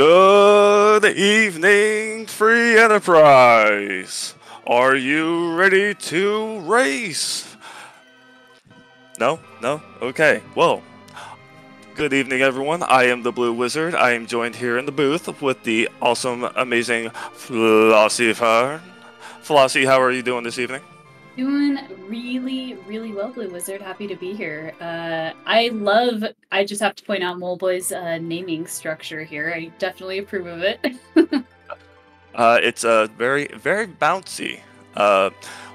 Good evening, Free Enterprise. Are you ready to race? No? No? Okay. Well, good evening, everyone. I am the Blue Wizard. I am joined here in the booth with the awesome, amazing Flossie Fern. Flossie, how are you doing this evening? Doing really, really well, Blue Wizard. Happy to be here. Uh, I love, I just have to point out Moleboy's uh, naming structure here. I definitely approve of it. uh, it's uh, very, very bouncy. Uh,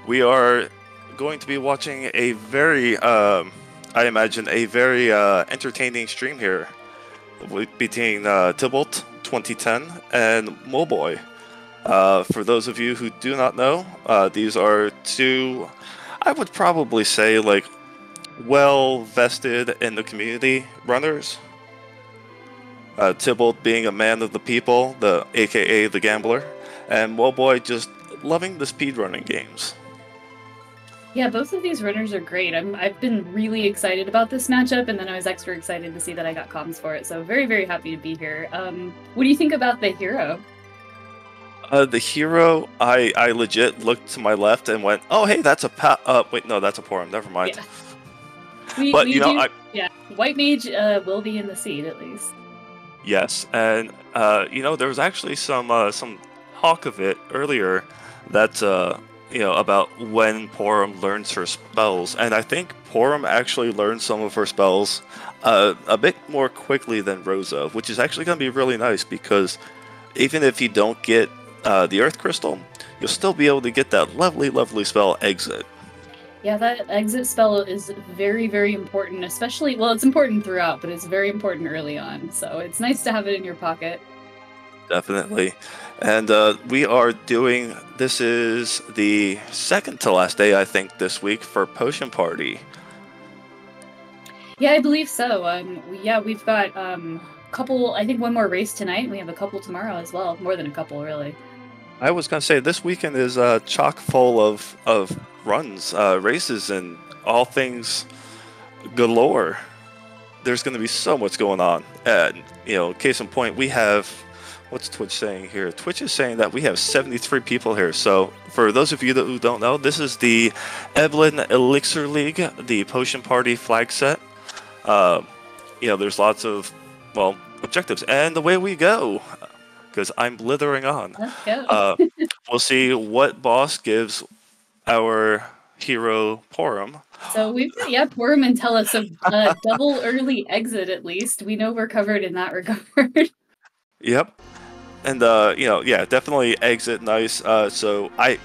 we are going to be watching a very, um, I imagine, a very uh, entertaining stream here between uh, Tybalt 2010 and Moleboy. Uh, for those of you who do not know, uh, these are two, I would probably say, like, well vested in the community runners. Uh, Tybalt being a man of the people, the aka the gambler, and Moleboy just loving the speedrunning games. Yeah, both of these runners are great. I'm, I've been really excited about this matchup, and then I was extra excited to see that I got comms for it. So very, very happy to be here. Um, what do you think about the hero? Uh, the hero, I I legit looked to my left and went, oh hey, that's a pa- uh wait no, that's a Porom. Never mind. Yeah. We, but we you know, do, I, yeah, White Mage uh, will be in the seed at least. yes, and uh, you know there was actually some uh, some talk of it earlier that uh, you know about when Porom learns her spells, and I think Porom actually learned some of her spells uh, a bit more quickly than Rosa, which is actually going to be really nice because even if you don't get uh, the Earth Crystal, you'll still be able to get that lovely, lovely spell Exit. Yeah, that exit spell is very, very important, especially, well, it's important throughout, but it's very important early on. So it's nice to have it in your pocket. Definitely. And uh, we are doing, this is the second to last day, I think, this week for Potion Party. Yeah, I believe so. Um, yeah, we've got um, a couple, I think one more race tonight. We have a couple tomorrow as well. More than a couple, really. I was going to say, this weekend is uh, chock full of, of runs, uh, races, and all things galore. There's going to be so much going on. And, you know, case in point, we have what's Twitch saying here? Twitch is saying that we have 73 people here. So, for those of you that, who don't know, this is the Eblan Elixir League, the Potion Party flag set. Uh, you know, there's lots of, well, objectives. And the way we go, because I'm blithering on. Let's go. Uh, we'll see what boss gives our hero Porom. so we've got, yeah, Porom and tell us a uh, double early exit at least. We know we're covered in that regard. Yep. And uh, you know, yeah, definitely exit nice. Uh, so I,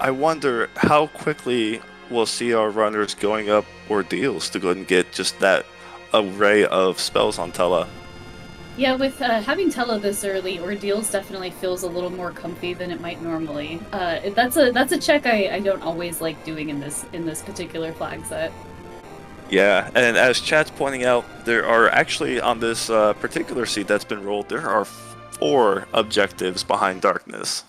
I wonder how quickly we'll see our runners going up ordeals to go and get just that array of spells on Tella. Yeah, with uh, having Tella this early, Ordeals definitely feels a little more comfy than it might normally. Uh, that's a that's a check I, I don't always like doing in this in this particular flag set. Yeah, and as chat's pointing out, there are actually on this uh, particular seat that's been rolled, there are four objectives behind darkness.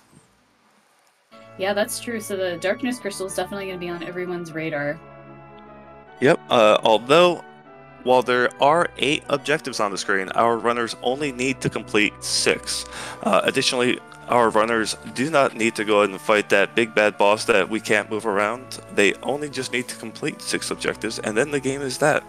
Yeah, that's true. So the Darkness Crystal is definitely going to be on everyone's radar. Yep. Uh, although, while there are eight objectives on the screen, our runners only need to complete six. Uh, additionally, our runners do not need to go and fight that big bad boss that we can't move around. They only just need to complete six objectives, and then the game is that.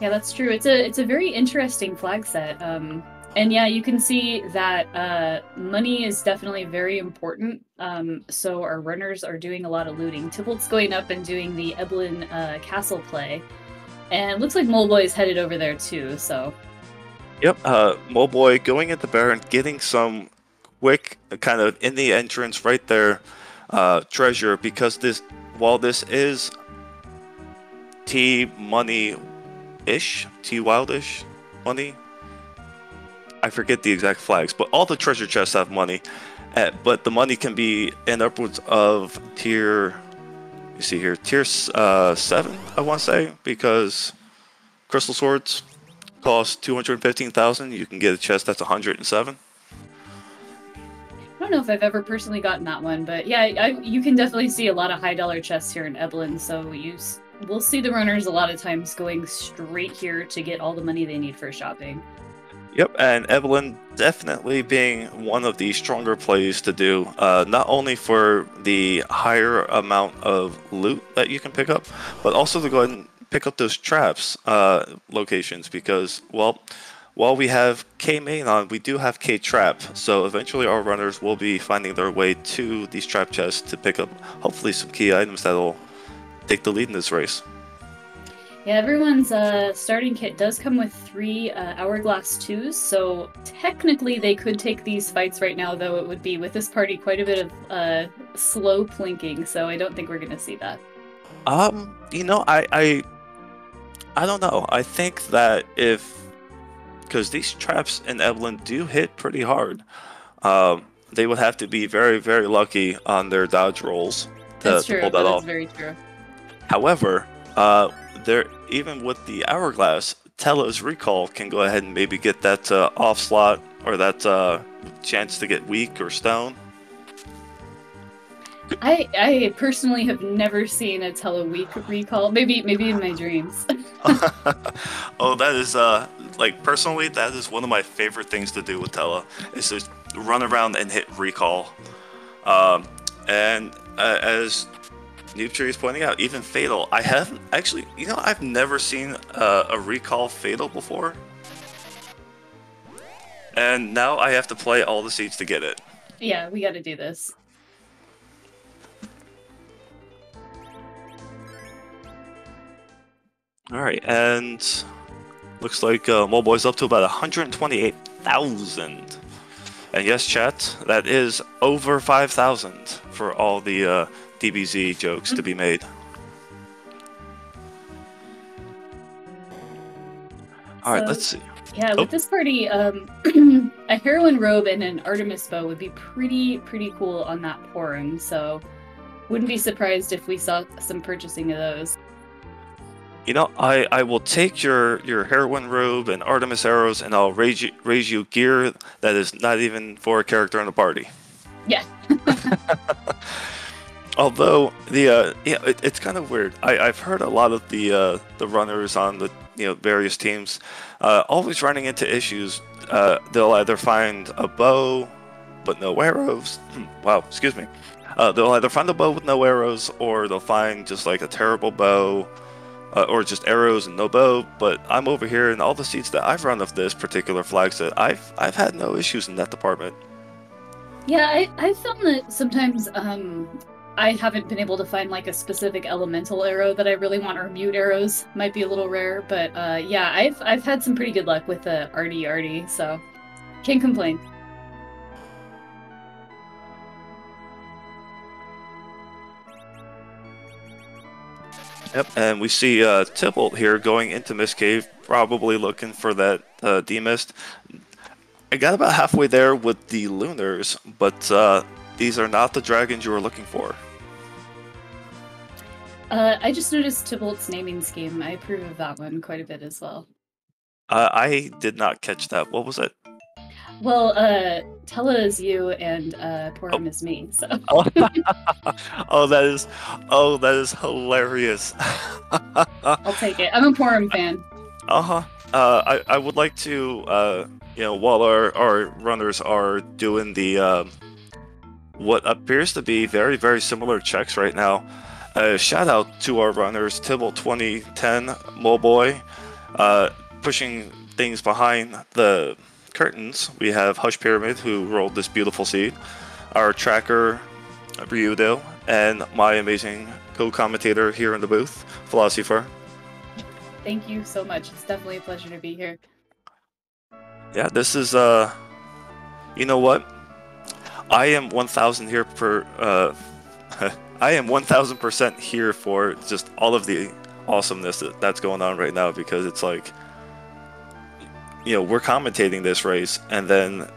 Yeah, that's true. It's a it's a very interesting flag set. Um, and yeah, you can see that uh, money is definitely very important. Um, so our runners are doing a lot of looting. Tybalt's going up and doing the Eblan uh, castle play, and looks like Moleboy is headed over there too. So Yep, uh, Moleboy going at the Baron, getting some quick kind of in the entrance right there uh, treasure because this, while this is T money ish, T wildish money, I forget the exact flags, but all the treasure chests have money. Uh, but the money can be in upwards of tier, you see here, tier uh, 7, I want to say, because crystal swords cost 215,000. You can get a chest that's 107. I don't know if I've ever personally gotten that one, but yeah, I, you can definitely see a lot of high dollar chests here in Eblan. So you we'll see the runners a lot of times going straight here to get all the money they need for shopping. Yep, and Eblan definitely being one of the stronger plays to do, uh, not only for the higher amount of loot that you can pick up, but also to go ahead and pick up those traps uh, locations because, well, while we have K main on, we do have K trap, so eventually our runners will be finding their way to these trap chests to pick up hopefully some key items that'll take the lead in this race. Yeah, everyone's uh, starting kit does come with three uh, hourglass twos, so technically they could take these fights right now. Though it would be with this party quite a bit of uh, slow plinking, so I don't think we're gonna see that. Um, you know, I, I, I don't know. I think that if, because these traps in Eblan do hit pretty hard, um, they would have to be very, very lucky on their dodge rolls to, That's to true. pull that that off. very true. However, uh, there even with the hourglass, Tella's recall can go ahead and maybe get that uh, off slot or that uh, chance to get weak or stone. I I personally have never seen a teleweek recall. Maybe maybe in my dreams. oh, that is uh like personally that is one of my favorite things to do with Tella is just run around and hit recall. Um, and uh, as Noob Tree is pointing out, even Fatal, I haven't actually, you know, I've never seen uh, a recall Fatal before. And now I have to play all the seeds to get it. yeah, we got to do this. All right, and looks like uh, Moleboy's up to about 128,000. And yes, chat, that is over 5,000 for all the uh, DBZ jokes to be made. All right, So- let's see. Yeah, Oh. with this party, um, a heroine robe and an Artemis bow would be pretty pretty cool on that Porom. So, wouldn't be surprised if we saw some purchasing of those. You know, I, I will take your, your heroine robe and Artemis arrows, and I'll raise you, raise you gear that is not even for a character in the party. Yeah. Although the uh, yeah, it, it's kind of weird. I, I've heard a lot of the uh, the runners on the you know various teams uh, always running into issues. Uh, they'll either find a bow but no arrows. Hmm, wow, excuse me. Uh, they'll either find a bow with no arrows, or they'll find just like a terrible bow, uh, or just arrows and no bow. But I'm over here, and all the seats that I've run of this particular flag set, I've I've had no issues in that department. Yeah, I I found that sometimes um I haven't been able to find like a specific elemental arrow that I really want, or mute arrows might be a little rare. But uh, yeah, I've I've had some pretty good luck with the arty arty, so can't complain. Yep, and we see uh, here going into Mist Cave, probably looking for that uh, D-Mist. I got about halfway there with the Lunars, but uh, these are not the dragons you were looking for. Uh, I just noticed Tybalt's naming scheme. I approve of that one quite a bit as well. Uh, I did not catch that. What was it? Well, uh, Tella is you and uh, Porom is me. So Oh, oh that is, oh, that is hilarious. I'll take it. I'm a Porom fan. Uh-huh. Uh I, I would like to uh you know while our, our runners are doing the um what appears to be very very similar checks right now. Uh, shout out to our runners, Tybalt 2010 Moleboy, uh, pushing things behind the curtains. We have Hushed Pyramid who rolled this beautiful seed, our tracker Ryudo, and my amazing co-commentator here in the booth, Flossie Fern. Thank you so much. It's definitely a pleasure to be here. Yeah, this is uh you know what? I am 1000 here per uh I am 1000% here for just all of the awesomeness that, that's going on right now because it's like you know, we're commentating this race and then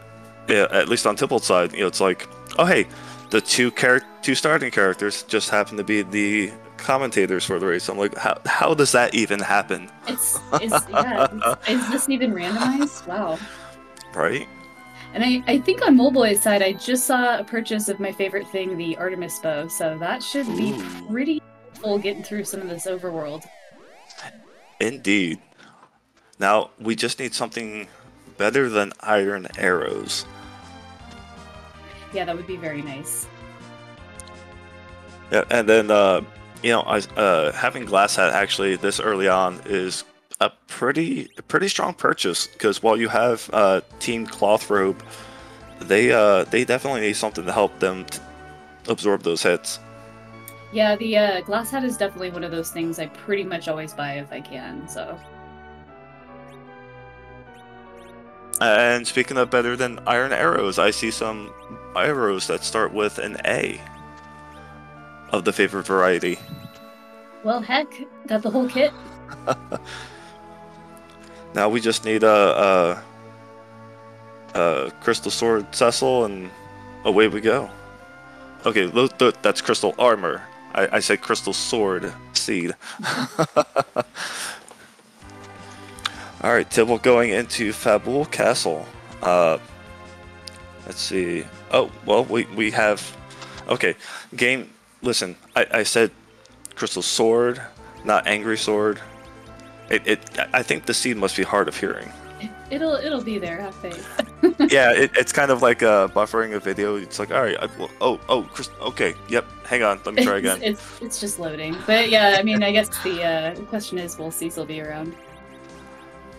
yeah, at least on Tipple's side, you know, it's like, oh hey, the two char- two starting characters just happen to be the commentators for the race. I'm like, how how does that even happen? It's is yeah. It's, is this even randomized? Wow. Right? And I, I think on Moleboy's side, I just saw a purchase of my favorite thing, the Artemis bow. So that should be Ooh. pretty helpful getting through some of this overworld. Indeed. Now we just need something better than iron arrows. Yeah, that would be very nice. Yeah, and then uh, you know, I, uh, having Glass Hat actually this early on is a pretty pretty strong purchase because while you have uh, Team Cloth Robe, they uh, they definitely need something to help them t- absorb those hits. Yeah, the uh, glass hat is definitely one of those things I pretty much always buy if I can. So And speaking of better than iron arrows, I see some arrows that start with an A of the favorite variety. well, heck, got the whole kit. Now we just need a, a, a crystal sword Cecil, and away we go. Okay, that's crystal armor. I, I said crystal sword seed. All right, Tibble going into Fabul Castle. Uh, let's see. Oh, well, we, we have. Okay, game. Listen, I, I said crystal sword, not angry sword. It, it I think the seed must be hard of hearing. It'll it'll be there. Have faith. yeah, it, it's kind of like uh, buffering a video. It's like, all right, I, well, oh, oh, Chris, okay, yep, hang on, let me try again. It's, it's just loading. But yeah, I mean, I guess the uh, question is, will Cecil be around?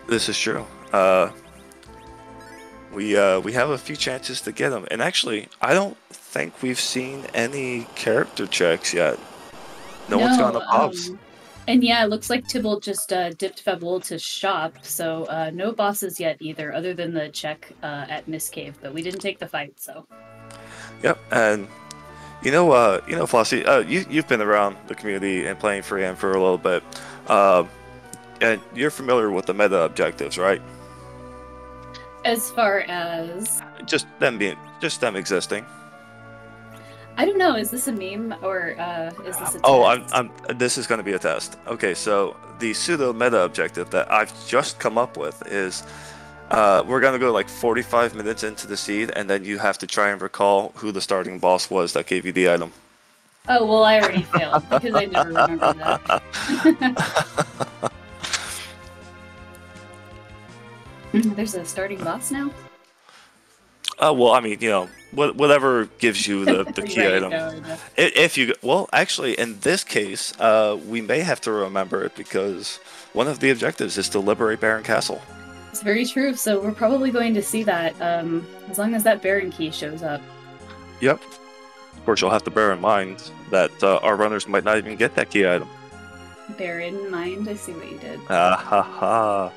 This is true. Uh, we uh, we have a few chances to get him, and actually, I don't think we've seen any character checks yet. No, one's gone to Bob's. Um, and yeah, it looks like Tybalt just uh, dipped Fabul to shop, so uh, no bosses yet either, other than the check uh, at Mist Cave. But we didn't take the fight, so Yep, and you know, uh, you know, Flossie, uh, you you've been around the community and playing Freehand for a little bit, uh, and you're familiar with the meta objectives, right? as far as Just them being, just them existing. I don't know, is this a meme or uh, is this a Oh, I'm, test? I'm. This is going to be a test. Okay, so the pseudo meta objective that I've just come up with is, uh, we're going to go like 45 minutes into the seed, and then you have to try and recall who the starting boss was that gave you the item. Oh well, I already failed because I never remember that. There's a starting boss now. Uh, well, I mean, you know, what, whatever gives you the, the key Right, item. no, no. If you well, actually, in this case, uh, we may have to remember it because one of the objectives is to liberate Baron Castle. It's very true. So we're probably going to see that um, as long as that Baron key shows up. Yep. Of course, you'll have to bear in mind that uh, our runners might not even get that key item. Bear in mind. I see what you did. Ah ha ha!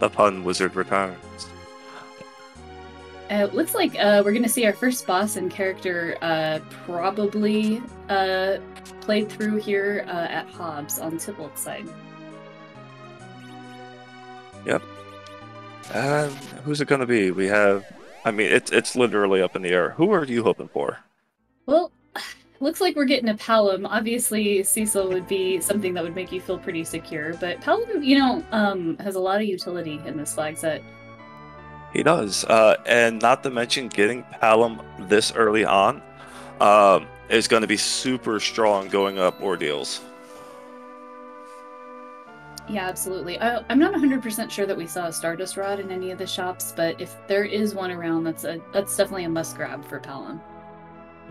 The pun wizard returns. Uh, it looks like uh, we're going to see our first boss and character uh, probably uh, played through here uh, at Hobbs on Tybalt's side. And who's it going to be? We have. I mean, it's it's literally up in the air. Who are you hoping for? Well, looks like we're getting a Palom. Obviously, Cecil would be something that would make you feel pretty secure, but Palom, you know, um, has a lot of utility in this flag set. He does, uh, and not to mention getting Palom this early on um, is going to be super strong going up ordeals. Yeah, absolutely. I, I'm not 100% sure that we saw a Stardust Rod in any of the shops, but if there is one around, that's a that's definitely a must grab for Palom.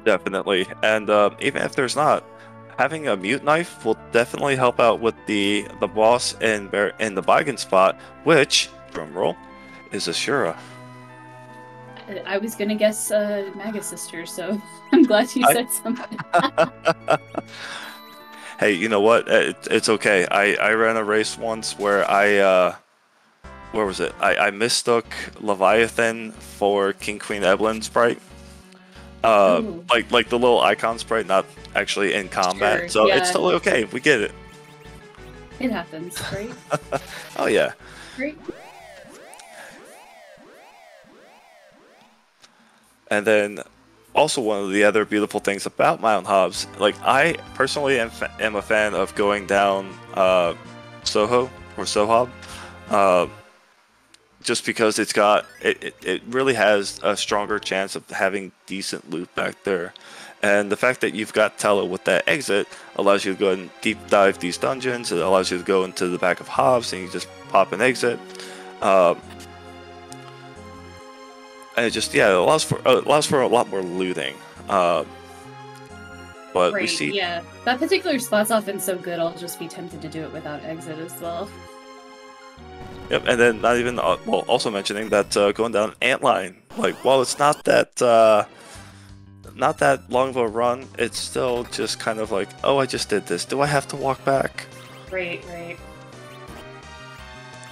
Definitely, and uh, even if there's not, having a mute knife will definitely help out with the the boss in Bar- in the Bygone spot, which drum roll is Ashura. I, was gonna guess uh, Maga Sister, so I'm glad you I- said something. hey, you know what? It, it's okay. I, I ran a race once where I uh, where was it? I, I mistook Leviathan for King Queen Eblan sprite. Uh, Ooh. like like the little icon sprite, not actually in combat. Sure, so yeah. it's totally okay. We get it. It happens, right? Oh yeah. Great. And then also one of the other beautiful things about Mount Hobbs, like I personally am, am a fan of going down uh, Soho or Sohob, uh, just because it's got it, it, it really has a stronger chance of having decent loot back there. And the fact that you've got Tella with that exit allows you to go and deep dive these dungeons. It allows you to go into the back of Hobbs and you just pop an exit. And it just yeah, it allows for uh, allows for a lot more looting. Uh, but right, we see yeah. That particular spot's often so good, I'll just be tempted to do it without exit as well. Yep, and then not even uh, well, also mentioning that uh, going down Antlion, like while it's not that uh, not that long of a run, it's still just kind of like, oh, I just did this. Do I have to walk back? Right, right.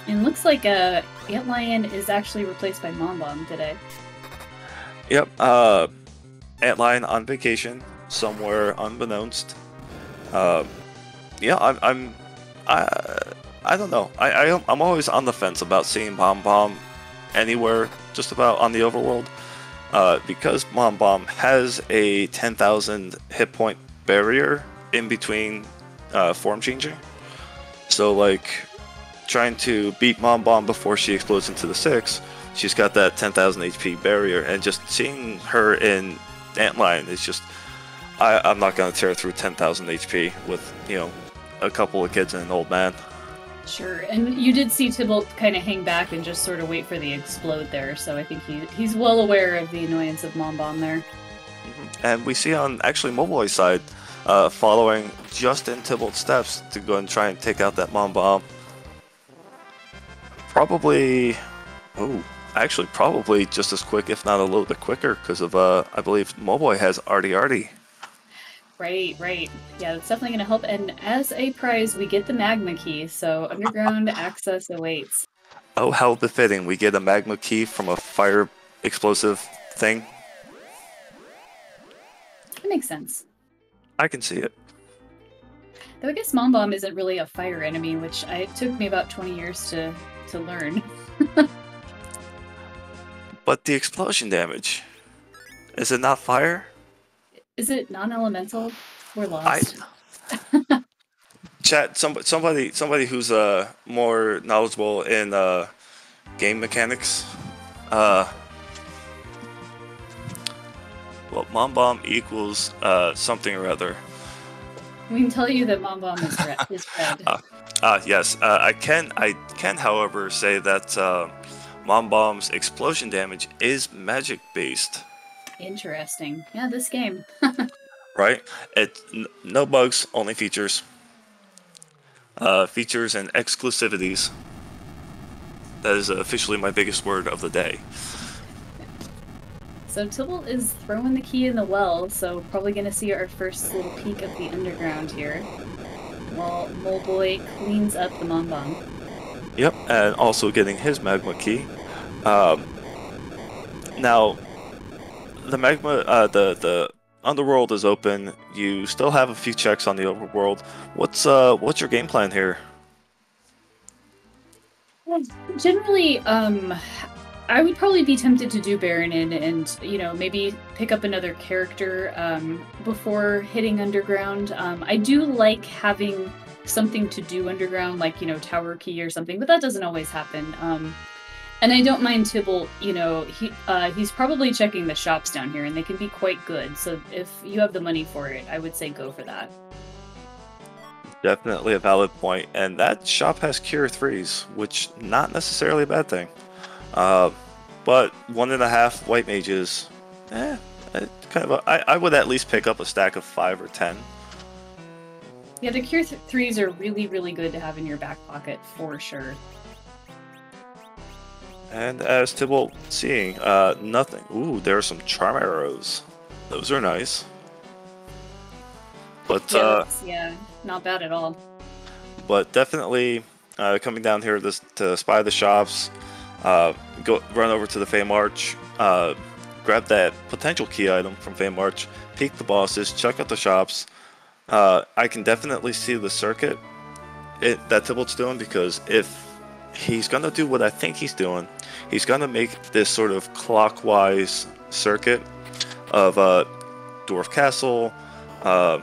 And looks like uh, Antlion is actually replaced by Mom Bomb today. Yep, uh, Antlion on vacation somewhere unbeknownst. Uh, yeah, I'm, I'm I, I don't know. I, I I'm always on the fence about seeing Mom Bomb anywhere, just about on the overworld, uh, because Mom Bomb has a 10,000 hit point barrier in between uh, form changing. So like trying to beat Mom Bomb before she explodes into the six, she's got that 10,000 HP barrier, and just seeing her in Antlion is just. I, I'm not gonna tear through 10,000 HP with you know a couple of kids and an old man. Sure, and you did see Tybalt kind of hang back and just sort of wait for the explode there, so I think he he's well aware of the annoyance of Mom Bomb there. And we see on actually Moleboy's side, uh, following just in Tybalt's steps to go and try and take out that Mom Bomb. Probably, oh, actually probably just as quick, if not a little bit quicker, because of uh, I believe Moleboy has Artie Artie. Right, right. Yeah, that's definitely going to help. And as a prize, we get the magma key, so underground access awaits. Oh, how befitting! We get a magma key from a fire explosive thing. That makes sense. I can see it. Though I guess Mom Bomb isn't really a fire enemy, which I, it took me about 20 years to, to learn. But the explosion damage, is it not fire? Is it non-elemental? We're I, lost. chat some, somebody somebody who's uh more knowledgeable in uh game mechanics uh well mom bomb equals uh something or other We can tell you that Mom Bomb is red. Is red. uh, uh yes uh, i can i can however say that uh mom bomb's explosion damage is magic based Interesting. Yeah, this game. right it no bugs only features uh features and exclusivities that is officially my biggest word of the day So Tybalt is throwing the key in the well, so probably gonna see our first little peek of the underground here. While Mole Boy cleans up the Mom Bomb. Yep, and also getting his magma key. Um, now, the magma, uh, the the underworld is open. You still have a few checks on the overworld. What's uh, what's your game plan here? Generally, um, I would probably be tempted to do Baron Inn and, you know, maybe pick up another character um, before hitting Underground. Um, I do like having something to do underground, like, you know, Tower Key or something, but that doesn't always happen. Um, and I don't mind Tibble, you know, he uh, he's probably checking the shops down here, and they can be quite good. So if you have the money for it, I would say go for that. Definitely a valid point. and that shop has cure threes, which not necessarily a bad thing. Uh, but one and a half white mages, eh, kind of. A, I, I would at least pick up a stack of five or ten. Yeah, the Cure th- threes are really, really good to have in your back pocket for sure. And as Tybalt seeing, uh, nothing. Ooh, there are some charm arrows. Those are nice. But Yeah, uh, yeah, not bad at all. but definitely uh, coming down here to, to spy the shops, uh, go run over to the Feymarch, uh, grab that potential key item from Feymarch, peek the bosses, check out the shops. Uh, I can definitely see the circuit it, that Tybalt's doing because if he's gonna do what I think he's doing, he's gonna make this sort of clockwise circuit of uh, Dwarf Castle. Uh,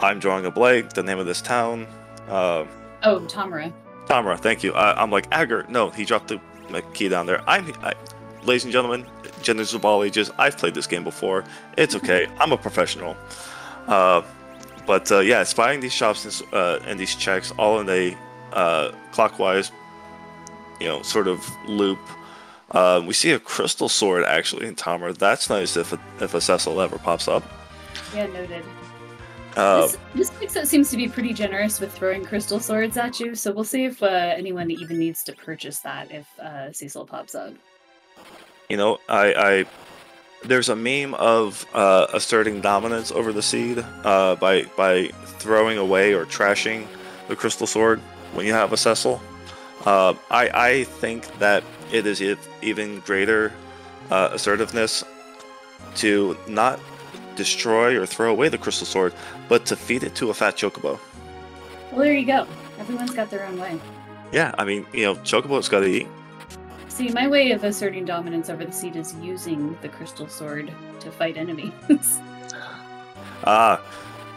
I'm drawing a blank. The name of this town. Uh, Oh, Tomra. Tomra, thank you. I, I'm like Agart. No, he dropped the key down there. I'm, I, ladies and gentlemen, genders of all ages. I've played this game before. It's okay. I'm a professional. Uh, but uh, yeah, spying these shops and, uh, and these checks all in a uh, clockwise, you know, sort of loop. Uh, we see a crystal sword actually in Tomra. That's nice if a, if a Cecil ever pops up. Yeah, noted. Uh, this, this pixel seems to be pretty generous with throwing crystal swords at you, so we'll see if uh, anyone even needs to purchase that if uh, Cecil pops up. you know, I, I there's a meme of uh, asserting dominance over the seed uh, by by throwing away or trashing the crystal sword when you have a Cecil. Uh, I I think that it is even greater uh, assertiveness to not destroy or throw away the crystal sword, but to feed it to a fat chocobo. Well, there you go. Everyone's got their own way. Yeah, I mean, you know, chocobo's got to eat. See, my way of asserting dominance over the seed is using the crystal sword to fight enemies. Ah,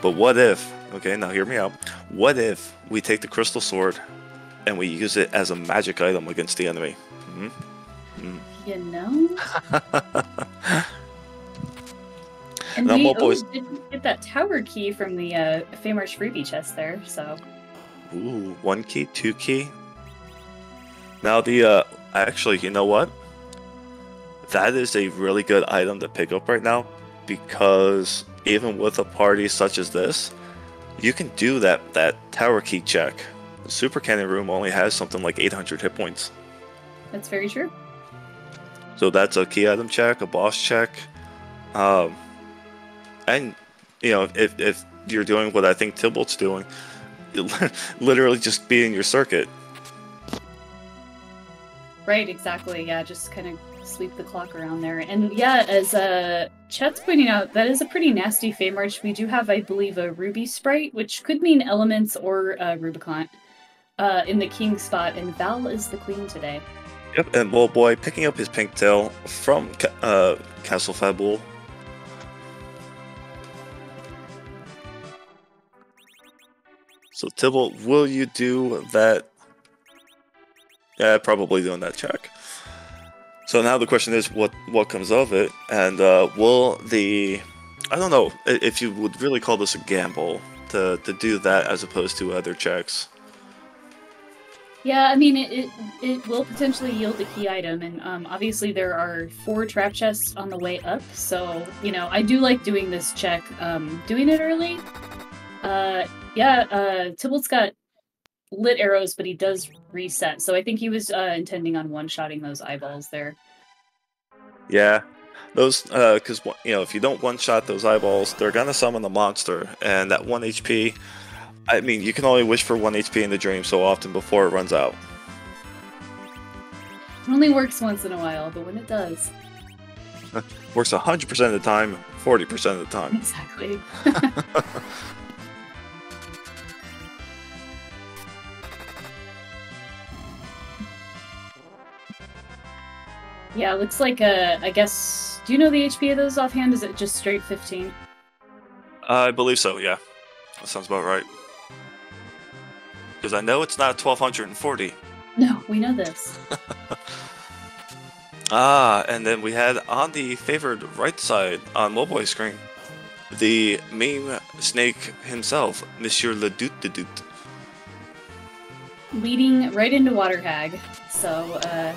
but what if? Okay, now hear me out. What if we take the crystal sword and we use it as a magic item against the enemy? Mm-hmm. you know? And we more oh, boys- did get that tower key from the uh, freebie chest there, so Ooh, one key, two key. Now the uh, actually, you know what? That is a really good item to pick up right now because even with a party such as this, you can do that that tower key check. The Super Cannon room only has something like 800 hit points. that's very true. So that's a key item check, a boss check. Um, and, you know, if, if you're doing what I think Tybalt's doing, literally just be in your circuit. Right, exactly. Yeah, just kind of sweep the clock around there. And yeah, as uh, Chet's pointing out, that is a pretty nasty Feymarch. We do have, I believe, a Ruby sprite, which could mean elements or uh, Rubicante uh, in the king spot, and Val is the queen today. Yep, and Moleboy, picking up his pink tail from uh, Castle Fabul. So, Tibble, will you do that? Yeah, probably doing that check. So now the question is, what what comes of it, and uh, will the I don't know if you would really call this a gamble to to do that as opposed to other checks. Yeah, I mean, it, it, it will potentially yield a key item, and um, obviously there are four trap chests on the way up, so, you know, I do like doing this check, um, doing it early. Uh, yeah, uh, Tybalt's got lit arrows, but he does reset, so I think he was uh, intending on one-shotting those eyeballs there. Yeah, those because you know if you don't one shot those eyeballs, they're gonna summon the monster, and that one HP. I mean, you can only wish for one HP in the dream so often before it runs out. It only works once in a while, but when it does, Works 100% of the time, 40% of the time. exactly. Yeah, looks like uh I guess do you know the HP of those offhand? Is it just straight 15? I believe so. Yeah, that sounds about right. Because I know it's not 1240. No, we know this. Ah, and then we had on the favored right side on Moleboy screen the meme snake himself, Monsieur Le Doute de Doute. Leading right into Water Hag. So uh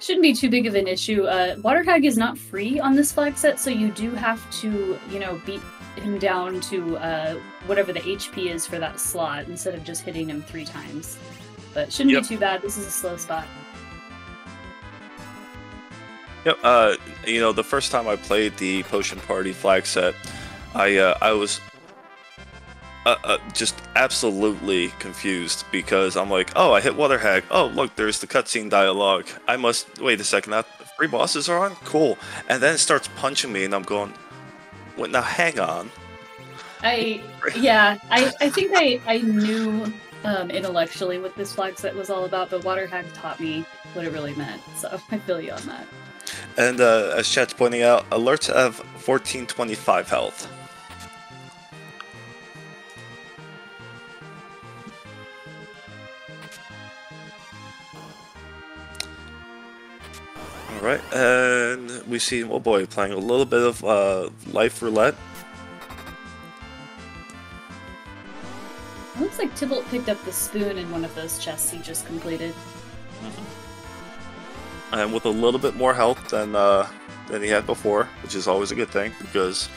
shouldn't be too big of an issue. Uh is not free on this flag set, so you do have to, you know, beat him down to uh whatever the HP is for that slot instead of just hitting him three times. But shouldn't Yep. be too bad. This is a slow spot. Yep. Uh, you know, the first time I played the Potion Party flag set, I uh, I was uh, uh, just absolutely confused because I'm like, oh, I hit Water Hag. Oh, look, there's the cutscene dialogue. I must wait a second. That three bosses are on. Cool. And then it starts punching me, and I'm going, what? now hang on. I yeah, I, I think I, I knew um, intellectually what this flag set was all about, but Water Hag taught me what it really meant. So I feel you on that. And uh, as chat's pointing out, alerts have 1425 health. Right, and we see oh boy playing a little bit of uh, life roulette. It looks like Tybalt picked up the spoon in one of those chests he just completed. and with a little bit more health than uh, than he had before, which is always a good thing because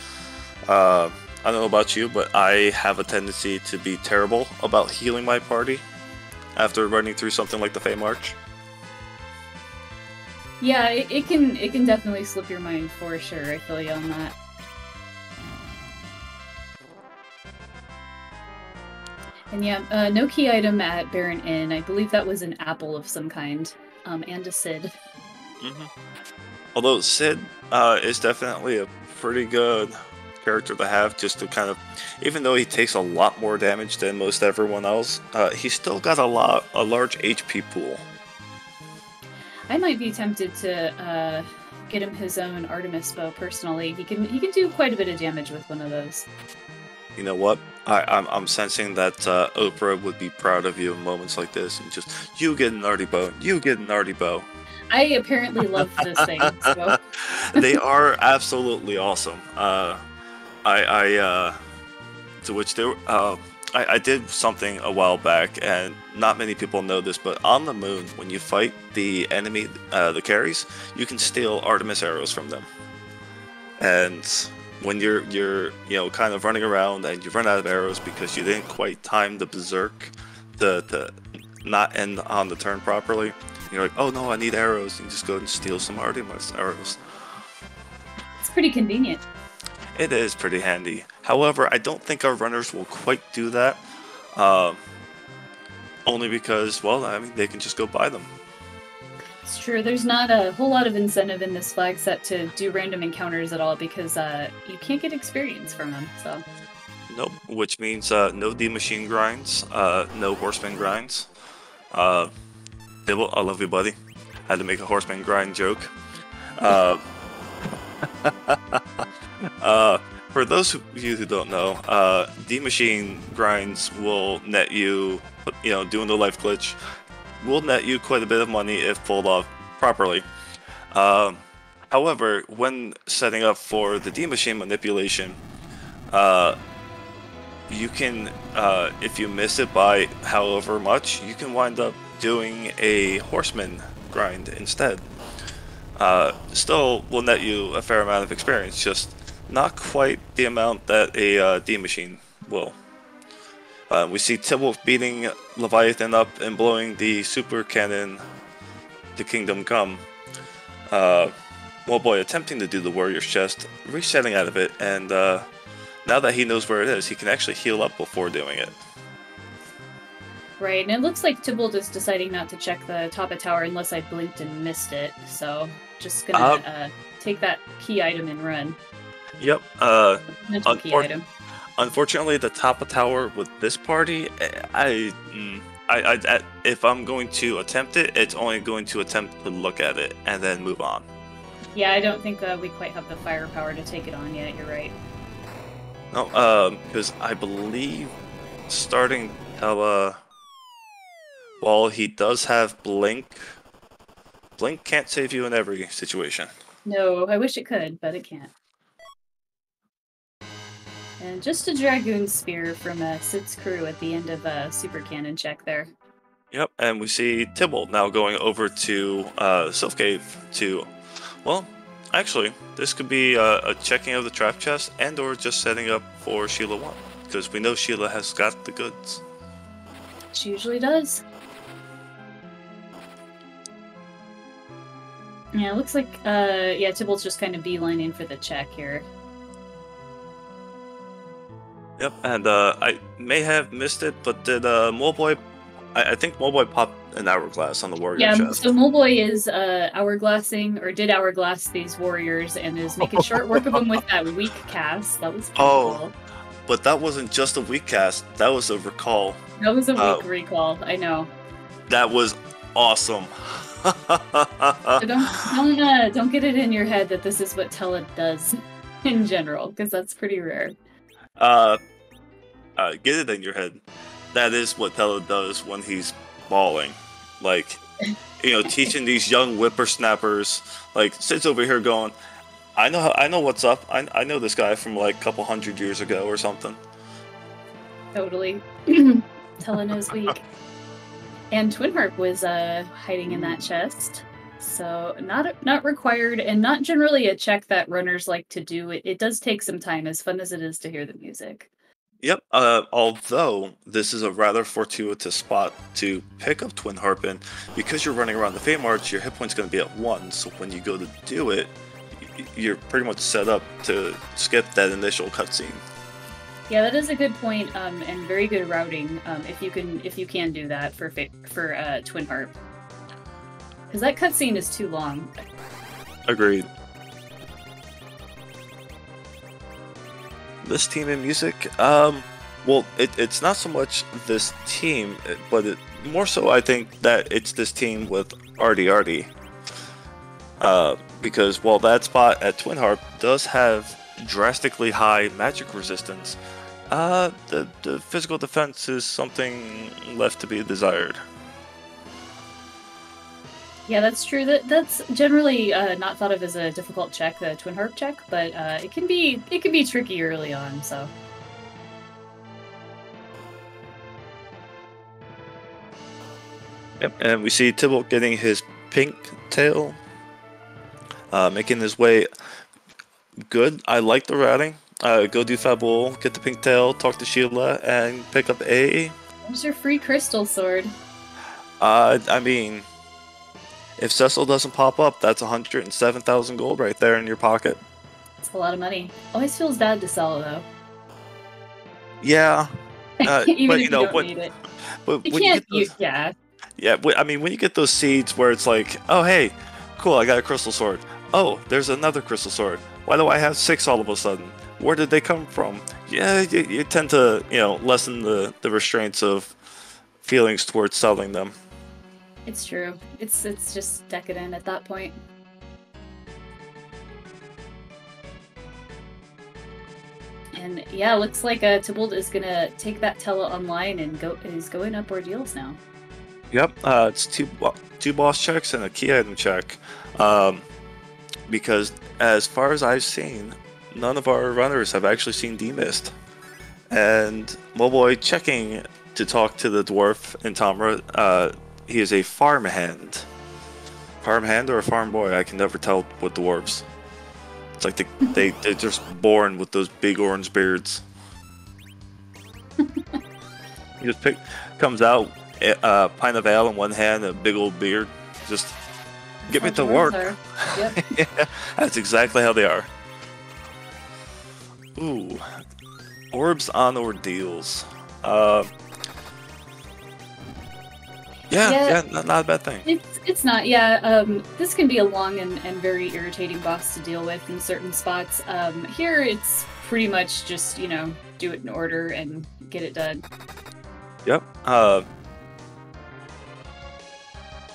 uh, I don't know about you, but I have a tendency to be terrible about healing my party after running through something like the Fey March. Yeah, it, it can it can definitely slip your mind for sure. I feel you on that. And yeah, uh, no key item at Baron Inn. I believe that was an apple of some kind, um, and a Sid. Mm-hmm. Although Sid uh, is definitely a pretty good character to have, just to kind of, even though he takes a lot more damage than most everyone else, uh, he's still got a lot, a large HP pool. I might be tempted to uh, get him his own Artemis bow personally. He can he can do quite a bit of damage with one of those. You know what? I, I'm, I'm sensing that uh, Oprah would be proud of you in moments like this, and just you get an arty bow, you get an arty bow. I apparently love this thing. So. they are absolutely awesome. Uh, I, I uh, to which they were, uh, I, I did something a while back, and not many people know this, but on the moon, when you fight the enemy, uh, the carries, you can steal Artemis arrows from them. And when you're you're you know kind of running around and you run out of arrows because you didn't quite time the berserk to, to not end on the turn properly, you're like, oh no, I need arrows. You just go and steal some Artemis arrows. It's pretty convenient. It is pretty handy. However, I don't think our runners will quite do that. Uh, only because, well, I mean, they can just go buy them. It's true. There's not a whole lot of incentive in this flag set to do random encounters at all because uh, you can't get experience from them. So. Nope. Which means uh, no D machine grinds, uh, no horseman grinds. Uh, Dibble, I love you, buddy. Had to make a horseman grind joke. Uh, uh, for those of you who don't know, uh, D machine grinds will net you, you know, doing the life glitch, will net you quite a bit of money if pulled off properly. Uh, however, when setting up for the D machine manipulation, uh, you can, uh, if you miss it by however much, you can wind up doing a horseman grind instead. Uh, still will net you a fair amount of experience, just not quite the amount that a uh, D machine will. Uh, we see Tibble beating Leviathan up and blowing the super cannon to Kingdom Come. Uh, Moleboy, attempting to do the Warrior's Chest, resetting out of it, and uh, now that he knows where it is, he can actually heal up before doing it. Right, and it looks like Tybalt is deciding not to check the top of tower unless I blinked and missed it, so just gonna uh, uh, take that key item and run. Yep. Uh, unfor- unfortunately, the top of tower with this party, I, mm, I, I, I, if I'm going to attempt it, it's only going to attempt to look at it and then move on. Yeah, I don't think uh, we quite have the firepower to take it on yet. You're right. No, um, because I believe starting Tella, while he does have Blink, Blink can't save you in every situation. No, I wish it could, but it can't. And just a Dragoon Spear from uh, Sid's crew at the end of a Super Cannon check there. Yep, and we see Tybalt now going over to uh, Sylph Cave to, well, actually, this could be a, a checking of the trap chest and or just setting up for Sheila 1, because we know Sheila has got the goods. She usually does. Yeah, it looks like, uh, yeah, Tybalt's just kind of beelining for the check here. Yep, and uh, I may have missed it, but did uh? I, I think Moleboy popped an hourglass on the warrior yeah, chest. so Moleboy is uh, hourglassing or did hourglass these warriors and is making short work of them with that weak cast. That was oh, cool. but that wasn't just a weak cast. That was a recall. That was a weak uh, recall. I know. That was awesome. so don't don't, uh, don't get it in your head that this is what Tella does in general, because that's pretty rare. Uh, uh, get it in your head. That is what Tella does when he's bawling. Like, you know, teaching these young whippersnappers. Like, sits over here going, I know, I know what's up. I, I know this guy from like a couple hundred years ago or something. Totally. Tella knows weak. And Twinharp was uh, hiding in that chest. So not not required, and not generally a check that runners like to do. It, it does take some time, as fun as it is to hear the music. Yep. Uh, although this is a rather fortuitous spot to pick up Twin Harp in, because you're running around the Feymarch, your hit point's going to be at one. So when you go to do it, you're pretty much set up to skip that initial cutscene. Yeah, that is a good point, um, and very good routing. Um, if you can, if you can do that for for uh, Twin Harp, because that cutscene is too long. Agreed. this team in music, um, well, it, it's not so much this team, but it, more so I think that it's this team with Artie Artie. Uh, because while that spot at Twin Harp does have drastically high magic resistance, uh, the, the physical defense is something left to be desired. Yeah, that's true. That that's generally uh, not thought of as a difficult check, the twin harp check, but uh, it can be it can be tricky early on. So. Yep, and we see Tybalt getting his pink tail, uh, making his way good. I like the routing. Uh, go do Fabul, get the pink tail, talk to Sheila, and pick up a. There's your free crystal sword. Uh, I mean, if Cecil doesn't pop up, that's 107,000 gold right there in your pocket. It's a lot of money. Always feels bad to sell though. Yeah. Uh, but, you, know, don't when. But you when you those, yeah. Yeah, I mean, when you get those seeds where it's like, oh, hey, cool, I got a crystal sword. Oh, there's another crystal sword. Why do I have six all of a sudden? Where did they come from? Yeah, you, you tend to, you know, lessen the, the restraints of feelings towards selling them. It's true. It's it's just decadent at that point. And yeah, looks like uh, Tybalt is gonna take that Tella online and go is going up ordeals now. Yep, uh, it's two two boss checks and a key item check. Um, because as far as I've seen, none of our runners have actually seen Demist. And Moboy checking to talk to the dwarf and Tomra uh, he is a farmhand. Farmhand or a farm boy? I can never tell with dwarves. It's like they, they, they're just born with those big orange beards. he just pick, comes out, a eh, uh, pint of ale in one hand, a big old beard. Just get me to work. Yep. yeah, that's exactly how they are. Ooh, orbs on ordeals. Uh, yeah, yeah, yeah not, not, a bad thing. It's it's not. Yeah, um, this can be a long and, and very irritating boss to deal with in certain spots. Um, here, it's pretty much just you know do it in order and get it done. Yep. Uh,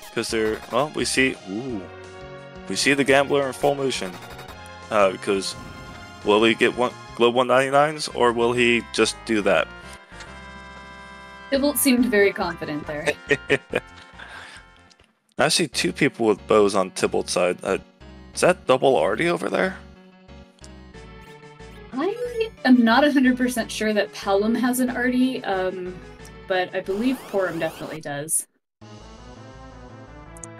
because they're well, we see. Ooh, we see the gambler in full motion. Uh, because will he get one globe 199s or will he just do that? Tybalt seemed very confident there. I see two people with bows on Tybalt's side. Uh, is that double Artie over there? I am not 100% sure that Palom has an Artie, um, but I believe Porom definitely does.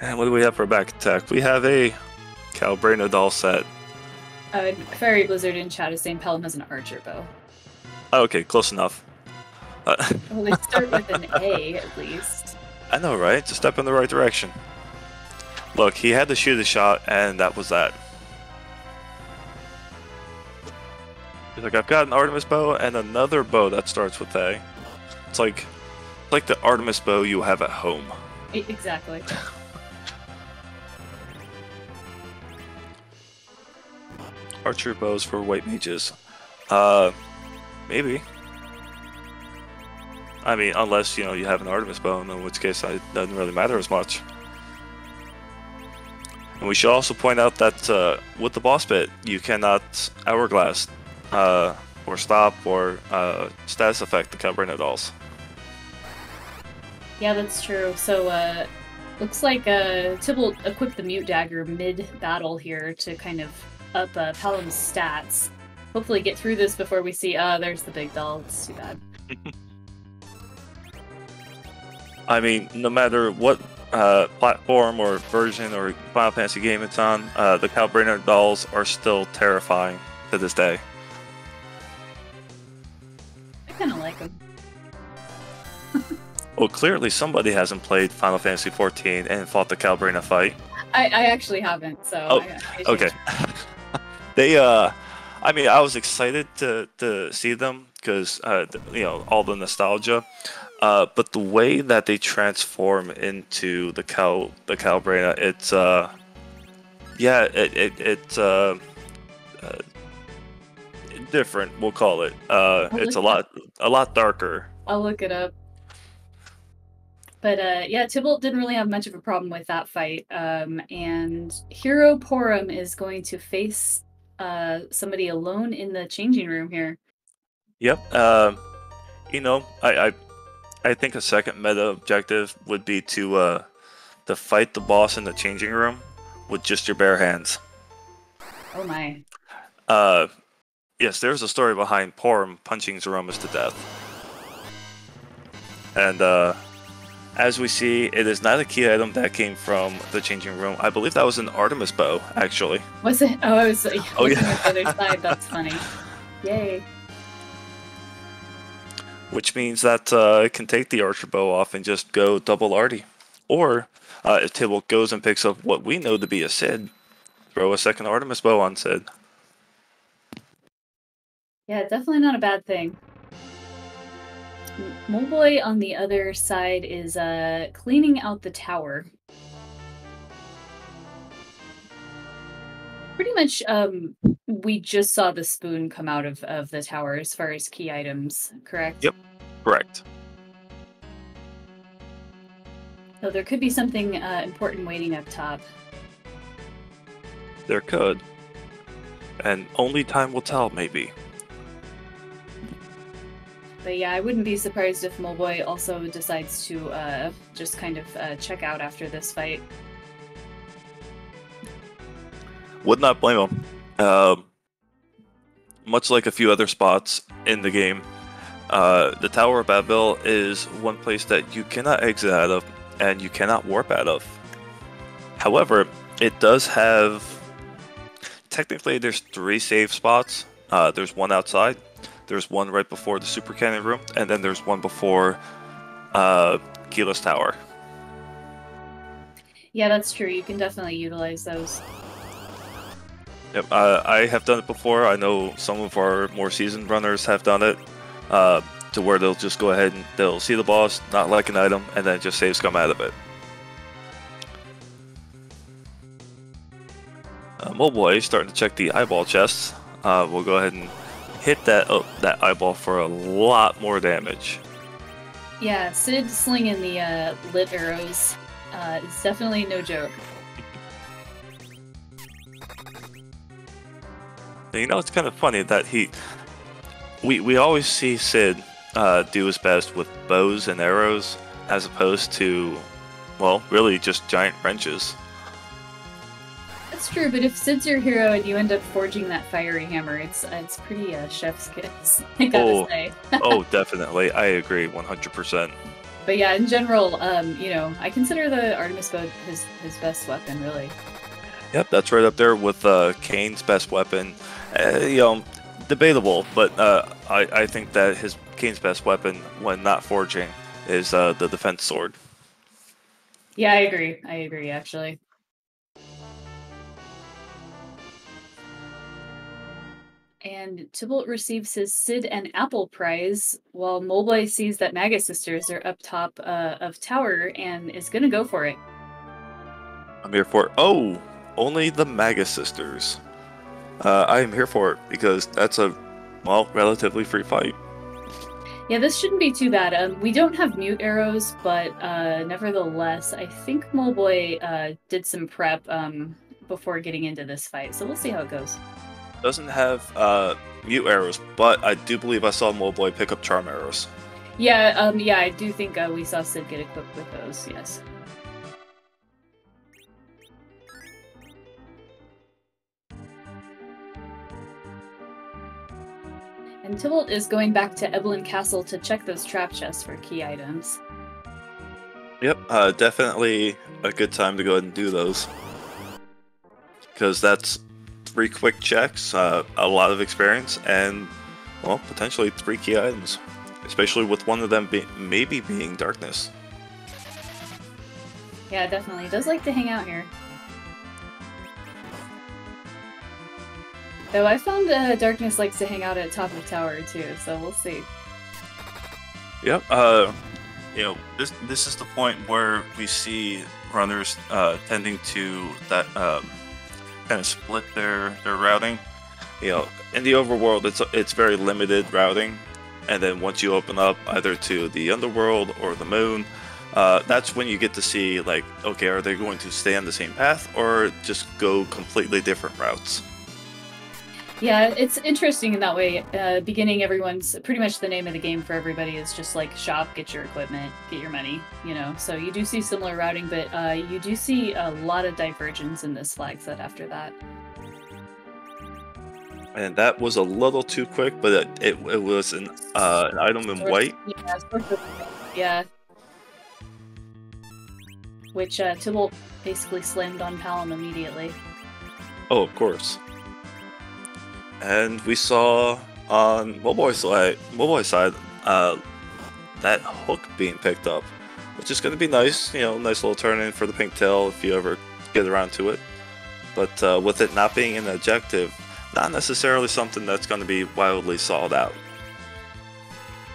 And what do we have for back attack? We have a Calbrena doll set. Uh, Fairy Blizzard in chat is saying Palom has an archer bow. Okay, close enough. Uh, well, they start with an A at least. I know, right? A step in the right direction. Look, he had to shoot a shot, and that was that. He's like, I've got an Artemis bow and another bow that starts with A. It's like, like the Artemis bow you have at home. Exactly. Archer bows for white mages. Uh, maybe. I mean, unless you know you have an Artemis bow, in which case it doesn't really matter as much. And we should also point out that uh, with the boss bit, you cannot hourglass uh, or stop or uh, status effect the Calbrena dolls. Yeah, that's true. So, uh, looks like uh, Tybalt equipped the Mute Dagger mid battle here to kind of up uh, Palom's stats. Hopefully, get through this before we see. Uh, there's the big doll. It's too bad. I mean, no matter what uh, platform or version or Final Fantasy game it's on, uh, the Calbrena dolls are still terrifying to this day. I kind of like them. well, clearly somebody hasn't played Final Fantasy XIV and fought the Calbrainer fight. I, I actually haven't, so. Oh, I, I okay. they, uh, I mean, I was excited to to see them because uh, you know all the nostalgia, uh, but the way that they transform into the cow the Calbrainer, it's uh, yeah, it it it's uh, uh, different. We'll call it. Uh, it's a lot a lot darker. I'll look it up. But uh, yeah, Tybalt didn't really have much of a problem with that fight. Um, and Hero Porom is going to face uh, somebody alone in the changing room here. Yep. Uh, you know, I, I I think a second meta objective would be to uh, to fight the boss in the changing room with just your bare hands. Oh my. Uh, yes, there's a story behind Porom punching Zeromus to death. And uh, as we see, it is not a key item that came from the changing room. I believe that was an Artemis bow, actually. Was it? Oh, I was like, oh, yeah. at the other side. That's funny. Yay. Which means that uh, it can take the archer bow off and just go double arty. Or, uh, if Tybalt goes and picks up what we know to be a Cid, throw a second Artemis bow on Cid. Yeah, definitely not a bad thing. Moleboy on the other side is uh, cleaning out the tower. Pretty much, um, we just saw the spoon come out of, of the tower as far as key items, correct? Yep, correct. So there could be something uh, important waiting up top. There could. And only time will tell, maybe. But yeah, I wouldn't be surprised if Moleboy also decides to uh, just kind of uh, check out after this fight. Would not blame him. Uh, much like a few other spots in the game, uh, the Tower of Babil is one place that you cannot exit out of and you cannot warp out of. However, it does have. Technically, there's three save spots. Uh, there's one outside, there's one right before the Super Cannon room, and then there's one before uh, Keyless Tower. Yeah, that's true. You can definitely utilize those. Yep, uh, I have done it before. I know some of our more seasoned runners have done it, uh, to where they'll just go ahead and they'll see the boss, not like an item, and then just save scum out of it. Uh, Moleboy starting to check the eyeball chests. Uh, we'll go ahead and hit that oh, that eyeball for a lot more damage. Yeah, Cid slinging the uh, lit arrows uh, is definitely no joke. You know, it's kind of funny that he. We, we always see Cid uh, do his best with bows and arrows as opposed to, well, really just giant wrenches. That's true, but if Cid's your hero and you end up forging that fiery hammer, it's it's pretty uh, chef's kiss. I gotta oh, say. oh, definitely, I agree, one hundred percent. But yeah, in general, um, you know, I consider the Artemis bow his his best weapon, really. Yep, that's right up there with uh, Kain's best weapon. Uh, you know, debatable, but uh, I I think that his Kain's best weapon when not forging is uh, the defense sword. Yeah, I agree. I agree, actually. and Tybalt receives his Cid and Apple prize, while Moleboy sees that Magus Sisters are up top uh, of tower and is gonna go for it. I'm here for it. Oh, only the Magus Sisters. Uh, I am here for it because that's a, well, relatively free fight. Yeah, this shouldn't be too bad. Um, we don't have mute arrows, but uh, nevertheless, I think Moleboy uh, did some prep um, before getting into this fight, so we'll see how it goes doesn't have uh, mute arrows, but I do believe I saw Moleboy pick up charm arrows. Yeah, um, yeah, I do think uh, we saw Cid get equipped with those. Yes. And Tybalt is going back to Eblan Castle to check those trap chests for key items. Yep, uh, definitely a good time to go ahead and do those. Because that's three quick checks, uh, a lot of experience, and, well, potentially three key items. Especially with one of them be maybe being darkness. Yeah, definitely. It does like to hang out here. Though I found uh, Darkness likes to hang out at top of tower too, so we'll see. Yep. Uh, you know, this this is the point where we see runners uh, tending to that um, kind of split their their routing. You know, in the overworld, it's it's very limited routing, and then once you open up either to the underworld or the moon, uh, that's when you get to see like, okay, are they going to stay on the same path or just go completely different routes? Yeah, it's interesting in that way. Uh, beginning, everyone's pretty much the name of the game for everybody is just like shop, get your equipment, get your money, you know. So you do see similar routing, but uh, you do see a lot of divergence in this flag set after that. And that was a little too quick, but it, it, it was an, uh, an item in white. Yeah, yeah. Which uh, Tybalt basically slammed on Palom immediately. Oh, of course and we saw on Moboy side, Moboy side, uh, that hook being picked up, which is going to be nice. You know, nice little turn in for the pink tail if you ever get around to it. But uh, with it not being an objective, not necessarily something that's going to be wildly sought out.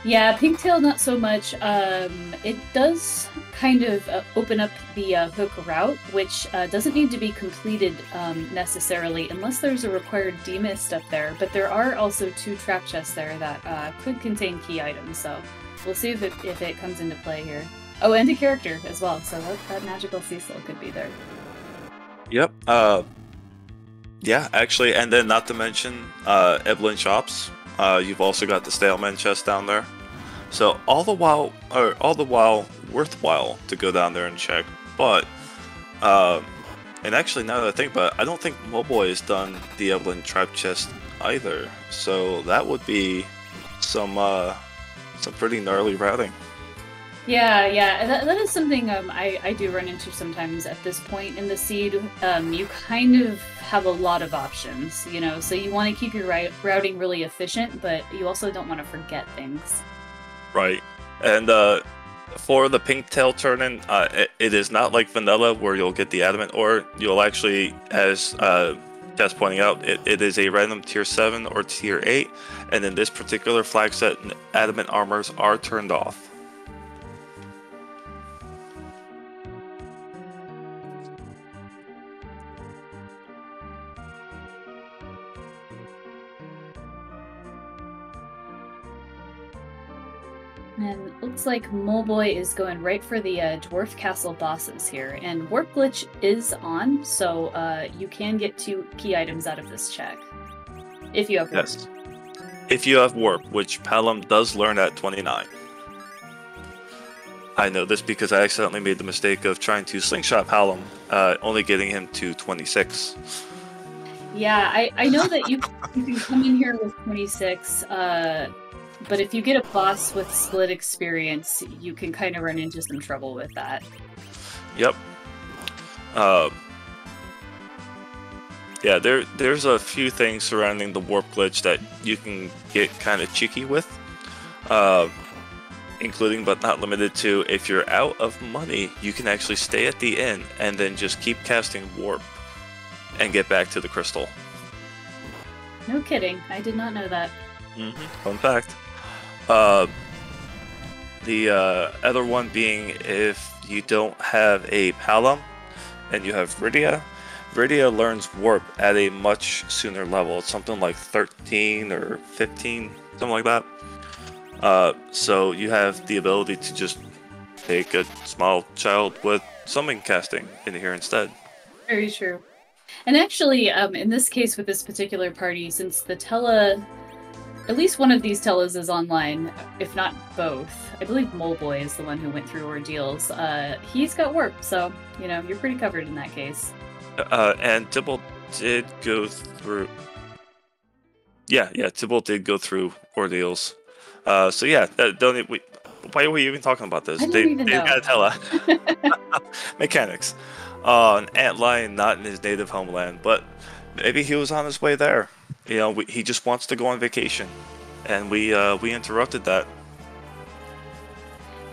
Yeah, Pinktail not so much. Um, it does kind of uh, open up the uh, hook route, which uh, doesn't need to be completed um, necessarily unless there's a required demist up there. But there are also two trap chests there that uh, could contain key items, so we'll see if it, if it comes into play here. Oh, and a character as well, so that, that magical Cecil could be there. Yep. Uh, yeah, actually, and then not to mention uh, Eblan Shops. Uh, you've also got the Staleman chest down there. So all the while, or all the while, worthwhile to go down there and check. But, uh, and actually, now that I think about it, I don't think Moboy has done the Eblan Trap Chest either. So that would be some uh, some pretty gnarly routing. Yeah, yeah, that, that is something um, I, I do run into sometimes at this point in the seed. Um, you kind of have a lot of options, you know, so you want to keep your routing really efficient, but you also don't want to forget things. Right. And uh, for the pink tail turn-in, uh, it, it is not like vanilla where you'll get the adamant, or you'll actually, as uh, Jess pointing out, it, it is a random tier 7 or tier 8, and in this particular flag set, adamant armors are turned off. And looks like Moleboy is going right for the uh, Dwarf Castle bosses here. And Warp Glitch is on, so uh, you can get two key items out of this check. If you have Warp. Yes. If you have Warp, which Palom does learn at 29. I know this because I accidentally made the mistake of trying to slingshot Palom, uh, only getting him to 26. Yeah, I, I know that you, you can come in here with 26. Uh, but if you get a boss with split experience, you can kind of run into some trouble with that. Yep. Uh, yeah, there there's a few things surrounding the warp glitch that you can get kind of cheeky with, uh, including but not limited to if you're out of money, you can actually stay at the inn and then just keep casting warp and get back to the crystal. No kidding, I did not know that. Mm-hmm. Fun fact. Uh, the uh, other one being if you don't have a Palom and you have Rydia, Rydia learns Warp at a much sooner level. It's something like 13 or 15, something like that. Uh, so you have the ability to just take a small child with summon casting in here instead. Very true. And actually, um, in this case with this particular party, since the Tella at least one of these Tellas is online, if not both. I believe Moleboy is the one who went through ordeals. Uh, he's got warp, so you know you're pretty covered in that case. Uh, and Tibble did go through. Yeah, yeah, Tibble did go through ordeals. Uh, so yeah, don't we why are we even talking about this? They even they know. gotta tell us. Mechanics. Uh, an Antlion not in his native homeland, but maybe he was on his way there. You know, we, he just wants to go on vacation, and we uh, we interrupted that.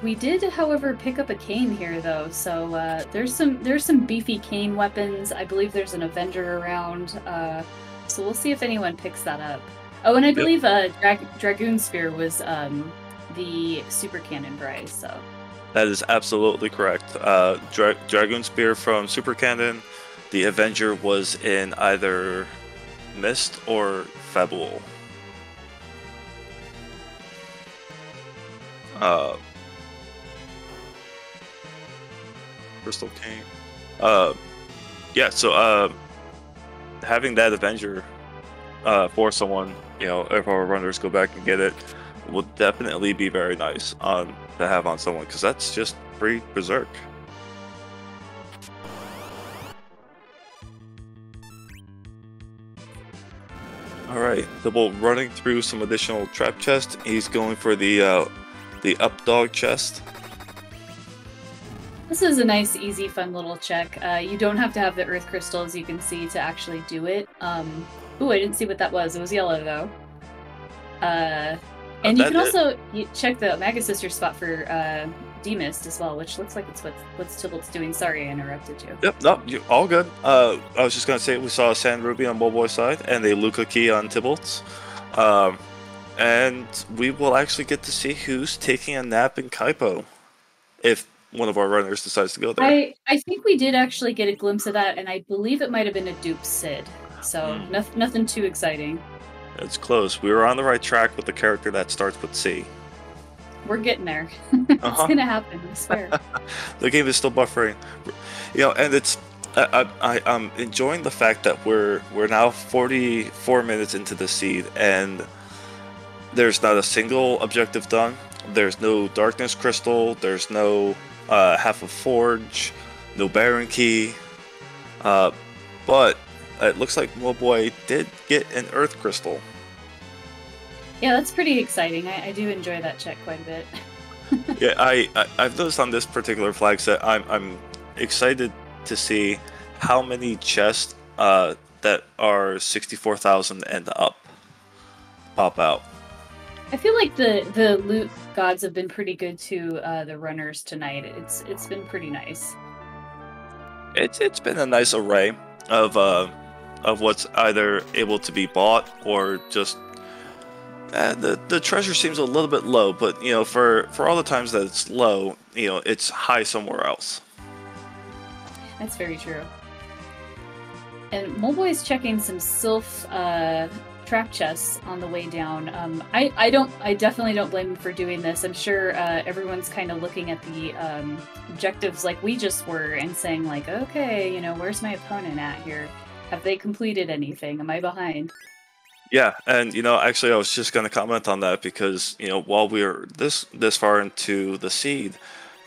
We did, however, pick up a cane here, though. So uh, there's some there's some beefy cane weapons. I believe there's an Avenger around. Uh, so we'll see if anyone picks that up. Oh, and I believe uh, Dra- Dragoon Spear was um, the super cannon prize. So That is absolutely correct. Uh, Dra- Dragoon Spear from Super Cannon. The Avenger was in either Mist or Fabul. Uh, Crystal King. Uh, yeah, so uh, having that Avenger uh, for someone, you know, if our runners go back and get it, will definitely be very nice on to have on someone because that's just free berserk. All right, double running through some additional trap chest. He's going for the uh, the up dog chest. this is a nice, easy, fun little check. Uh, you don't have to have the Earth Crystal, as you can see, to actually do it. Um, ooh, I didn't see what that was. It was yellow though. Uh, and you can also check the Magus Sister spot for uh, Demist as well, which looks like it's what what's Tybalt's doing. Sorry, I interrupted you. Yep, no, you all good. Uh, I was just gonna say we saw a Sand Ruby on Boboi's side and a Luca Key on Tybalt's. Um, and we will actually get to see who's taking a nap in Kaipo if one of our runners decides to go there. I I think we did actually get a glimpse of that, and I believe it might have been a dupe Cid. So Hmm. noth- nothing too exciting. It's close. We were on the right track with the character that starts with C. We're getting there. it's Uh-huh. gonna happen. I swear. the game is still buffering you know and it's I, I i'm enjoying the fact that we're we're now 44 minutes into the seed and there's not a single objective done there's no darkness crystal there's no uh, half a forge no baron key uh, but it looks like Moboy did get an earth crystal yeah, that's pretty exciting. I, I do enjoy that check quite a bit. yeah, I, I I've noticed on this particular flag set, I'm I'm excited to see how many chests uh, that are sixty four thousand and up pop out. I feel like the the loot gods have been pretty good to uh, the runners tonight. It's it's been pretty nice. It's it's been a nice array of uh, of what's either able to be bought or just. Uh, the the treasure seems a little bit low, but you know, for for all the times that it's low, you know, it's high somewhere else. That's very true. And Moleboy's checking some Sylph uh, trap chests on the way down. Um, I, I don't, I definitely don't blame him for doing this. I'm sure uh, everyone's kind of looking at the um, objectives like we just were and saying like, okay, you know, where's my opponent at here? Have they completed anything? Am I behind? Yeah, and you know, actually, I was just going to comment on that because you know, while we are this this far into the seed,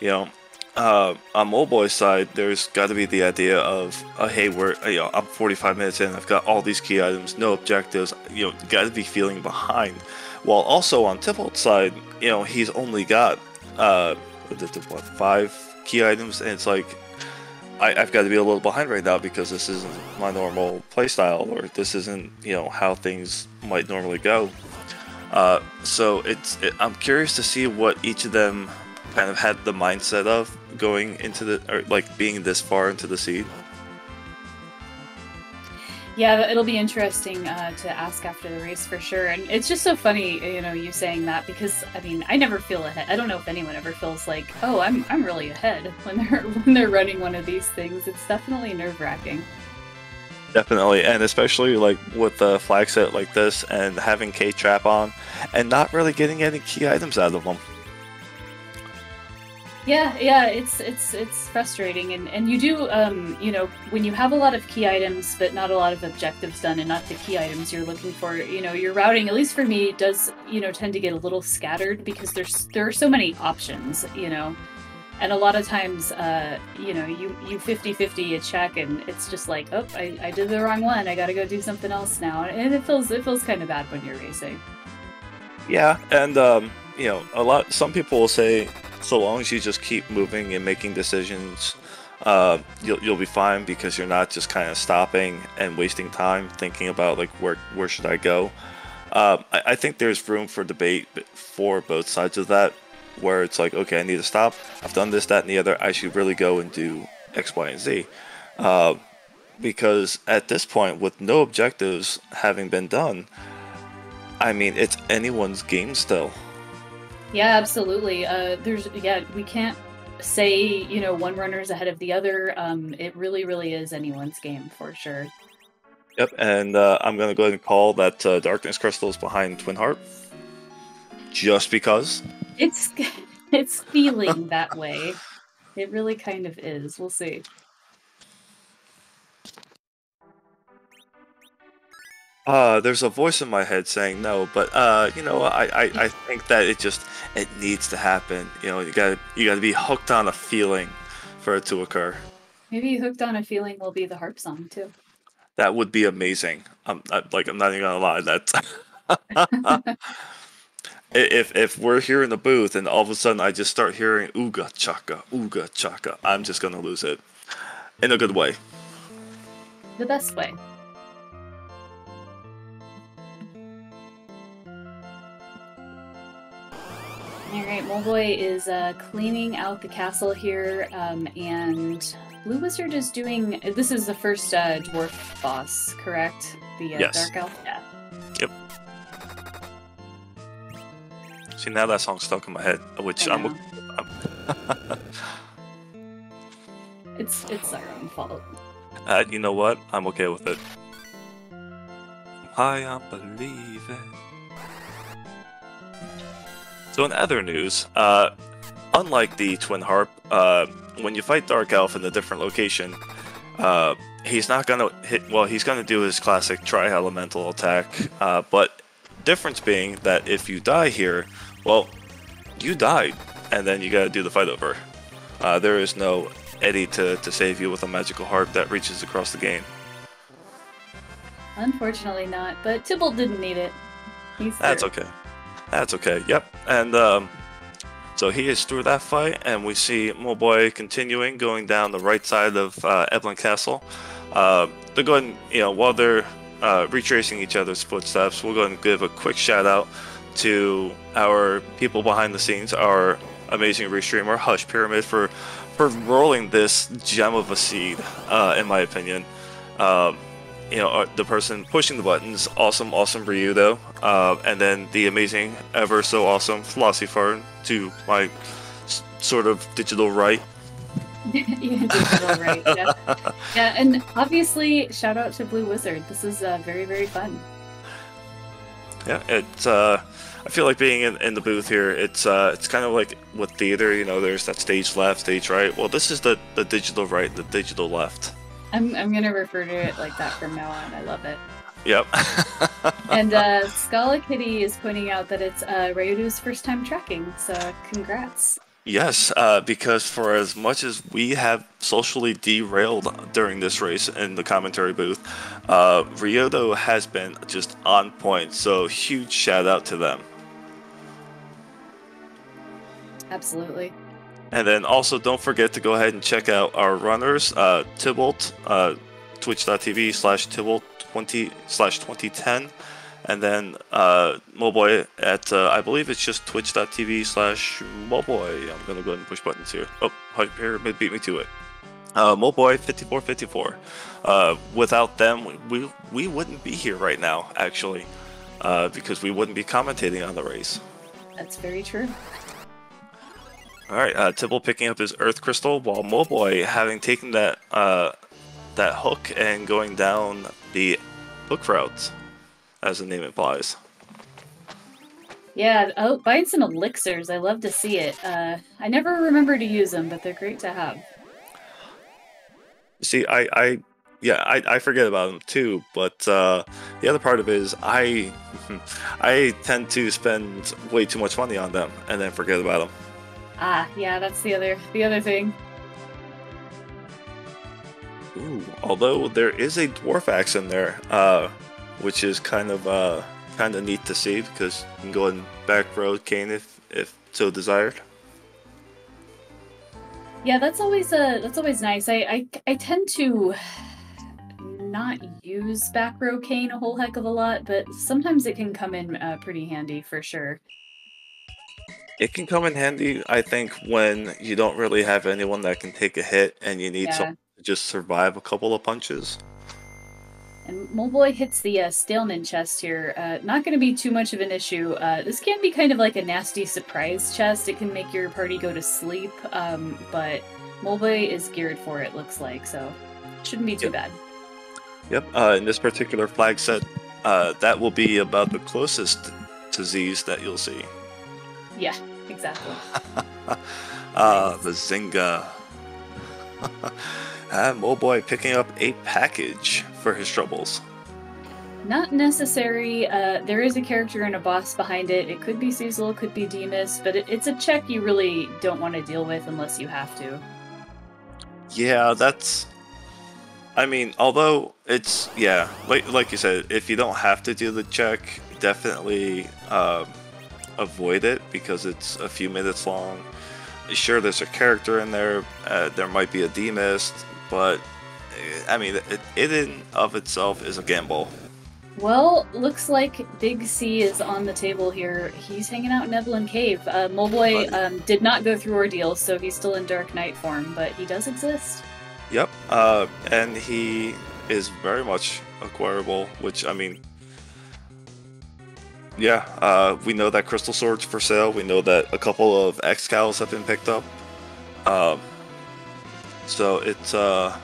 you know, uh, on Moleboy's side, there's got to be the idea of, uh, hey, we're you know, I'm 45 minutes in, I've got all these key items, no objectives, you know, got to be feeling behind. While also on Tybalt's side, you know, he's only got uh, what, five key items, and it's like. I, I've got to be a little behind right now because this isn't my normal playstyle, or this isn't you know how things might normally go. Uh, so it's it, I'm curious to see what each of them kind of had the mindset of going into the or like being this far into the seed. Yeah, it'll be interesting uh, to ask after the race for sure. And it's just so funny, you know, you saying that because I mean, I never feel ahead. I don't know if anyone ever feels like, oh, I'm I'm really ahead when they're when they're running one of these things. It's definitely nerve wracking. Definitely, and especially like with a flag set like this and having K trap on, and not really getting any key items out of them. Yeah, yeah, it's it's it's frustrating, and and you do, um, you know, when you have a lot of key items but not a lot of objectives done, and not the key items you're looking for, you know, your routing, at least for me, does you know tend to get a little scattered because there's there are so many options, you know, and a lot of times, uh, you know, you you 50-50 a check, and it's just like, oh, I, I did the wrong one, I got to go do something else now, and it feels it feels kind of bad when you're racing. Yeah, and um, you know, a lot. Some people will say, so long as you just keep moving and making decisions, uh, you'll you'll be fine because you're not just kind of stopping and wasting time thinking about like where where should I go. Uh, I, I think there's room for debate for both sides of that, where it's like, okay, I need to stop. I've done this, that, and the other. I should really go and do X, Y, and Z. Uh, because at this point, with no objectives having been done, I mean, it's anyone's game still. Yeah, absolutely. Uh, there's yeah, we can't say you know one runner's ahead of the other. Um, it really, really is anyone's game for sure. Yep, and uh, I'm gonna go ahead and call that uh, Darkness Crystal is behind Twin Harp, just because. It's it's feeling that way. It really kind of is. We'll see. Uh, there's a voice in my head saying no, but uh, you know, I, I, I think that it just it needs to happen. You know, you got you got to be hooked on a feeling for it to occur. Maybe hooked on a feeling will be the harp song too. That would be amazing. I'm like I'm not even gonna lie. That if if we're here in the booth and all of a sudden I just start hearing ooga chaka ooga chaka, I'm just gonna lose it in a good way. The best way. All right, Moleboy is uh, cleaning out the castle here, um, and Bleu Wizard is doing. This is the first uh, dwarf boss, correct? The uh, Yes. Dark Elf. Yeah. Yep. See now that song's stuck in my head, which I I'm. It's it's our own fault. uh, you know what? I'm okay with it. I am believing. So in other news, uh, unlike the Twin Harp, uh, when you fight Dark Elf in a different location, uh, he's not gonna hit. Well, he's gonna do his classic Tri-Elemental attack, uh, but difference being that if you die here, well, you died, and then you gotta do the fight over. Uh, there is no Eddie to, to save you with a magical harp that reaches across the game. Unfortunately, not. But Tybalt didn't need it. He's That's there. okay. That's okay. Yep. And um, so he is through that fight, and we see Moboy continuing going down the right side of uh, Eblan Castle. Uh, they're going, you know, while they're uh, retracing each other's footsteps, we're going to give a quick shout out to our people behind the scenes, our amazing restreamer Hushed Pyramid for for rolling this gem of a seed, uh, in my opinion. Um, you know, uh, the person pushing the buttons, awesome, awesome Ryudo, uh, and then the amazing, ever so awesome Philosopher to my s- sort of digital right. it all right. Yeah. yeah, and obviously, shout out to Bleu Wizard. This is uh, very, very fun. Yeah, it's. Uh, I feel like being in, in the booth here. It's uh, it's kind of like with theater. You know, there's that stage left, stage right. Well, this is the the digital right, the digital left. I'm, I'm gonna refer to it like that from now on. I love it. Yep. And uh, Scala Kitty is pointing out that it's uh, Ryudo's first time tracking, so congrats. Yes, uh, because for as much as we have socially derailed during this race in the commentary booth, uh, Ryudo has been just on point. So huge shout out to them. Absolutely. And then also don't forget to go ahead and check out our runners, uh, Tybalt, uh, twitch.tv slash Tybalt 20 slash 2010. And then uh, Moboy at, uh, I believe it's just twitch.tv slash Moboy. I'm going to go ahead and push buttons here. Oh, Hype Pyramid beat me to it. Uh, Moboy 5454. Uh, without them, we, we wouldn't be here right now, actually, uh, because we wouldn't be commentating on the race. That's very true. All right, uh, Tibble picking up his Earth Crystal, while Moboy having taken that uh, that hook and going down the hook route, as the name implies. Yeah, oh, buying some elixirs. I love to see it. Uh, I never remember to use them, but they're great to have. See, I, I yeah, I, I forget about them too, but uh, the other part of it is I I tend to spend way too much money on them and then forget about them. Ah, yeah, that's the other the other thing. Ooh, although there is a dwarf axe in there, uh, which is kind of uh, kind of neat to see because you can go in back road cane if if so desired. Yeah, that's always uh that's always nice. I I, I tend to not use back row cane a whole heck of a lot, but sometimes it can come in uh, pretty handy for sure. It can come in handy, I think, when you don't really have anyone that can take a hit and you need Yeah. someone to just survive a couple of punches. And Moleboy hits the uh, Staleman chest here. Uh, not going to be too much of an issue. Uh, this can be kind of like a nasty surprise chest. It can make your party go to sleep, um, but Moleboy is geared for it, looks like, so shouldn't be too Yep. bad. Yep. Uh, in this particular flag set, uh, that will be about the closest disease that you'll see. Yeah, exactly. uh, the Zynga. and Moboy picking up a package for his troubles. Not necessary. Uh, there is a character and a boss behind it. It could be Cecil, could be Demas, but it, it's a check you really don't want to deal with unless you have to. Yeah, that's. I mean, although it's yeah, like like you said, if you don't have to do the check, definitely um, avoid it because it's a few minutes long. Sure, there's a character in there. Uh, there might be a demist, but I mean, it, it in of itself is a gamble. Well, looks like Big C is on the table here. He's hanging out in Eblan Cave. Uh, Moleboy um, did not go through ordeals, so he's still in Dark Knight form, but he does exist. Yep. Uh, and he is very much acquirable, which I mean, yeah. Uh, we know that crystal swords for sale. We know that a couple of excals have been picked up. Um, so it's uh,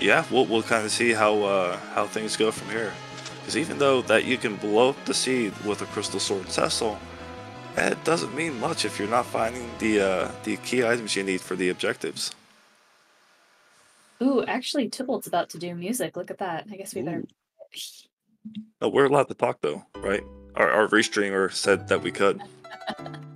yeah. We'll we'll kind of see how uh, how things go from here. Because even though that you can blow up the seed with a crystal sword Cecil, it doesn't mean much if you're not finding the uh, the key items you need for the objectives. Ooh, actually, Tybalt's about to do music. Look at that. I guess we better. We're allowed to talk though, right? Our, our restreamer said that we could.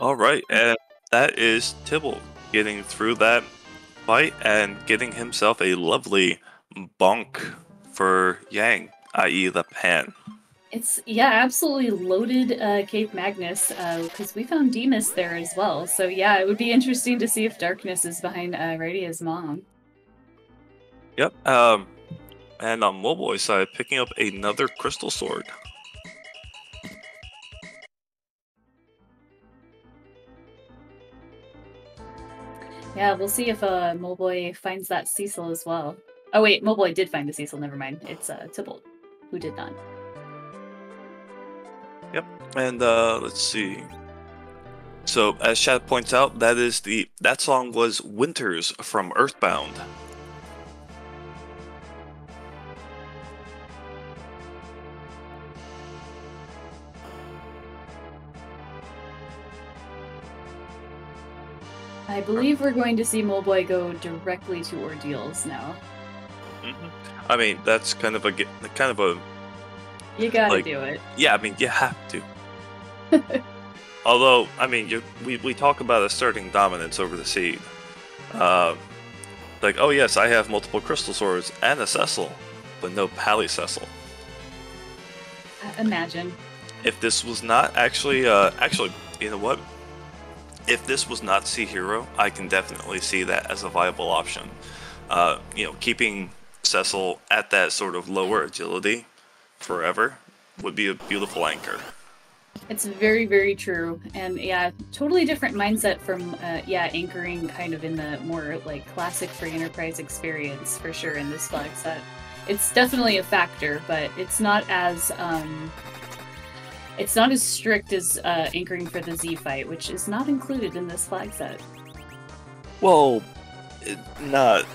All right, and that is Tibble getting through that fight and getting himself a lovely bonk for Yang, i.e., the pan. It's yeah, absolutely loaded uh, Cave Magnes because we found Demas there as well. So yeah, it would be interesting to see if Darkness is behind uh, Rydia's mom. Yep. Um, and on Moboy's side, picking up another crystal sword. Yeah, we'll see if uh, Moleboy finds that Cecil as well. Oh wait, Moleboy did find the Cecil. Never mind. It's uh, Tybalt who did not. Yep, and uh, let's see. So, as Chad points out, that is the that song was "Winters" from Earthbound. I believe we're going to see Moleboy go directly to ordeals now. hmm I mean, that's kind of a kind of a You gotta Like- do it. yeah. I mean, you have to. Although, I mean, you, we we talk about asserting dominance over the seed. Uh, like, oh yes, I have multiple crystal swords and a Cecil, but no Pally Cecil. Imagine. If this was not actually, uh, actually, you know what? If this was not Sea Hero, I can definitely see that as a viable option. Uh, you know, keeping Cecil at that sort of lower agility forever would be a beautiful anchor. It's very, very true. And yeah, totally different mindset from, uh, yeah, anchoring kind of in the more like classic free enterprise experience for sure in this flag set. It's definitely a factor, but it's not as, um, it's not as strict as uh, anchoring for the Z fight, which is not included in this flag set. Well, it, not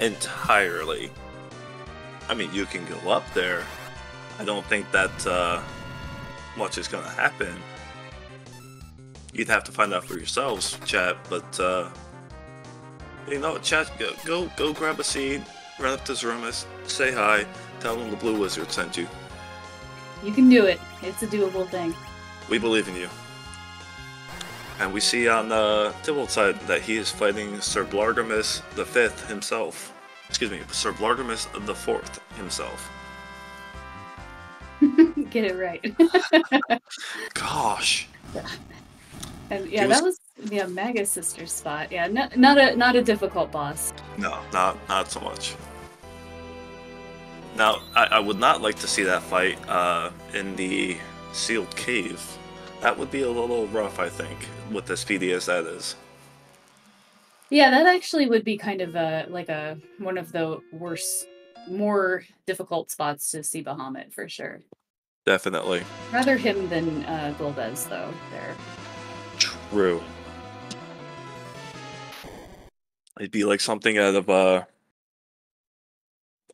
entirely. I mean, you can go up there. I don't think that uh, much is going to happen. You'd have to find out for yourselves, chat. But uh, you know, chat, go, go go grab a seat, run up to Zeromus, say hi, tell them the Bleu Wizard sent you. You can do it. It's a doable thing. We believe in you. And we see on the Tybalt's side that he is fighting Sir Blargamus the Fifth himself. Excuse me, Sir Blargamus the Fourth himself. Get it right. Gosh. And yeah, was... that was yeah Magus sister spot. Yeah, not not a not a difficult boss. No, not not so much. Now, I, I would not like to see that fight uh, in the sealed cave. That would be a little rough, I think, with as speedy as that is. Yeah, that actually would be kind of a like a one of the worst, more difficult spots to see Bahamut for sure. Definitely. Rather him than uh, Golbez, though. There. True. It'd be like something out of uh,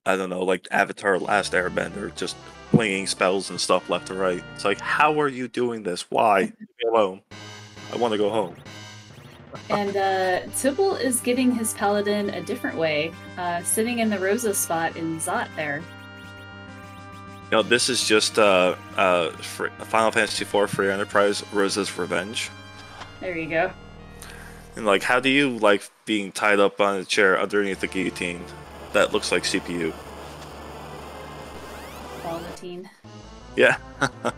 I don't know, like Avatar: Last Airbender, just flinging spells and stuff left and right. It's like, how are you doing this? Why? Leave me alone. I want to go home. and uh, Tybalt is getting his paladin a different way, uh, sitting in the Rosa spot in Zot there. You know, this is just uh, uh, Final Fantasy IV Free Enterprise Rosa's Revenge. There you go. And like, how do you like being tied up on a chair underneath the guillotine that looks like CPU? Guillotine. Yeah.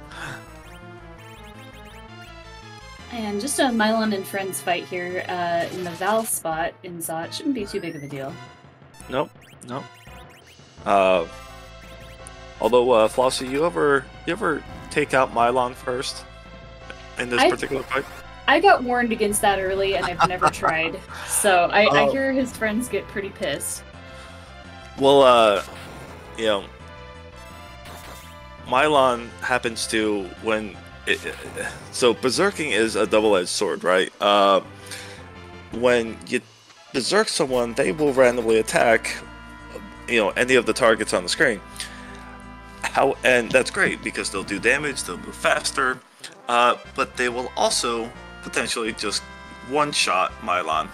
and just a Milon and friends fight here uh, in the Val spot in Zot shouldn't be too big of a deal. Nope. Nope. Uh, Although, uh, Flossie, you ever you ever take out Milon first in this I, particular fight? I got warned against that early, and I've never tried. So I, I oh. hear his friends get pretty pissed. Well, uh, you know, Milon happens to when it, so berserking is a double-edged sword, right? Uh, when you berserk someone, they will randomly attack, you know, any of the targets on the screen. How and that's great because they'll do damage, they'll move faster, uh, but they will also potentially just one-shot Milon,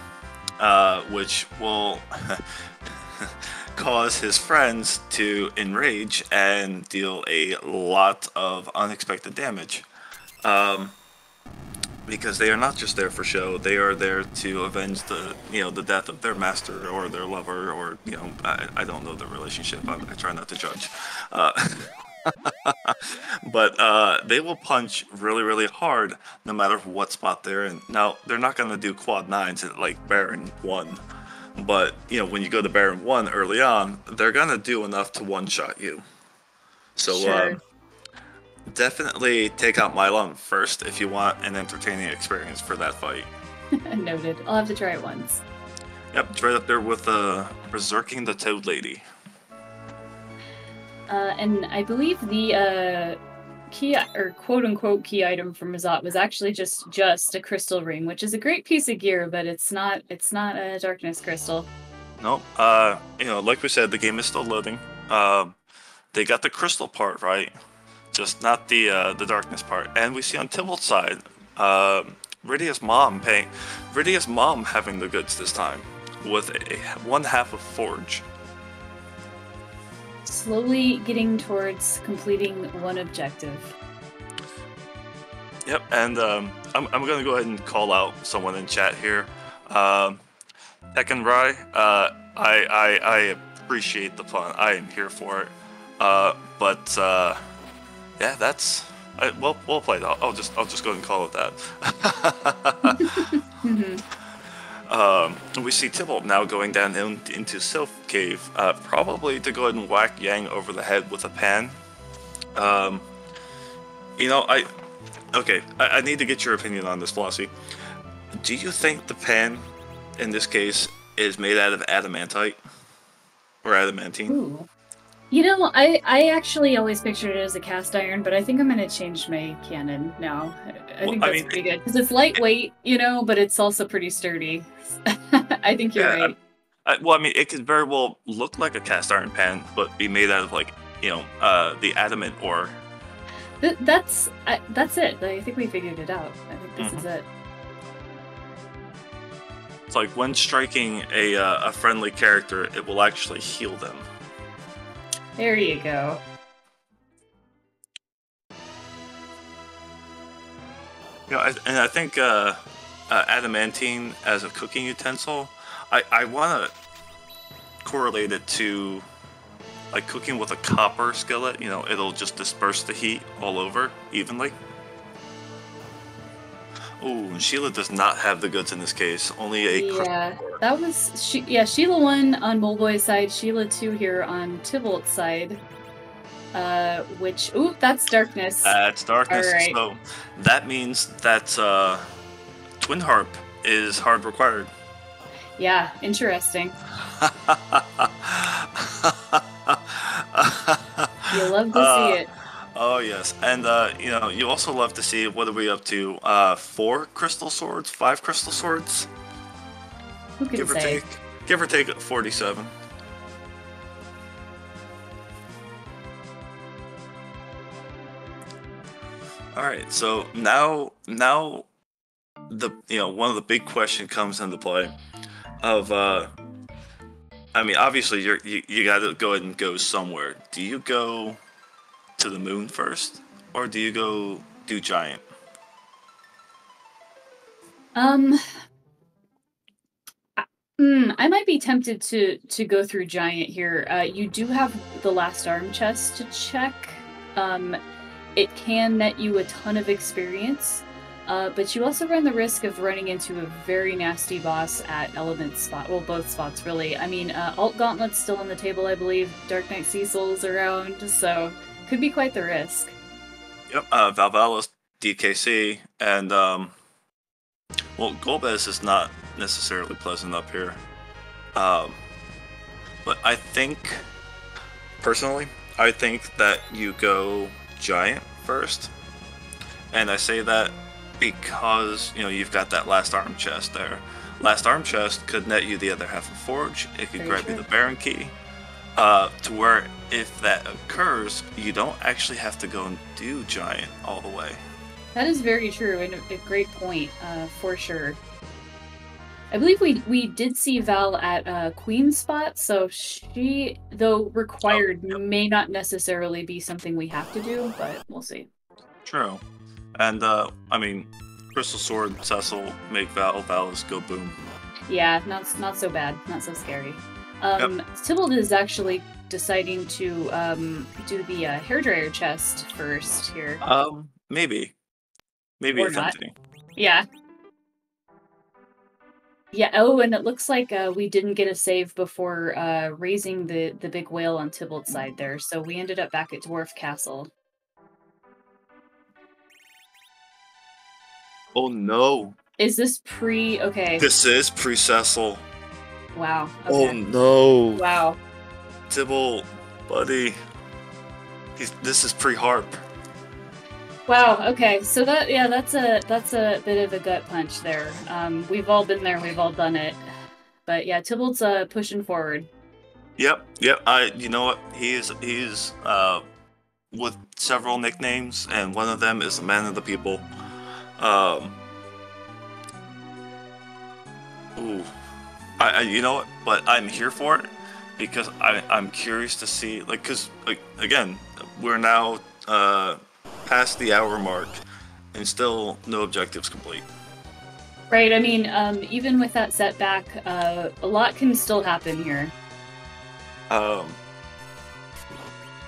uh, which will cause his friends to enrage and deal a lot of unexpected damage. Um, because they are not just there for show; they are there to avenge the you know the death of their master or their lover or you know I, I don't know the relationship. I, I try not to judge. Uh, but uh, they will punch really really hard no matter what spot they're in. Now they're not going to do quad nines at like Baron one, but you know when you go to Baron one early on, they're going to do enough to one shot you. So. Sure. Uh, definitely take out Milon first if you want an entertaining experience for that fight. Noted. I'll have to try it once. Yep, it's right up there with uh, Berserking the Toad Lady. Uh, and I believe the uh, key or quote unquote key item from Mazat was actually just just a crystal ring, which is a great piece of gear, but it's not it's not a darkness crystal. No, uh, you know, like we said, the game is still loading. Um, they got the crystal part right just not the uh, the darkness part. And we see on Tybalt's side, uh, Rydia's mom paying, Rydia's mom having the goods this time, with a, one half of Forge. Slowly getting towards completing one objective. Yep, and um, I'm, I'm going to go ahead and call out someone in chat here. Um, Tekken Rai, uh, I, I I appreciate the pun. I am here for it. Uh, but uh, yeah, that's. I, we'll we'll play that. I'll just I'll just go and call it that. Mhm. Um, we see Tybalt now going down in, into Sylph Cave, uh, probably to go ahead and whack Yang over the head with a pan. Um, you know, I okay. I, I need to get your opinion on this, Flossie. Do you think the pan, in this case, is made out of adamantite or adamantine? Ooh. You know, I I actually always pictured it as a cast iron, but I think I'm gonna change my canon now. I, I Well, think I that's mean, pretty good because it's lightweight, you know, but it's also pretty sturdy. I think you're Yeah, right. I, well, I mean, it could very well look like a cast iron pan, but be made out of like you know uh, the adamant ore. Th- that's I, that's it. I think we figured it out. I think this Mhm. is it. It's like when striking a uh, a friendly character, it will actually heal them. There you go. You know, and I think uh, uh, adamantine as a cooking utensil, I, I want to correlate it to like cooking with a copper skillet. You know, it'll just disperse the heat all over evenly. Oh, Sheila does not have the goods in this case. Only a Yeah, that was she. Yeah, Sheila one on Moleboy's side, Sheila two here on Tybalt's side. Uh, which ooh, that's darkness. That's darkness. Alright. So that means that uh, Twin Harp is hard required. yeah, interesting. You love to Uh, see it. Oh yes, and uh, you know you also love to see what are we up to? Uh, four crystal swords, five crystal swords, Who can give or say? take, give or take forty-seven. All right, so now now the you know one of the big question comes into play of uh I mean obviously you're you, you got to go ahead and go somewhere. Do you go to the moon first or do you go do giant? Um, I- mm, I might be tempted to to go through giant here. Uh, you do have the last arm chest to check. Um, it can net you a ton of experience, uh, but you also run the risk of running into a very nasty boss at element spot. Well, both spots really. I mean, uh, alt gauntlet's still on the table, I believe. Dark Knight Cecil's around, so could be quite the risk. Yep, uh, Valvalis, DKC, and um, well, Golbez is not necessarily pleasant up here. Um, but I think, personally, I think that you go giant first, and I say that because you know you've got that last arm chest there. Last arm chest could net you the other half of Forge. It could Very grab you the Baron key. Uh, to where if that occurs, you don't actually have to go and do giant all the way. That is very true and a, great point, uh, for sure. I believe we we did see Val at uh, Queen's spot, so she, though required, yep. may not necessarily be something we have to do, but we'll see. True. And uh, I mean, Crystal Sword, Cecil, make Val, Valis go boom. Yeah, not not so bad, not so scary. Um, Tybalt is actually deciding to um, do the uh, hairdryer chest first here. Um, maybe, maybe Or not. Yeah. Yeah. Oh, and it looks like uh, we didn't get a save before uh, raising the the big whale on Tybalt's side there, so we ended up back at Dwarf Castle. Oh no! Is this pre? Okay. This is pre-Cecil. Wow. Oh no! Wow. Tybalt, buddy. He's, this is pre-harp. Wow. Okay. So that yeah, that's a that's a bit of a gut punch there. Um, we've all been there. We've all done it. But yeah, Tybalt's uh, pushing forward. Yep, yep. I, you know what? He is, he is, uh, with several nicknames, and one of them is the man of the people. Um. Ooh, I, I you know what? But I'm here for it because I, I'm curious to see, like, cause like again, we're now uh past the hour mark, and still no objectives complete. Right. I mean, um, even with that setback, uh, a lot can still happen here. Um,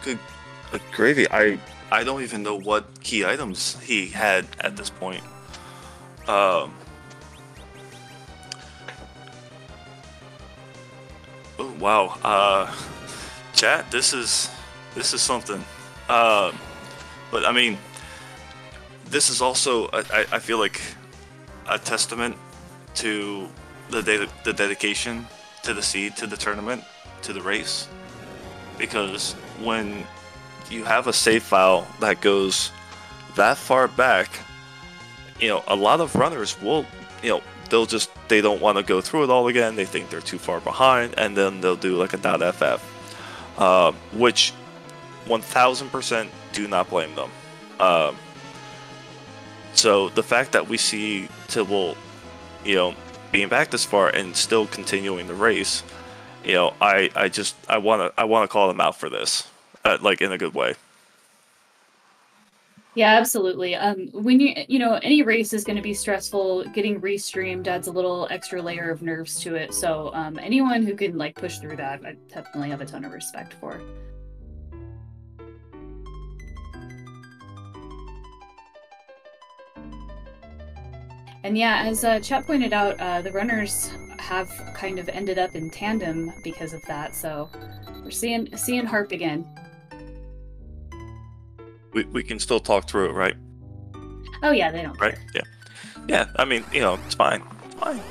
good, good gravy. I I don't even know what key items he had at this point. Um. Oh wow. Uh, chat. This is this is something. Um, but I mean, this is also I, I feel like a testament to the de- the dedication to the seed, to the tournament, to the race, because when you have a save file that goes that far back, you know, a lot of runners will, you know, they'll just they don't want to go through it all again. They think they're too far behind, and then they'll do like a .ff, uh, which 1,000% do not blame them. Um, so the fact that we see Tibble, you know, being back this far and still continuing the race, you know, I, I just I wanna I wanna call them out for this, uh, like in a good way. Yeah, absolutely. Um, when you you know any race is going to be stressful. Getting restreamed adds a little extra layer of nerves to it. So um, anyone who can like push through that, I definitely have a ton of respect for. And yeah, as uh, Chat pointed out, uh, the runners have kind of ended up in tandem because of that. So we're seeing seeing Harp again. We, we can still talk through it, right? Oh yeah, they don't. Right? Care. Yeah. Yeah. I mean, you know, it's fine. It's fine.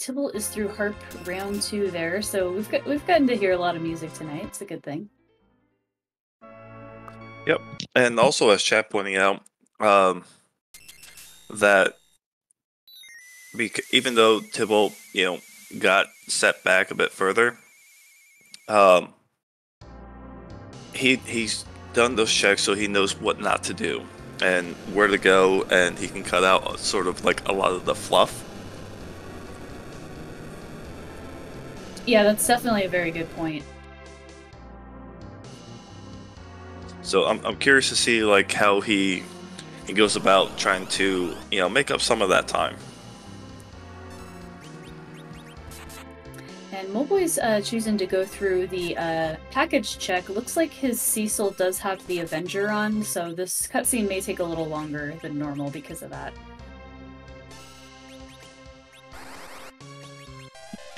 Tibble is through harp round two there, so we've got we've gotten to hear a lot of music tonight. It's a good thing. Yep, and also as chat pointing out, um, that even though Tibble, you know, got set back a bit further, um, he he's done those checks so he knows what not to do and where to go, and he can cut out sort of like a lot of the fluff. Yeah, that's definitely a very good point. So I'm, I'm curious to see like how he he goes about trying to you know make up some of that time. And Moleboy's uh, choosing to go through the uh, package check. Looks like his Cecil does have the Avenger on, so this cutscene may take a little longer than normal because of that.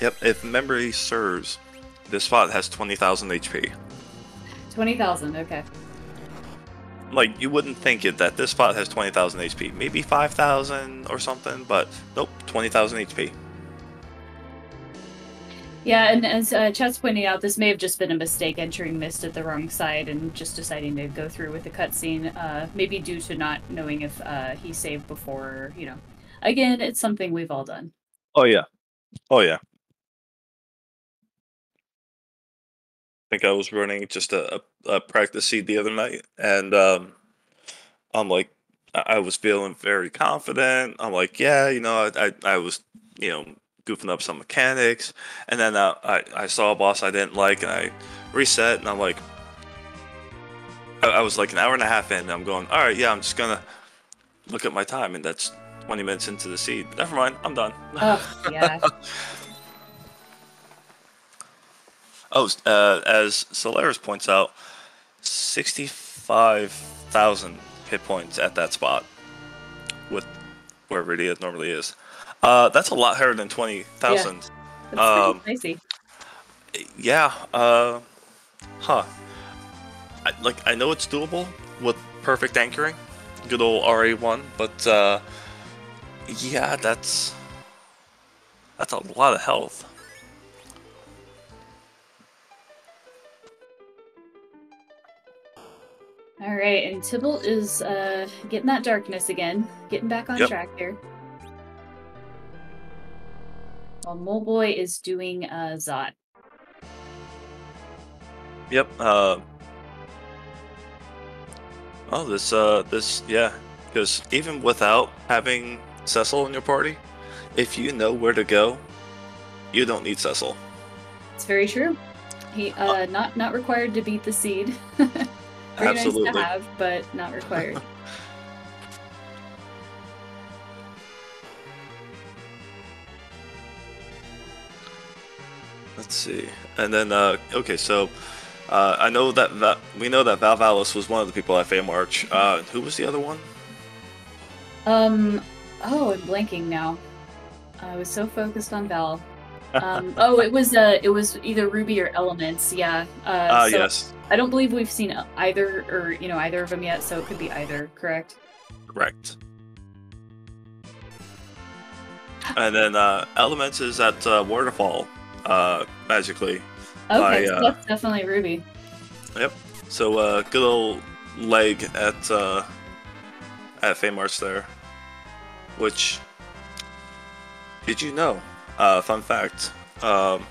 Yep, if memory serves, this spot has 20,000 HP. 20,000, okay. Like, you wouldn't think it that this spot has 20,000 HP. Maybe 5,000 or something, but nope, 20,000 HP. Yeah, and as uh, Chat's pointing out, this may have just been a mistake entering Mist at the wrong side and just deciding to go through with the cutscene, uh, maybe due to not knowing if uh, he saved before, you know. Again, it's something we've all done. Oh, yeah. Oh, yeah. Think I was running just a, a, practice seed the other night, and um, I'm like, I was feeling very confident. I'm like, yeah, you know, I, I, I was, you know, goofing up some mechanics, and then uh, I I saw a boss I didn't like, and I reset, and I'm like, I, I was like an hour and a half in, and I'm going, all right, yeah, I'm just gonna look at my time, and that's 20 minutes into the seed. Never mind, I'm done. Oh, yeah. Oh, uh, as Solaris points out, 65,000 hit points at that spot with where Rydia normally is. Uh, that's a lot higher than 20,000. That's Um, pretty crazy. Yeah, uh, huh. I, like, I know it's doable with perfect anchoring, good old RA1, but, uh, yeah, that's, that's a lot of health. All right, and Tybalt is uh, getting that darkness again, getting back on Yep. track here. While Moleboy is doing uh, Zot. Yep. Uh, oh, this, uh, this, yeah. Because even without having Cecil in your party, if you know where to go, you don't need Cecil. It's very true. He uh, not not required to beat the seed. very Absolutely. nice to have, but not required. Let's see. And then, uh, okay, so uh, I know that, that we know that Val Valis was one of the people at Feymarch. Uh, who was the other one? um. Oh, I'm blanking now. I was so focused on Val. Um, oh, it was uh, it was either Ruby or Elements. Yeah. Uh, Ah, so yes, I don't believe we've seen either or you know either of them yet, so it could be either. Correct. correct. And then uh, Elements is at uh, Waterfall, uh, magically. Okay, so uh, that's definitely Ruby. Yep. So uh, good old leg at uh, at Feymarch there. Which did you know? Uh, fun fact. Um,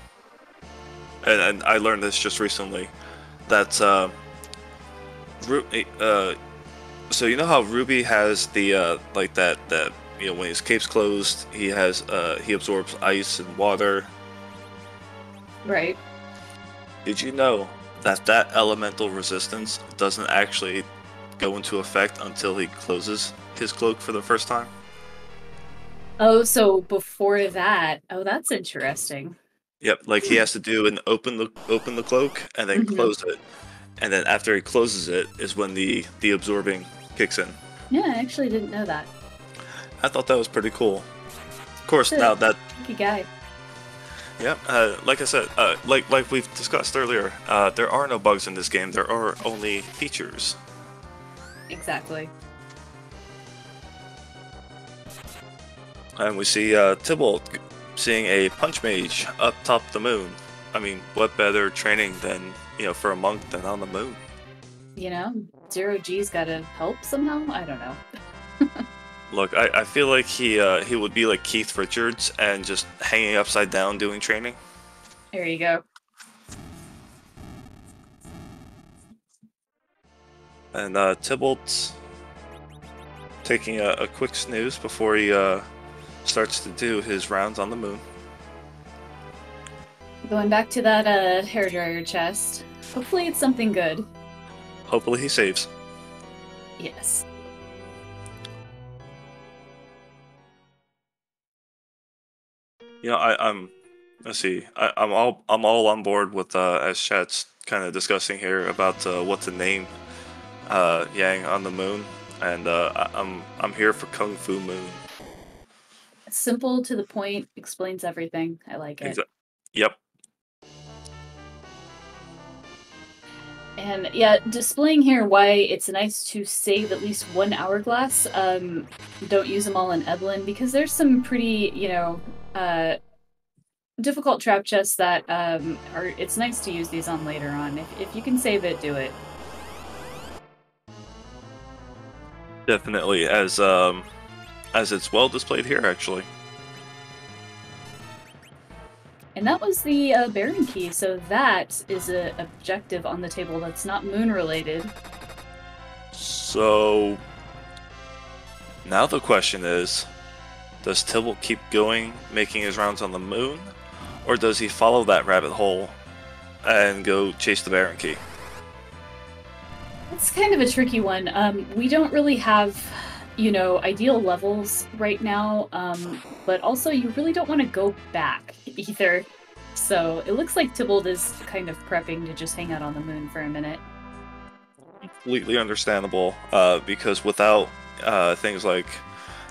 and, and I learned this just recently that uh, Ru- uh, so you know how Ruby has the uh, like that that you know when his cape's closed he has uh, he absorbs ice and water. Right. Did you know that that elemental resistance doesn't actually go into effect until he closes his cloak for the first time? Oh, so before that, oh, that's interesting. Yep, like he has to do an open the open the cloak and then Mhm. close it, and then after he closes it is when the the absorbing kicks in. Yeah, I actually didn't know that. I thought that was pretty cool. Of course, Good. now that Lucky guy. yeah, uh, like I said, uh, like like we've discussed earlier, uh, there are no bugs in this game. There are only features. Exactly. And we see uh, Tybalt seeing a punch mage up top the moon. I mean, what better training than you know for a monk than on the moon? You know, zero G's got to help somehow. I don't know. Look, I, I feel like he uh, he would be like Keith Richards and just hanging upside down doing training. There you go. And uh, Tybalt taking a, a quick snooze before he uh, starts to do his rounds on the moon. Going back to that uh, hairdryer chest. Hopefully, it's something good. Hopefully, he saves. Yes. You know, I, I'm. Let's see. I, I'm all I'm all on board with uh, as chat's kind of discussing here about uh, what to name uh, Yang on the moon, and uh, I, I'm I'm here for Kung Fu Moon. Simple to the point, explains everything. I like it. Yep. And yeah, displaying here why it's nice to save at least one hourglass. Um, don't use them all in Evelyn because there's some pretty, you know, uh, difficult trap chests that um, are. It's nice to use these on later on. If, if you can save it, do it. Definitely, as um, as it's well displayed here, actually. And that was the uh, Baron key. So that is an objective on the table that's not moon related. So now the question is, Does Tibble keep going, making his rounds on the moon, or does he follow that rabbit hole and go chase the Baron Key? It's kind of a tricky one. Um, we don't really have, you know, ideal levels right now, um, but also you really don't want to go back either. So it looks like Tybalt is kind of prepping to just hang out on the moon for a minute. Completely understandable, uh, because without uh, things like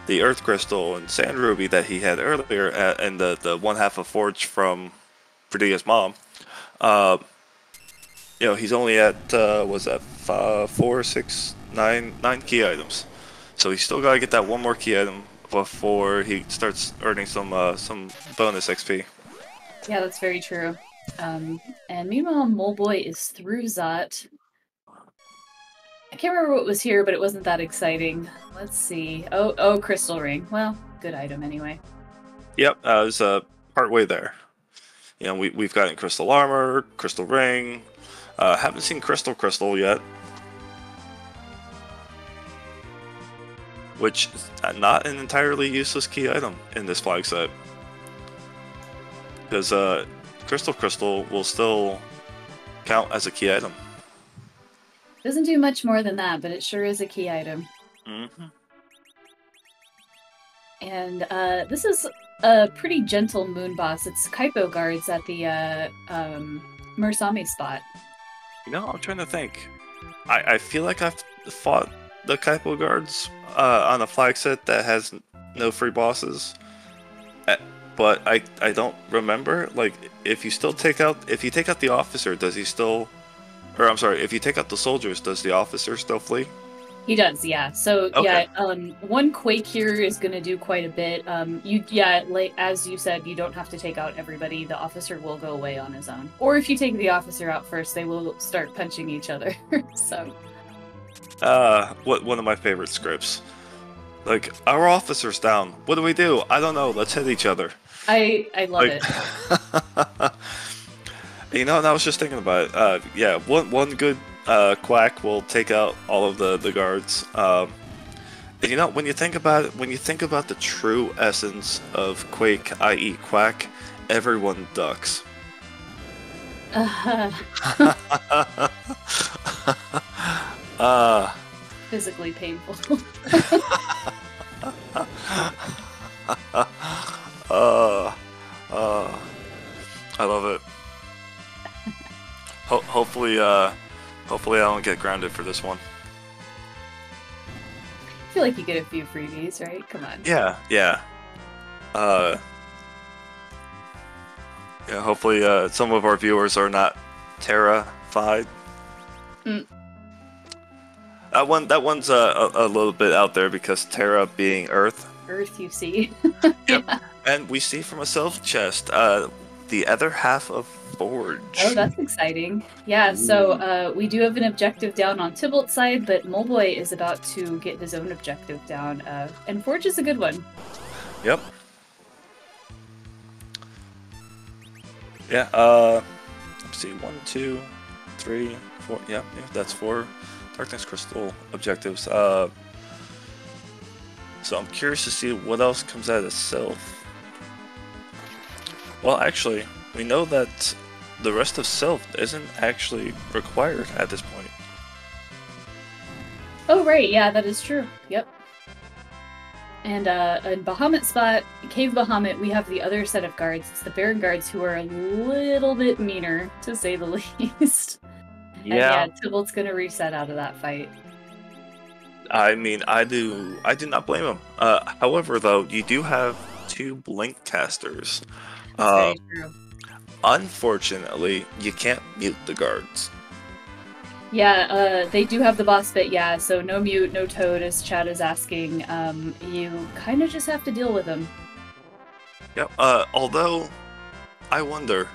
the Earth Crystal and Sand Ruby that he had earlier, and the, the one half of Forge from Rydia's mom, uh, you know, he's only at, uh, was that five, four, six, nine, nine key items. So he's still got to get that one more key item before he starts earning some uh, some bonus XP. Yeah, that's very true. Um, and meanwhile, Moleboy is through Zot. I can't remember what was here, but it wasn't that exciting. Let's see. Oh, oh, crystal ring. Well, good item anyway. Yep, I was uh, partway there. You know, we we've gotten crystal armor, crystal ring. Uh, haven't seen crystal crystal yet, which is not an entirely useless key item in this flag set because uh, Crystal Crystal will still count as a key item. Doesn't do much more than that, but it sure is a key item. Mm-hmm. And uh, this is a pretty gentle moon boss. It's Kaipo guards at the uh, um, spot. You know, I'm trying to think. I, I feel like I've fought the Kaipo guards uh, on a flag set that has no free bosses but I I don't remember like if you still take out if you take out the officer, does he still? Or I'm sorry, if you take out the soldiers, does the officer still flee? He does, yeah. So okay. yeah, um, one quake here is going to do quite a bit. Um, you yeah, like as you said, you don't have to take out everybody. The officer will go away on his own. Or if you take the officer out first, they will start punching each other. so. Uh, what one of my favorite scripts. Like our officer's down. What do we do? I don't know. Let's hit each other. I I love like, it. you know, and I was just thinking about it. Uh, yeah, one one good uh, quack will take out all of the the guards. Um, and you know, when you think about it, when you think about the true essence of Quake, i.e., quack, everyone ducks. Uh, uh, physically painful. uh, uh, I love it. Ho- hopefully, uh, hopefully I don't get grounded for this one. I feel like you get a few freebies, right? Come on. Yeah, yeah. Uh, yeah. Hopefully, uh, some of our viewers are not terrified. Mm. That one, that one's uh, a, a little bit out there because Terra being Earth. Earth, you see. yep. And we see from a Sylph chest uh, the other half of Forge. Oh, that's exciting. Yeah, so uh, we do have an objective down on Tybalt's side, but Moleboy is about to get his own objective down. Uh, and Forge is a good one. Yep. Yeah, uh, let's see, one, two, three, four. Yeah, yeah, that's four Darkness Crystal objectives. Uh, so I'm curious to see what else comes out of Sylph. Well, actually, we know that the rest of Sylph isn't actually required at this point. Oh, right. Yeah, that is true. Yep. And uh, in Bahamut spot, Cave Bahamut, we have the other set of guards. It's the Baron guards who are a little bit meaner, to say the least. Yeah. And yeah, Tybalt's gonna reset out of that fight. I mean, I do. I do not blame him. Uh, however, though, you do have two blink casters uh, true. Unfortunately, you can't mute the guards. Yeah, uh, they do have the boss bit, yeah, so no mute, no toad, as Chad is asking. Um, you kind of just have to deal with them. Yep, uh, although, I wonder,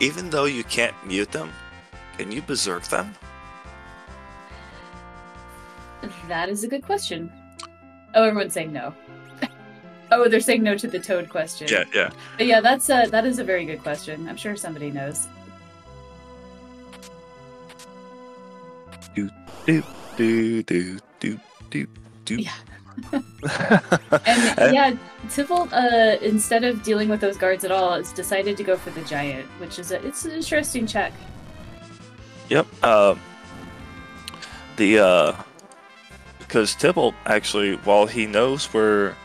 even though you can't mute them, can you berserk them? That is a good question. Oh, everyone's saying no. Oh, they're saying no to the toad question. Yeah, yeah. But yeah, that's a, that is a very good question. I'm sure somebody knows. Do do do do do do do. Yeah. and yeah, Tybalt, uh, instead of dealing with those guards at all, has decided to go for the giant, which is a, it's an interesting check. Yep. Uh, the uh, because Tibble actually, while he knows where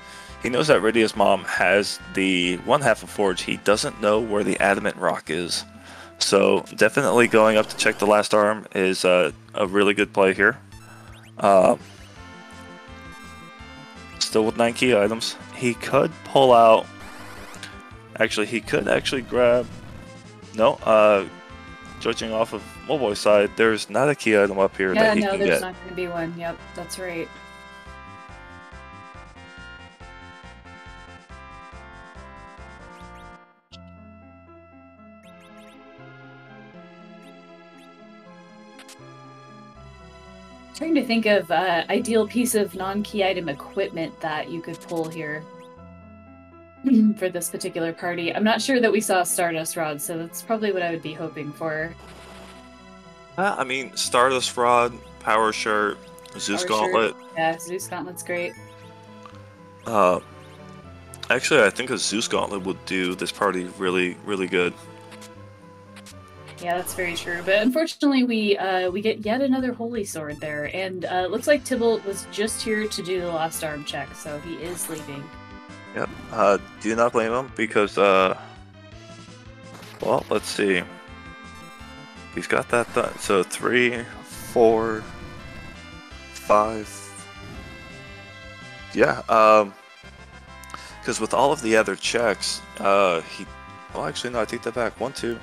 he knows that Rydia's mom has the one half of Forge, he doesn't know where the adamant rock is. So definitely going up to check the last arm is uh, a really good play here. Uh, still with nine key items. He could pull out. Actually, he could actually grab. No, uh, judging off of Moleboy's side, there's not a key item up here yeah, that he no, can there's not going to be one. Yep, that's right. Trying to think of uh, ideal piece of non-key item equipment that you could pull here for this particular party. I'm not sure that we saw Stardust Rod, so that's probably what I would be hoping for. Uh, I mean, Stardust Rod, Power Shirt, Zeus Power shirt. Gauntlet. Yeah, Zeus Gauntlet's great. Uh, actually, I think a Zeus Gauntlet would do this party really, really good. Yeah, that's very true. But unfortunately, we uh, we get yet another holy sword there, and uh, it looks like Tybalt was just here to do the last arm check, so he is leaving. Yep. Uh, do not blame him because, uh, well, let's see. He's got that done. So three, four, five. Yeah. Um, because with all of the other checks, uh, he. Well, actually, no. I take that back. One, two.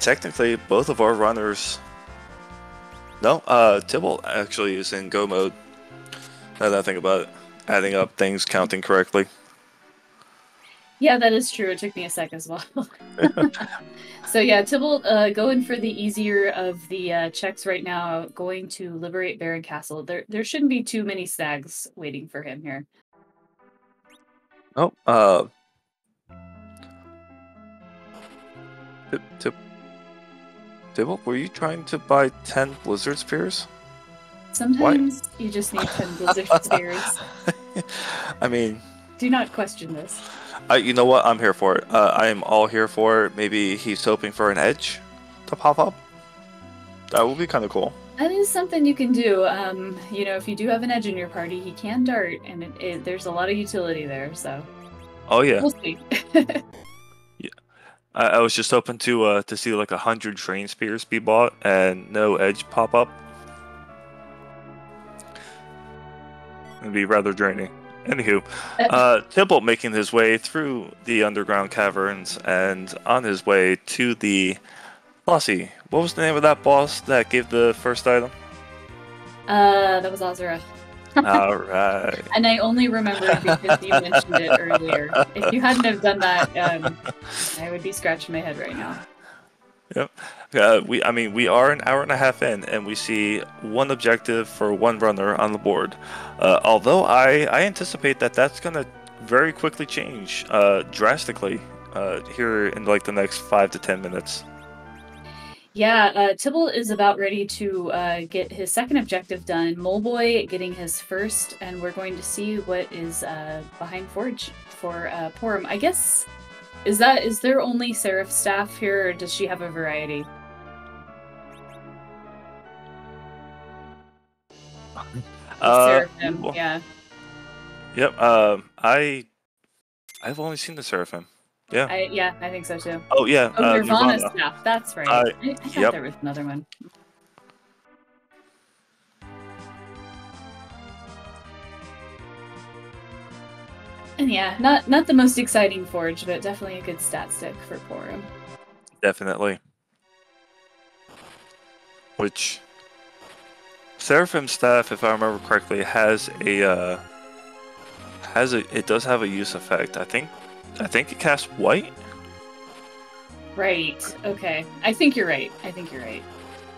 Technically, both of our runners. No, uh, Tybalt actually is in go mode. Now that I think about it, adding up things, counting correctly. Yeah, that is true. It took me a sec as well. so yeah, Tybalt uh, going for the easier of the uh, checks right now, going to liberate Baron Castle. There, there shouldn't be too many stags waiting for him here. Oh, uh. Tip, tip. Tybalt, were you trying to buy 10 Blizzard Spears? Sometimes you just need ten blizzard spears. I mean, Do not question this. I, you know what? I'm here for it. Uh, I am all here for it. Maybe he's hoping for an edge to pop up. That would be kind of cool. That is something you can do. Um, you know, if you do have an edge in your party, he can dart, and it, it, there's a lot of utility there. So Oh yeah, we'll see. I, I was just hoping to uh, to see like a hundred train spears be bought and no edge pop up. It'd be rather draining. Anywho, uh, Tybalt making his way through the underground caverns and on his way to the bossy. What was the name of that boss that gave the first item? uh, that was Asura. All right. And I only remembered because you mentioned it earlier. If you hadn't have done that, um, I would be scratching my head right now. Uh, we, I mean, we are an hour and a half in, and we see one objective for one runner on the board. Uh, although I, I anticipate that that's gonna very quickly change, uh, drastically, uh, here in like the next five to ten minutes. Yeah, uh, Tybalt is about ready to uh, get his second objective done. Moleboy getting his first, and we're going to see what is uh, behind Forge for uh, Porom. I guess is that is there only Seraph staff here, or does she have a variety? Uh, Seraphim, well, yeah. Yep. Um, I, I've only seen the Seraphim. Yeah. I, yeah, I think so too. Oh yeah. Oh, uh, Nirvana, Nirvana. staff. That's right. Uh, I, I thought yep. there was another one. And yeah, not not the most exciting forge, but definitely a good stat stick for Porom. Definitely. Which Seraphim staff, if I remember correctly, has a uh, has a it does have a use effect. I think I think it casts white. Right. Okay. I think you're right. I think you're right.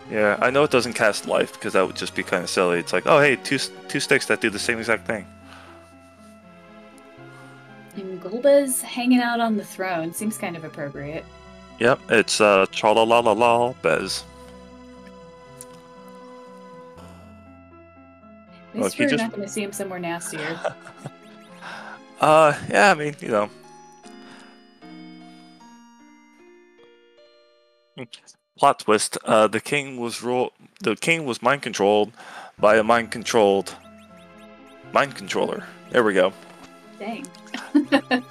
Yeah, I know it doesn't cast life because that would just be kind of silly. It's like, oh hey, two two sticks that do the same exact thing. And Golbez hanging out on the throne seems kind of appropriate. Yep, it's uh cha la la la la bez. At least we're just- not going to see him somewhere nastier. Uh, yeah, I mean, you know. Plot twist: uh, the king was ro- the king was mind controlled by a mind controlled mind controller. There we go. Dang.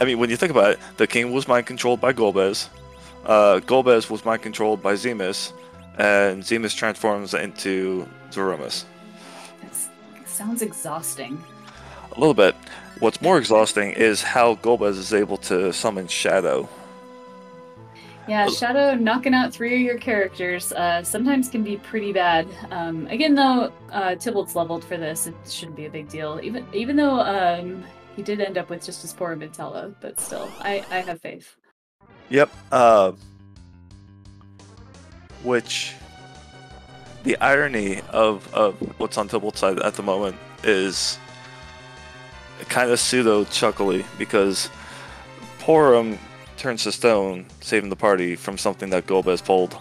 I mean, when you think about it, the king was mind controlled by Golbez. Uh, Golbez was mind controlled by Zemus, and Zemus transforms into Zeromus. That's, sounds exhausting. A little bit. What's more exhausting is how Golbez is able to summon Shadow. Yeah, Shadow knocking out three of your characters uh, sometimes can be pretty bad. Um, again, though, uh, Tybalt's leveled for this. It shouldn't be a big deal. Even even though um, he did end up with just as poor a Midtello, but still, I, I have faith. Yep. Uh, which the irony of, of what's on Tybalt's side at the moment is kind of pseudo chuckly because Porom turns to stone, saving the party from something that Golbez pulled,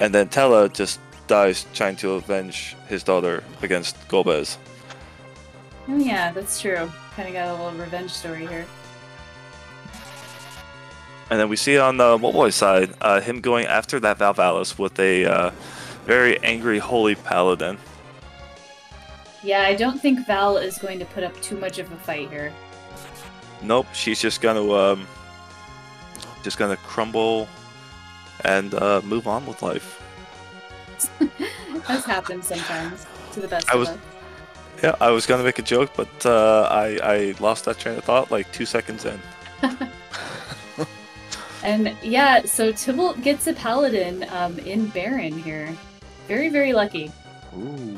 and then Tella just dies trying to avenge his daughter against Golbez. Oh yeah, that's true. Kind of got a little revenge story here. And then we see on the Moleboy side uh, him going after that Valvalis with a uh, very angry Holy Paladin. Yeah, I don't think Val is going to put up too much of a fight here. Nope, she's just gonna um, just gonna crumble and uh, move on with life. That's happened sometimes to the best I of was- us. Yeah, I was gonna make a joke, but uh, I I lost that train of thought like two seconds in. And yeah, so Tybalt gets a paladin um, in Baron here. Very, very lucky. Ooh,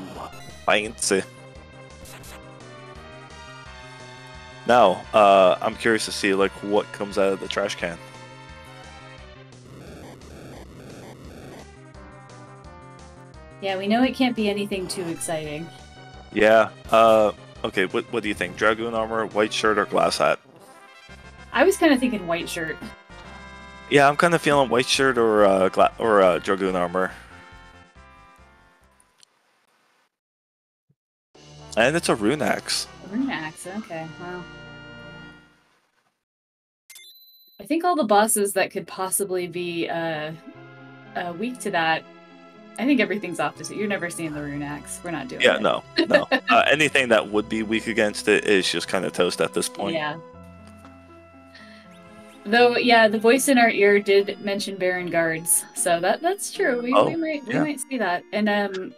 fancy. Now, uh, I'm curious to see like what comes out of the trash can. Yeah, we know it can't be anything too exciting. Yeah. Uh, okay. What what do you think? Dragoon armor, white shirt, or glass hat? I was kind of thinking white shirt. Yeah, I'm kind of feeling white shirt or uh, gla- or uh, dragoon armor. And it's a rune axe. Rune axe, okay, wow. I think all the bosses that could possibly be uh, uh, weak to that, I think everything's opposite. You're never seeing the rune axe. We're not doing Yeah, it. no, no. uh, anything that would be weak against it is just kind of toast at this point. Yeah. Though, yeah, the voice in our ear did mention Baron guards, so that that's true. We, Oh, we might we yeah. might see that. And um,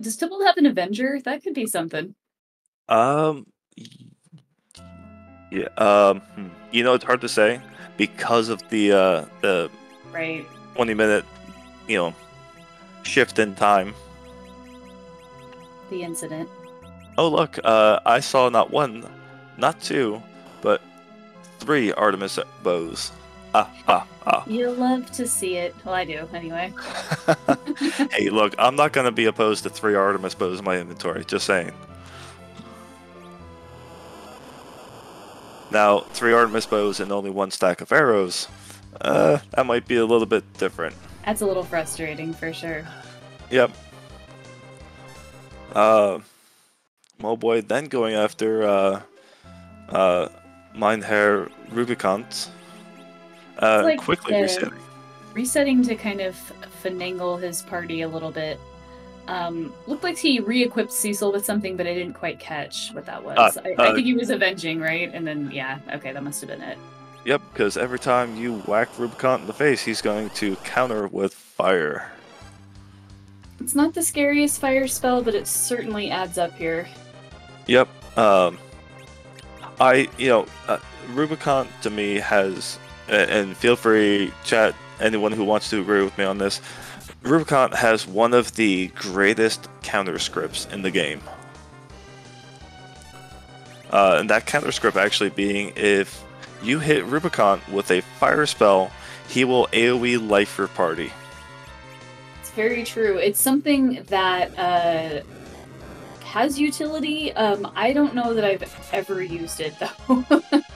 does Tybalt have an Avenger? That could be something. Um. Yeah. Um. hmm. You know, it's hard to say because of the uh the Right. 20 minute, you know, shift in time. The incident. Oh look, uh, I saw not one, not two, but three Artemis bows. Ah ah ah. You love to see it. Well, I do anyway. hey, look, I'm not gonna be opposed to three Artemis bows in my inventory. Just saying. Now, three Artemis bows and only one stack of arrows. Uh, that might be a little bit different. That's a little frustrating for sure. Yep. Uh, boy, then going after uh, uh, Mindhair Rubicante. Uh, like quickly the- resetting. Resetting to kind of finagle his party a little bit. Um, looked like he re-equipped Cecil with something, but I didn't quite catch what that was. Uh, I, I uh, think he was avenging, right? And then, yeah, okay, that must have been it. Yep, because every time you whack Rubicante in the face, he's going to counter with fire. It's not the scariest fire spell, but it certainly adds up here. Yep. Um, I, you know, uh, Rubicante to me has, and feel free, chat, anyone who wants to agree with me on this. Rubicante has one of the greatest counter scripts in the game. Uh, and that counter script actually being if you hit Rubicante with a fire spell, he will AoE life your party. It's very true. It's something that uh, has utility. Um, I don't know that I've ever used it though.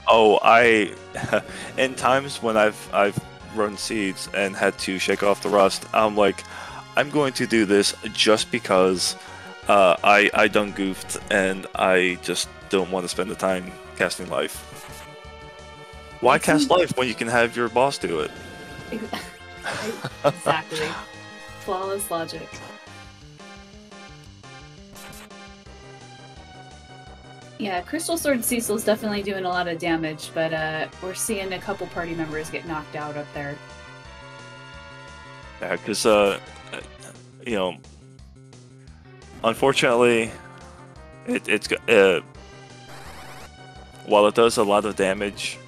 Oh, I in times when I've I've run seeds and had to shake off the rust, I'm like, I'm going to do this just because uh, I I done goofed, and I just don't want to spend the time casting life. Why It's cast life when you can have your boss do it? exactly. Flawless logic. Yeah, Crystal Sword Cecil's definitely doing a lot of damage, but uh, we're seeing a couple party members get knocked out up there. Yeah, because uh, you know, unfortunately, it, it's uh, while it does a lot of damage,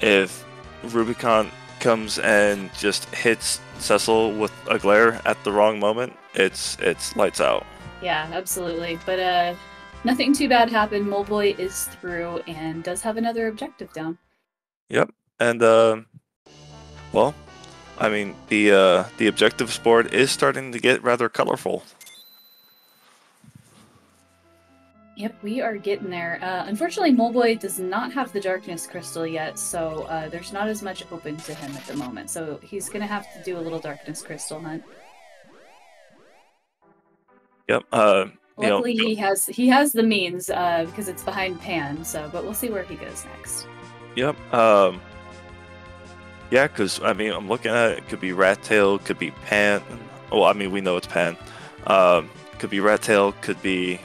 if Rubicante comes and just hits Cecil with a glare at the wrong moment, it's it's lights out. Yeah, absolutely. But uh, nothing too bad happened. Moleboy is through and does have another objective down. Yep, and uh, well, I mean the uh, the objectives board is starting to get rather colorful. Yep, we are getting there. Uh, unfortunately, Moleboy does not have the Darkness Crystal yet, so uh, there's not as much open to him at the moment. So he's gonna have to do a little Darkness Crystal hunt. Yep. Uh, you know, Luckily, he has he has the means uh, because it's behind Pan. So, but we'll see where he goes next. Yep. Um. Yeah, because I mean, I'm looking at it. it Could be Rat Tail. Could be Pan. Well, I mean, we know it's Pan. Um. Could be Rat Tail. Could be.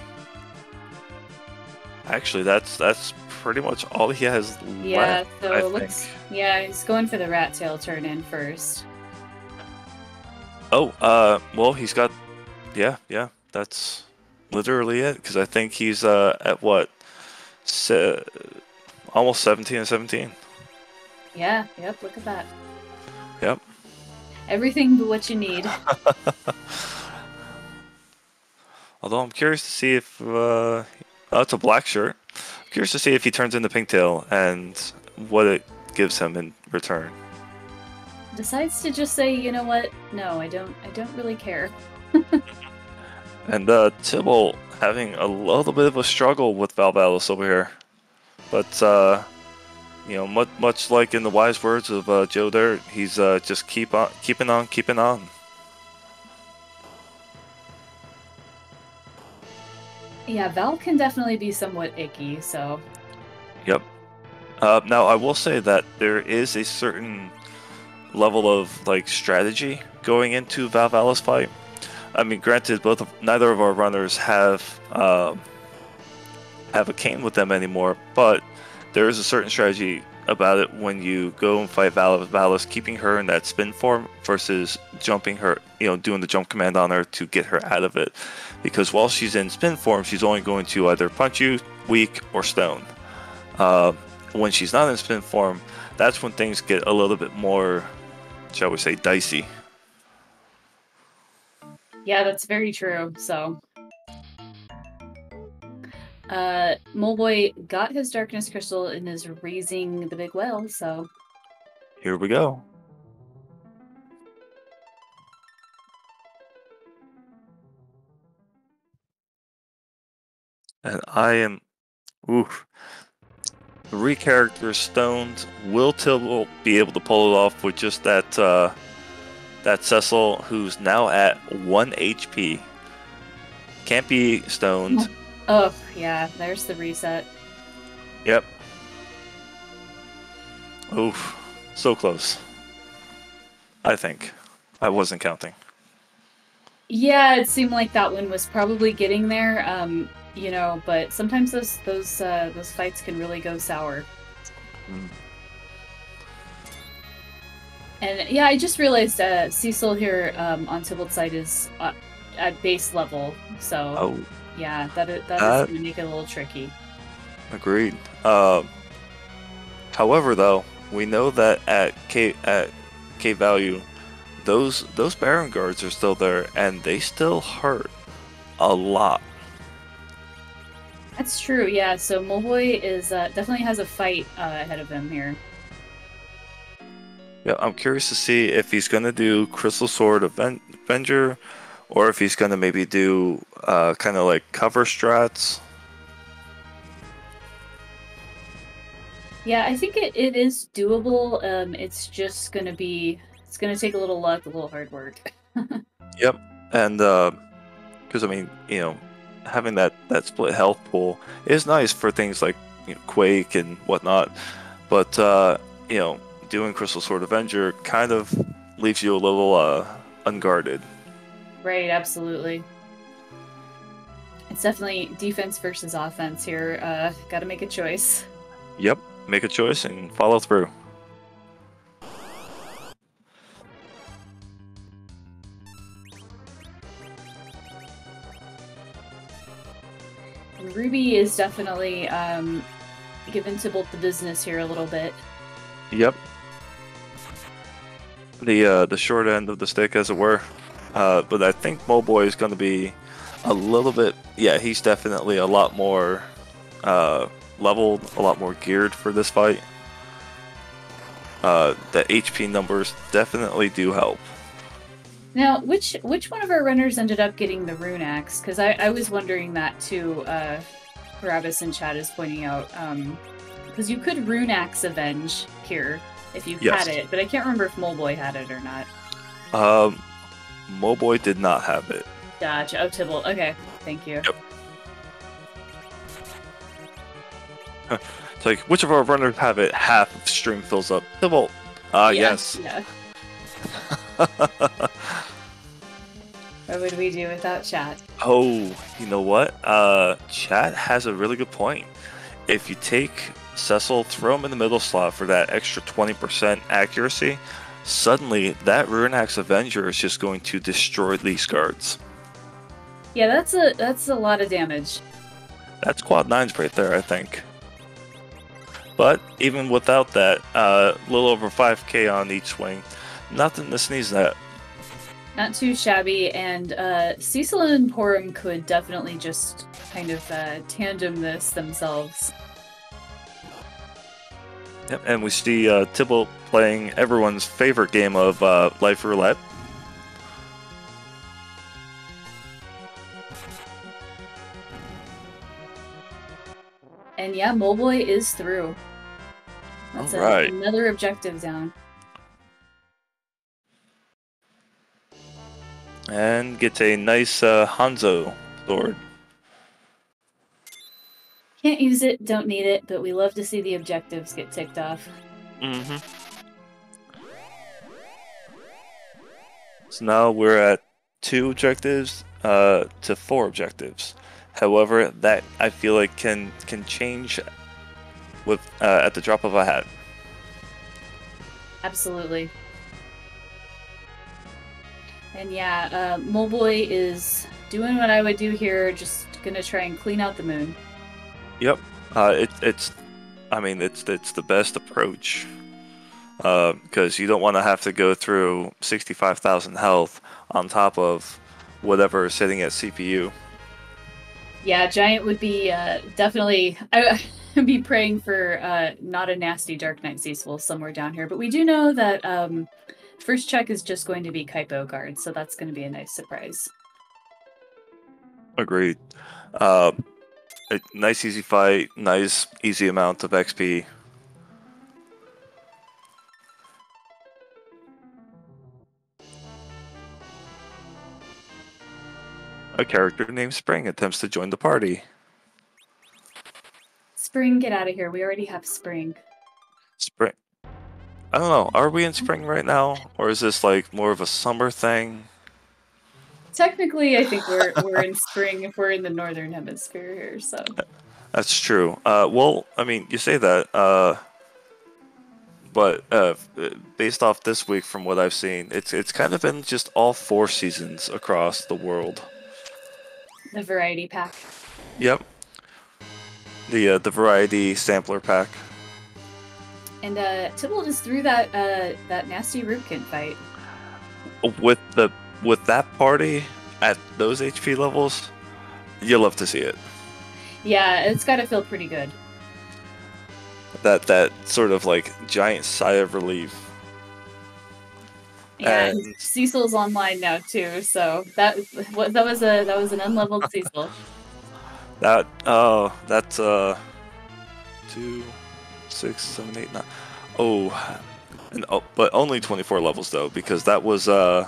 Actually, that's that's pretty much all he has Yeah, left. so I looks think. yeah, he's going for the Rat Tail turn in first. Oh. Uh. Well, he's got. Yeah. Yeah. That's literally it. Because I think he's uh at what. Se- almost 17 and 17. Yeah, yep, look at that. Yep. Everything but what you need. Although I'm curious to see if uh, oh, it's a black shirt. I'm curious to see if he turns into Pinktail and what it gives him in return. Decides to just say, you know what? No, I don't. I don't really care. And uh, Tibble having a little bit of a struggle with Valvalis over here, but uh, you know, much much like in the wise words of uh, Joe Dirt, he's uh, just keep on keeping on keeping on. Yeah, Val can definitely be somewhat icky. So Yep. Uh, now I will say that there is a certain level of like strategy going into Valvalis fight. I mean, granted, both of, neither of our runners have um have a cane with them anymore, but there is a certain strategy about it when you go and fight Val- Valis, keeping her in that spin form versus jumping her, you know, doing the jump command on her to get her out of it. Because while she's in spin form, she's only going to either punch you, weak, or stone. Uh, when she's not in spin form, that's when things get a little bit more, shall we say, dicey. yeah, that's very true. So. Uh, Moleboy got his darkness crystal and is raising the big well, so Here we go. And I am, oof. Three characters stoned. Will Tibble be able to pull it off with just that, uh, that Cecil who's now at one HP? Can't be stoned. Oh yeah, there's the reset. Yep. Oof. So close. I think. I wasn't counting. Yeah, it seemed like that one was probably getting there. Um, you know, but sometimes those those uh, those fights can really go sour. Mm. And yeah, I just realized uh, Cecil here um, on Tybalt's side is uh, at base level, so Oh, yeah, that i- that Uh, is going to make it a little tricky. agreed. Uh, however, though, we know that at K at K value, those those Baron guards are still there, and they still hurt a lot. That's true. Yeah, so Moleboy is uh, definitely has a fight uh, ahead of him here. Yeah, I'm curious to see if he's gonna do Crystal Sword Aven- Avenger, or if he's gonna maybe do uh, kind of like cover strats. Yeah, I think it, it is doable. Um, it's just going to be it's going to take a little luck, a little hard work. Yep. And uh, Because I mean, you know, having that that split health pool is nice for things like you know, Quake and whatnot, but uh, you know, doing Crystal Sword Avenger kind of leaves you a little uh, unguarded. Right, absolutely. It's definitely defense versus offense here. Uh, Got to make a choice. Yep, make a choice and follow through. Ruby is definitely um, given to both the business here a little bit. Yep. The uh, the short end of the stick, as it were. Uh, but I think Moleboy is going to be a little bit. Yeah, he's definitely a lot more uh, leveled, a lot more geared for this fight. Uh, the HP numbers definitely do help. Now, which which one of our runners ended up getting the rune axe? Because I, I was wondering that too. Uh, Barabbas in chat is pointing out because you could rune axe avenge here if you Yes. had it, but I can't remember if Moleboy had it or not. Um, Moleboy did not have it. Gotcha. Oh, Tibble. Okay, thank you. Yep. It's like which of our runners have it? Half of stream fills up. Tibble. Ah, Yeah, yes. Yeah. What would we do without chat? Oh, you know what? Uh, chat has a really good point. If you take Cecil, throw him in the middle slot for that extra 20% accuracy, suddenly that rune axe Avenger is just going to destroy these guards. Yeah, that's a that's a lot of damage. That's quad nines right there, I think. But even without that, a little over 5k on each swing, nothing to sneeze at. Not too shabby, and uh, Cecil and Porom could definitely just kind of uh, tandem this themselves. Yep, and we see uh, Tybalt playing everyone's favorite game of uh, Life Roulette. And yeah, Moleboy is through. That's a- Alright. another objective down. And gets a nice uh, Hanzo sword. Can't use it, don't need it, but we love to see the objectives get ticked off. Mm-hmm. So now we're at two objectives uh, to four objectives. However, that I feel like can can change with uh, at the drop of a hat. Absolutely. And yeah, uh, Moleboy is doing what I would do here, just gonna try and clean out the moon. Yep. Uh, it, it's, I mean, it's it's the best approach because you don't want to have to go through sixty-five thousand health on top of whatever is sitting at CPU. Yeah, Giant would be uh, definitely. I would be praying for uh, not a nasty Dark Knight Cecil somewhere down here, but we do know that um, first check is just going to be Kaipo guard, so that's going to be a nice surprise. Agreed. A nice easy fight, nice easy amount of XP. A character named Spring attempts to join the party. Spring, get out of here. We already have Spring. Spring. I don't know. Are we in spring right now, or is this like more of a summer thing? Technically, I think we're we're in spring if we're in the northern hemisphere here. So That's true. Uh, well, I mean, you say that, uh, but uh, based off this week, from what I've seen, it's it's kind of been just all four seasons across the world. the variety pack. Yep. The uh, the variety sampler pack. And uh, Tybalt is through that uh, that nasty Rubicante fight. With the with that party at those HP levels, you'll love to see it. Yeah, it's got to feel pretty good. That that sort of like giant sigh of relief. And And- Cecil's online now too, so that what that was a that was an unleveled Cecil. That oh, that's uh, two, six, seven, eight, nine. Oh, and oh, but only twenty four levels though, because that was uh,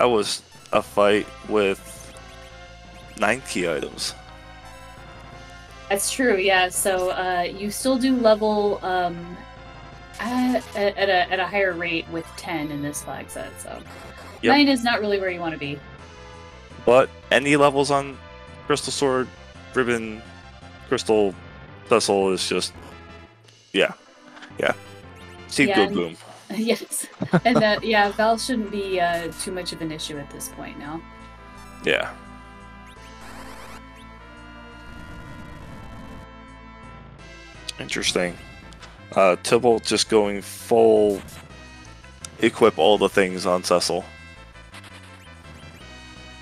that was a fight with nine key items. That's true. Yeah. So uh, you still do level um, at, at, a, at a higher rate with ten in this flag set. So Yep. nine is not really where you want to be. But any levels on Crystal Sword, Ribbon, Crystal Vessel is just, yeah, yeah. See Yeah, good boom. yes. And that yeah, Val shouldn't be uh, too much of an issue at this point now. Yeah. Interesting. Uh, Tybalt just going full equip all the things on Cecil.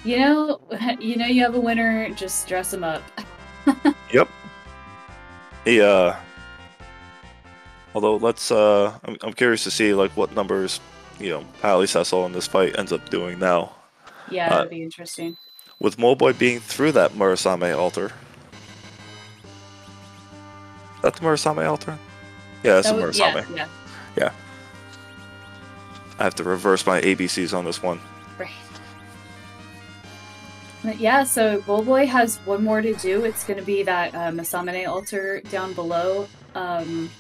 You know, you know, you have a winner. Just dress him up. Yep. He, uh, although let's, uh, I'm, I'm curious to see like what numbers, you know, Pally Cecil in this fight ends up doing now. Yeah, Uh, that'd be interesting. With Moleboy being through that Murasame altar. That the Murasame altar? Yeah, that's That the would- Murasame. yeah, yeah, I have to reverse my ABCs on this one. right. But yeah, so Moleboy has one more to do. It's going to be that uh, Masamune altar down below. Um,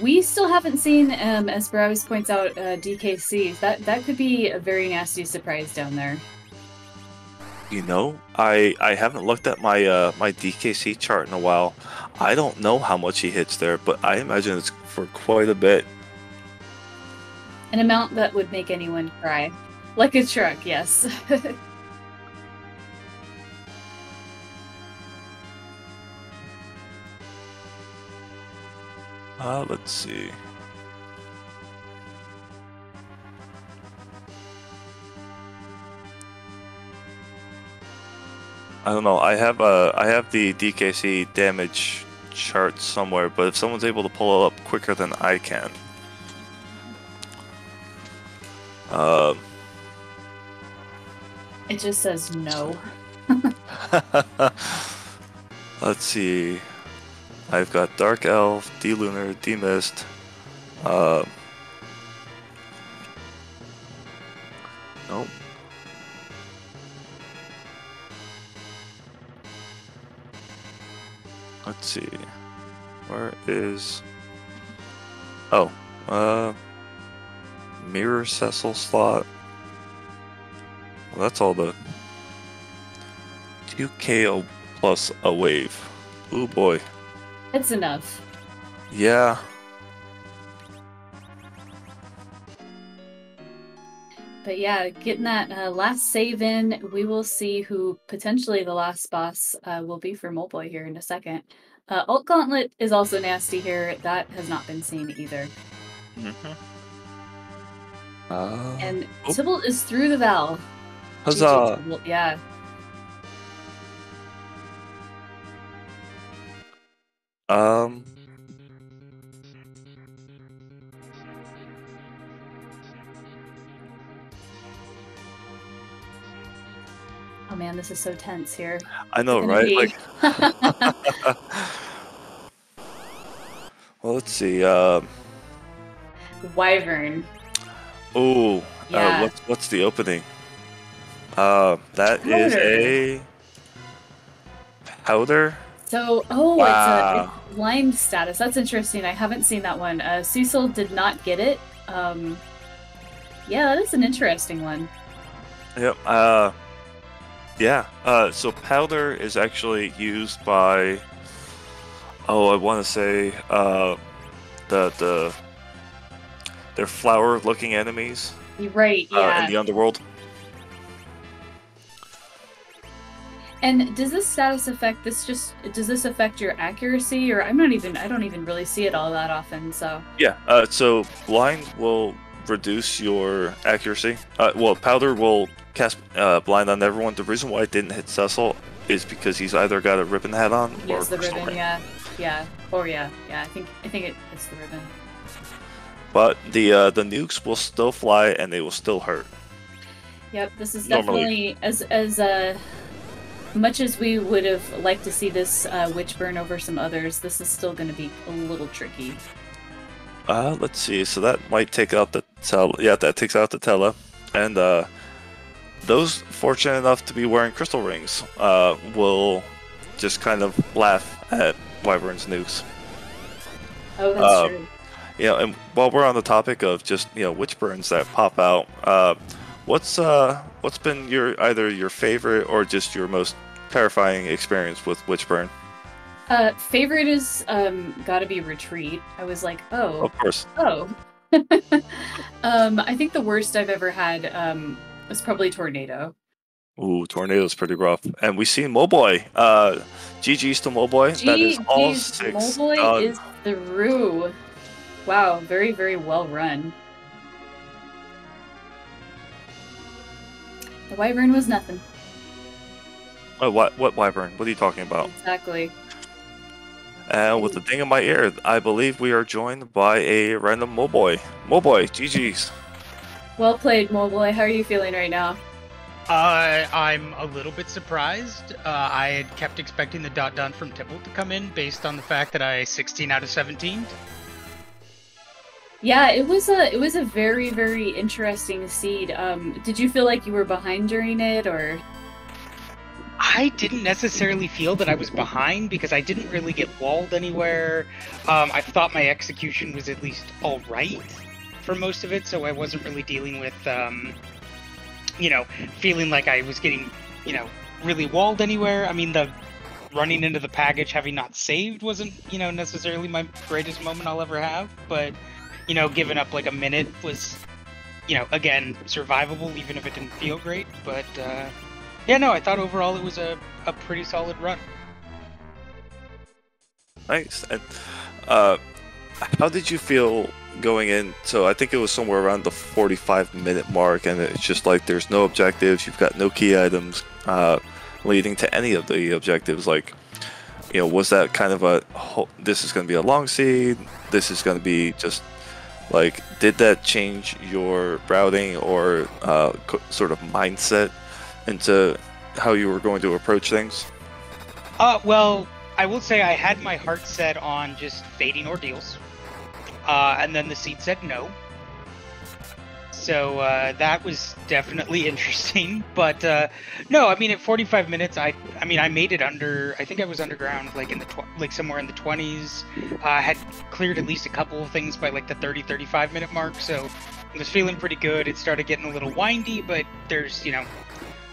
we still haven't seen, um, as Barabbas points out, uh, DKC. That that could be a very nasty surprise down there. You know, I I haven't looked at my uh my DKC chart in a while. I don't know how much he hits there, but I imagine it's for quite a bit. An amount that would make anyone cry. Like a truck, yes. Uh, let's see. I don't know. I have uh, I have the DKC damage chart somewhere, but if someone's able to pull it up quicker than I can, uh, it just says no. let's see. I've got Dark Elf, D Lunar, D Mist. Uh, nope. Let's see. Where is. Oh, uh. Mirror Cecil slot. Well, that's all the. 2 KO plus a wave. Oh boy. It's enough. Yeah. But yeah, getting that uh, last save in, we will see who potentially the last boss uh, will be for Moleboy here in a second. Uh, Alt Gauntlet is also nasty here. That has not been seen either. Mm-hmm. Uh, And Oh. Tybalt is through the valve. huzzah! Yeah. Um. Oh man, this is so tense here. I know, right? be- Like, well, let's see. Um. Wyvern. Oh, Yeah. uh, what's what's the opening? Uh, that is Powder. a powder. So, oh, Wow. it's a blind status. That's interesting. I haven't seen that one. Uh, Cecil did not get it. Um, yeah, that is an interesting one. Yep. Uh, yeah. Uh, so powder is actually used by. Oh, I want to say uh, the the. They're flower-looking enemies right. uh, Yeah. in the underworld. And does this status affect this? Just does this affect your accuracy, or I'm not even. I don't even really see it all that often. So Yeah. Uh, so blind will reduce your accuracy. Uh, well, powder will cast uh, blind on everyone. The reason why it didn't hit Cecil is because he's either got a ribbon hat on or yes, the ribbon. ring. Yeah, yeah, or yeah, yeah. I think I think it, it's the ribbon. But the uh, the nukes will still fly and they will still hurt. Yep, this is Normally. definitely as as uh, much as we would have liked to see this uh, witch burn over some others. This is still going to be a little tricky. Uh, let's see. So that might take out the tel. Yeah, that takes out the tele, and uh, those fortunate enough to be wearing crystal rings uh, will just kind of laugh at Wyvern's nukes. Oh, that's Um, true. You know, and while we're on the topic of just you know witch burns that pop out, uh, what's uh what's been your either your favorite or just your most terrifying experience with witch burn? Uh, favorite is um, gotta be retreat. I was like, oh, Of course, oh. um, I think the worst I've ever had um, was probably tornado. ooh, tornado's pretty rough, and we see Moleboy. Uh, GG's to Moleboy. that is all six. Moleboy done. is through. Wow, very very well run. The wyvern was nothing. Oh, what what wyvern? What are you talking about? Exactly. And with the ding in my ear, I believe we are joined by a random Moleboy. Moleboy, GG's. Well played, Moleboy. How are you feeling right now? Uh, I'm a little bit surprised. Uh, I had kept expecting the dot done from Tybalt to come in based on the fact that I 16 out of 17. Yeah, it was a it was a very very interesting seed. Um, did you feel like you were behind during it, or I didn't necessarily feel that I was behind because I didn't really get walled anywhere. Um, I thought my execution was at least all right for most of it, so I wasn't really dealing with, um, you know, feeling like I was getting, you know, really walled anywhere. I mean, the running into the package having not saved wasn't, you know, necessarily my greatest moment I'll ever have, but, you know, giving up like a minute was, you know, again, survivable even if it didn't feel great, but, uh, yeah, no, I thought overall it was a, a pretty solid run. Nice. And uh, how did you feel going in? So I think it was somewhere around the 45 minute mark, and it's just like there's no objectives. You've got no key items uh, leading to any of the objectives. Like, you know, was that kind of a this is going to be a long seed? This is going to be just like did that change your routing or uh, sort of mindset into how you were going to approach things? Uh, well, I will say I had my heart set on just fading ordeals, uh, and then the seat said no. So uh, that was definitely interesting, but uh, no, I mean at 45 minutes, I I mean I made it under. I think I was underground, like in the tw- like somewhere in the 20s. I had cleared at least a couple of things by like the 30 35 minute mark, so I was feeling pretty good. It started getting a little windy, but there's you know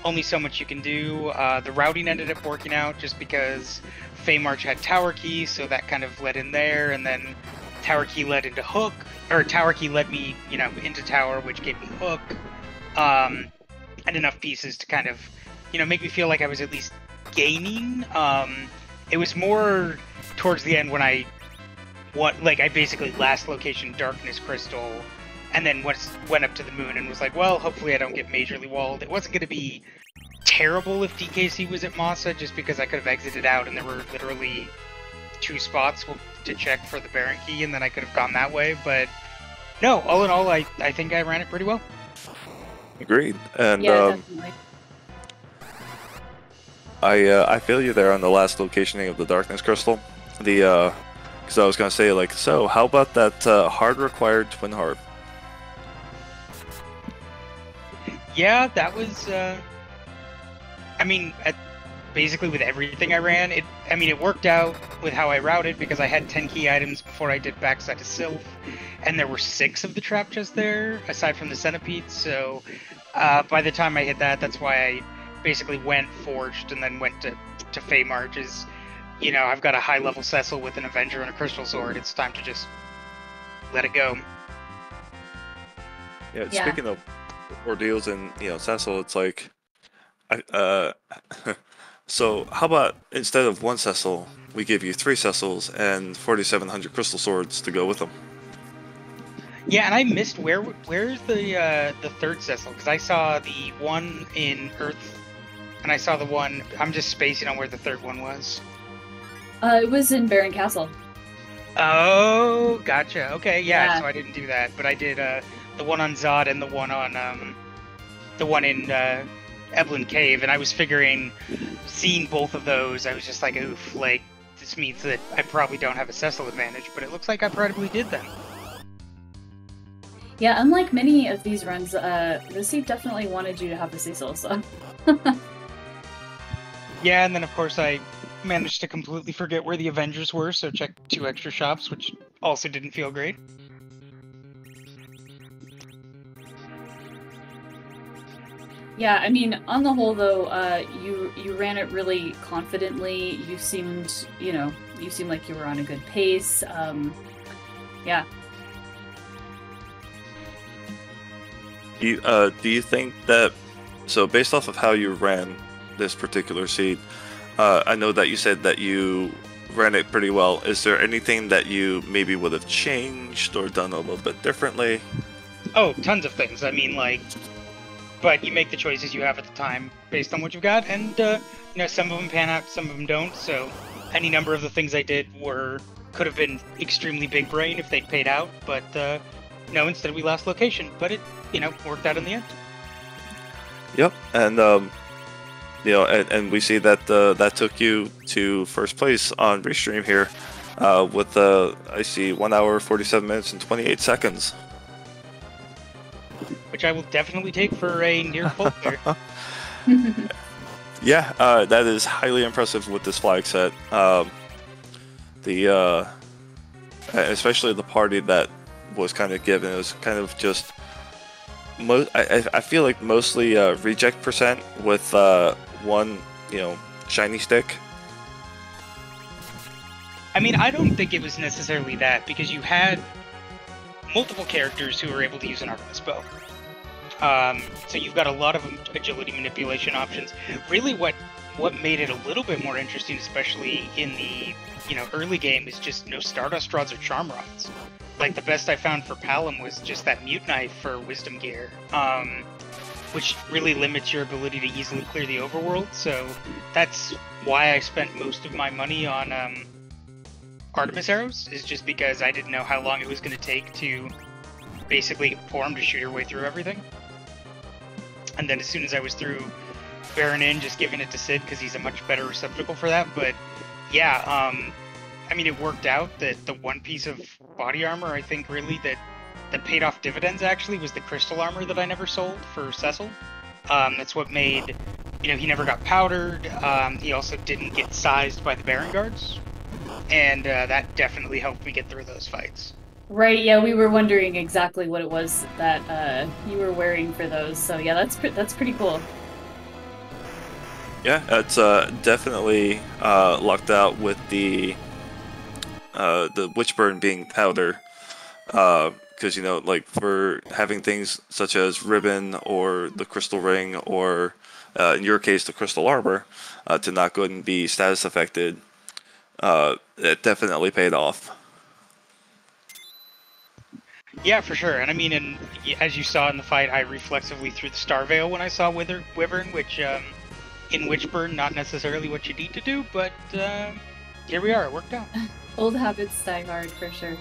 only so much you can do. Uh, the routing ended up working out just because Feymarch had Tower Key, so that kind of led in there, and then Tower Key led into Hook, or Tower Key led me, you know, into Tower, which gave me Hook, um, and enough pieces to kind of, you know, make me feel like I was at least gaining. Um, it was more towards the end when I, what, like I basically last location Darkness Crystal, and then went went up to the moon and was like, well, hopefully I don't get majorly walled. It wasn't going to be terrible if DKC was at Massa, just because I could have exited out and there were literally two spots to check for the Baron key, and then I could have gone that way. But no, all in all, I I think I ran it pretty well. Agreed. And yeah, um, definitely. I uh, I feel you there on the last locationing of the darkness crystal. The because I was gonna say like so how about that uh, hard required twin harp? Yeah, that was. Uh, I mean, at, basically with everything I ran, it. I mean, it worked out with how I routed because I had ten key items before I did backside to Sylph, and there were six of the trap chests there aside from the centipede. So uh, by the time I hit that, that's why I basically went forged and then went to to Feymarch. Is you know I've got a high level Cecil with an Avenger and a Crystal Sword. It's time to just let it go. Yeah. Yeah. Speaking of ordeals and you know Cecil, it's like, I uh, so how about instead of one Cecil, we give you three Cecils and forty seven hundred crystal swords to go with them. Yeah, and I missed where where's the uh, the third Cecil because I saw the one in Earth, and I saw the one. I'm just spacing on where the third one was. Uh, it was in Baron Castle. Oh, gotcha. Okay, yeah. Yeah. So I didn't do that, but I did uh, the one on Zot and the one on um, the one in uh, Eblan Cave, and I was figuring, seeing both of those, I was just like, oof, like this means that I probably don't have a Cecil advantage, but it looks like I probably did then. Yeah, unlike many of these runs, uh, the seed definitely wanted you to have the Cecil, so. yeah, and then of course I managed to completely forget where the Avengers were, so checked two extra shops, which also didn't feel great. Yeah, I mean, on the whole, though, uh, you you ran it really confidently. You seemed, you know, you seemed like you were on a good pace. Um, yeah. Do you, uh, do you think that so based off of how you ran this particular seed, uh, I know that you said that you ran it pretty well. Is there anything that you maybe would have changed or done a little bit differently? Oh, tons of things. I mean, like but you make the choices you have at the time based on what you've got, and uh, you know some of them pan out, some of them don't. So any number of the things I did were could have been extremely big brain if they'd paid out, but uh, no, instead we lost location. But it you know worked out in the end. Yep, and um, you know, and, and we see that uh, that took you to first place on restream here, uh, with uh, I see one hour, forty-seven minutes, and twenty-eight seconds which I will definitely take for a near full yeah, uh, that is highly impressive with this flag set. Um, the uh, especially the party that was kind of given it was kind of just. Mo- I, I feel like mostly uh, reject percent with uh, one, you know, shiny stick. I mean, I don't think it was necessarily that because you had multiple characters who are able to use an Artemis bow. Um, so you've got a lot of agility manipulation options. Really, what what made it a little bit more interesting, especially in the you know early game, is just no Stardust rods or Charm rods. Like the best I found for Palom was just that Mute Knife for Wisdom Gear, um, which really limits your ability to easily clear the overworld. So that's why I spent most of my money on um, Artemis arrows, is just because I didn't know how long it was going to take to basically form to shoot your way through everything. And then as soon as I was through Baron Inn, just giving it to Cid because he's a much better receptacle for that. But yeah, um, I mean, it worked out that the one piece of body armor I think really that that paid off dividends actually was the crystal armor that I never sold for Cecil. Um, that's what made you know he never got powdered. Um, he also didn't get sized by the Baron guards, and uh, that definitely helped me get through those fights. Right. Yeah, we were wondering exactly what it was that uh, you were wearing for those. So yeah, that's pre- that's pretty cool. Yeah, it's uh, definitely uh, lucked out with the uh, the Witchburn being powder, because uh, you know, like for having things such as ribbon or the crystal ring, or uh, in your case, the crystal armor, uh, to not go and be status affected, uh, it definitely paid off. Yeah, for sure. And I mean, and as you saw in the fight, I reflexively threw the Star Veil when I saw Wither Wyvern, which um, in Witchburn, not necessarily what you need to do, but uh, here we are. It worked out. Old habits die hard for sure.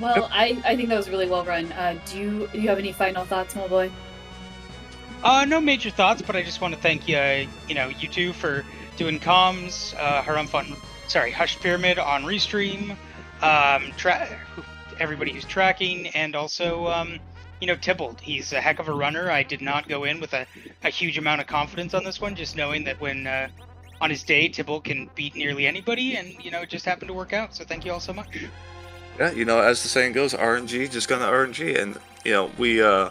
Well, I, I think that was really well run. Uh, do you do you have any final thoughts, my boy? Uh, no major thoughts, but I just want to thank you, uh, you know, you two for doing comms, uh, on sorry, Hushed Pyramid on Restream, um, tra- everybody who's tracking, and also, um, you know, Tybalt. He's a heck of a runner. I did not go in with a, a huge amount of confidence on this one, just knowing that when uh, on his day, Tybalt can beat nearly anybody, and, you know, it just happened to work out. So thank you all so much. Yeah, you know, as the saying goes, RNG just gonna RNG, and you know, we uh,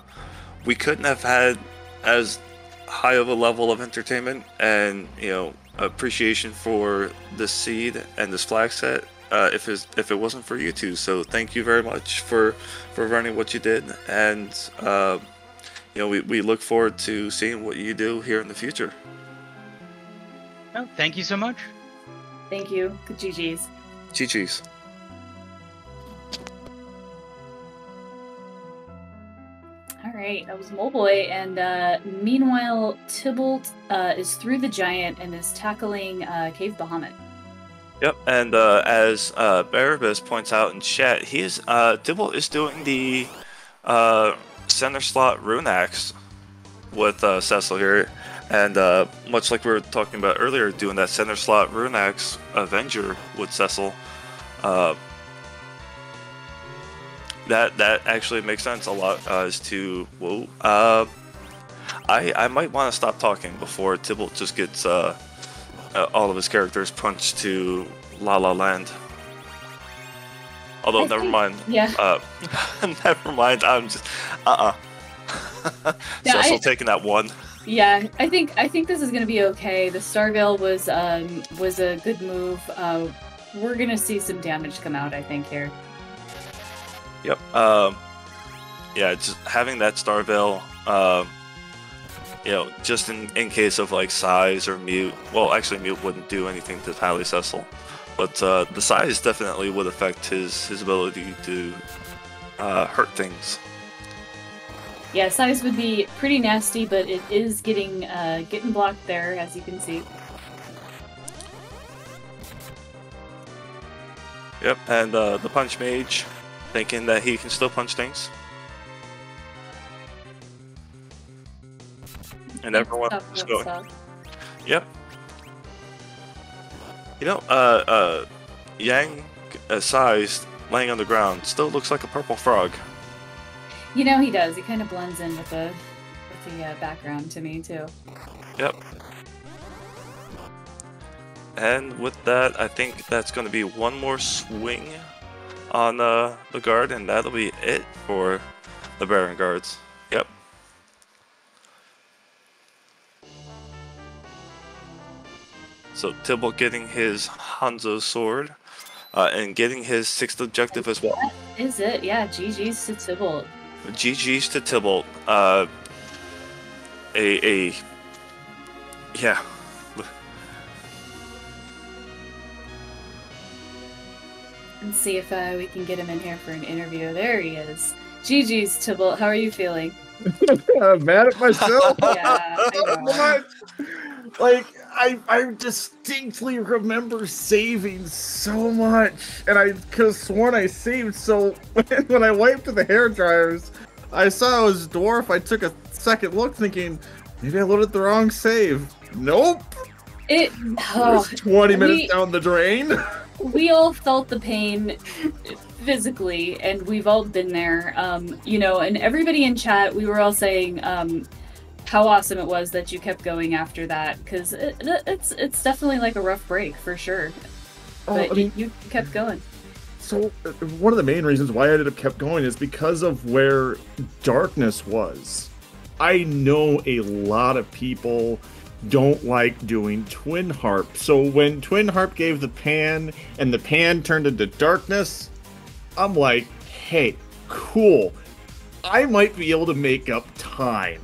we couldn't have had as high of a level of entertainment and you know appreciation for this seed and this flag set uh, if it if it wasn't for you two. So thank you very much for for running what you did, and uh, you know we, we look forward to seeing what you do here in the future. Oh, thank you so much. Thank you. GG's. GG's. All right, that was Moleboy, and uh, meanwhile, Tybalt uh, is through the giant and is tackling uh, Cave Bahamut. Yep, and uh, as uh, Barabbas points out in chat, he is uh, Tybalt is doing the uh, center slot rune axe with uh, Cecil here, and uh, much like we were talking about earlier, doing that center slot rune axe Avenger with Cecil. That that actually makes sense a lot uh, as to whoa. Uh, I I might want to stop talking before Tybalt just gets uh, uh, all of his characters punched to La La Land. Although I never think- mind. Yeah. Uh, never mind. I'm just uh uh Yeah, Cecil I- taking that one. Yeah, I think I think this is gonna be okay. The Starveil was um was a good move. Uh, we're gonna see some damage come out. I think here. Yep. Um, yeah, just having that Starveil, um, you know, just in, in case of like size or mute. Well, actually, mute wouldn't do anything to Pally Cecil, but uh, the size definitely would affect his his ability to uh, hurt things. Yeah, size would be pretty nasty, but it is getting uh getting blocked there, as you can see. Yep. And uh, the Punch Mage, thinking that he can still punch things. And everyone is going. Yep. You know, uh, uh, Yang uh, sized laying on the ground still looks like a purple frog. You know he does. He kind of blends in with the with the uh, background to me too. Yep. And with that, I think that's going to be one more swing on uh, the guard, and that'll be it for the Baron guards. Yep. So Tybalt getting his Hanzo sword, uh, and getting his sixth objective as well. Is it? Yeah. GG's to Tybalt. GG's to Tybalt. Uh, a a yeah. Let's see if uh, we can get him in here for an interview. There he is. GG's Tibble. How are you feeling? I'm mad at myself. Yeah, I Like I, I distinctly remember saving so much, and I could have sworn I saved. So when, I wiped the hair dryers, I saw it was dwarf. I took a second look, thinking maybe I loaded the wrong save. Nope. It. It Oh, was 20 minutes we- down the drain. We all felt the pain physically and we've all been there. Um, you know and everybody in chat we were all saying um, how awesome it was that you kept going after that because it, it's it's definitely like a rough break for sure. Oh, but I mean, you, you kept going. So uh, one of the main reasons why I ended up kept going is because of where darkness was. I know a lot of people don't like doing twin harp. So when twin harp gave the pan and the pan turned into darkness, I'm like, "Hey, cool. I might be able to make up time.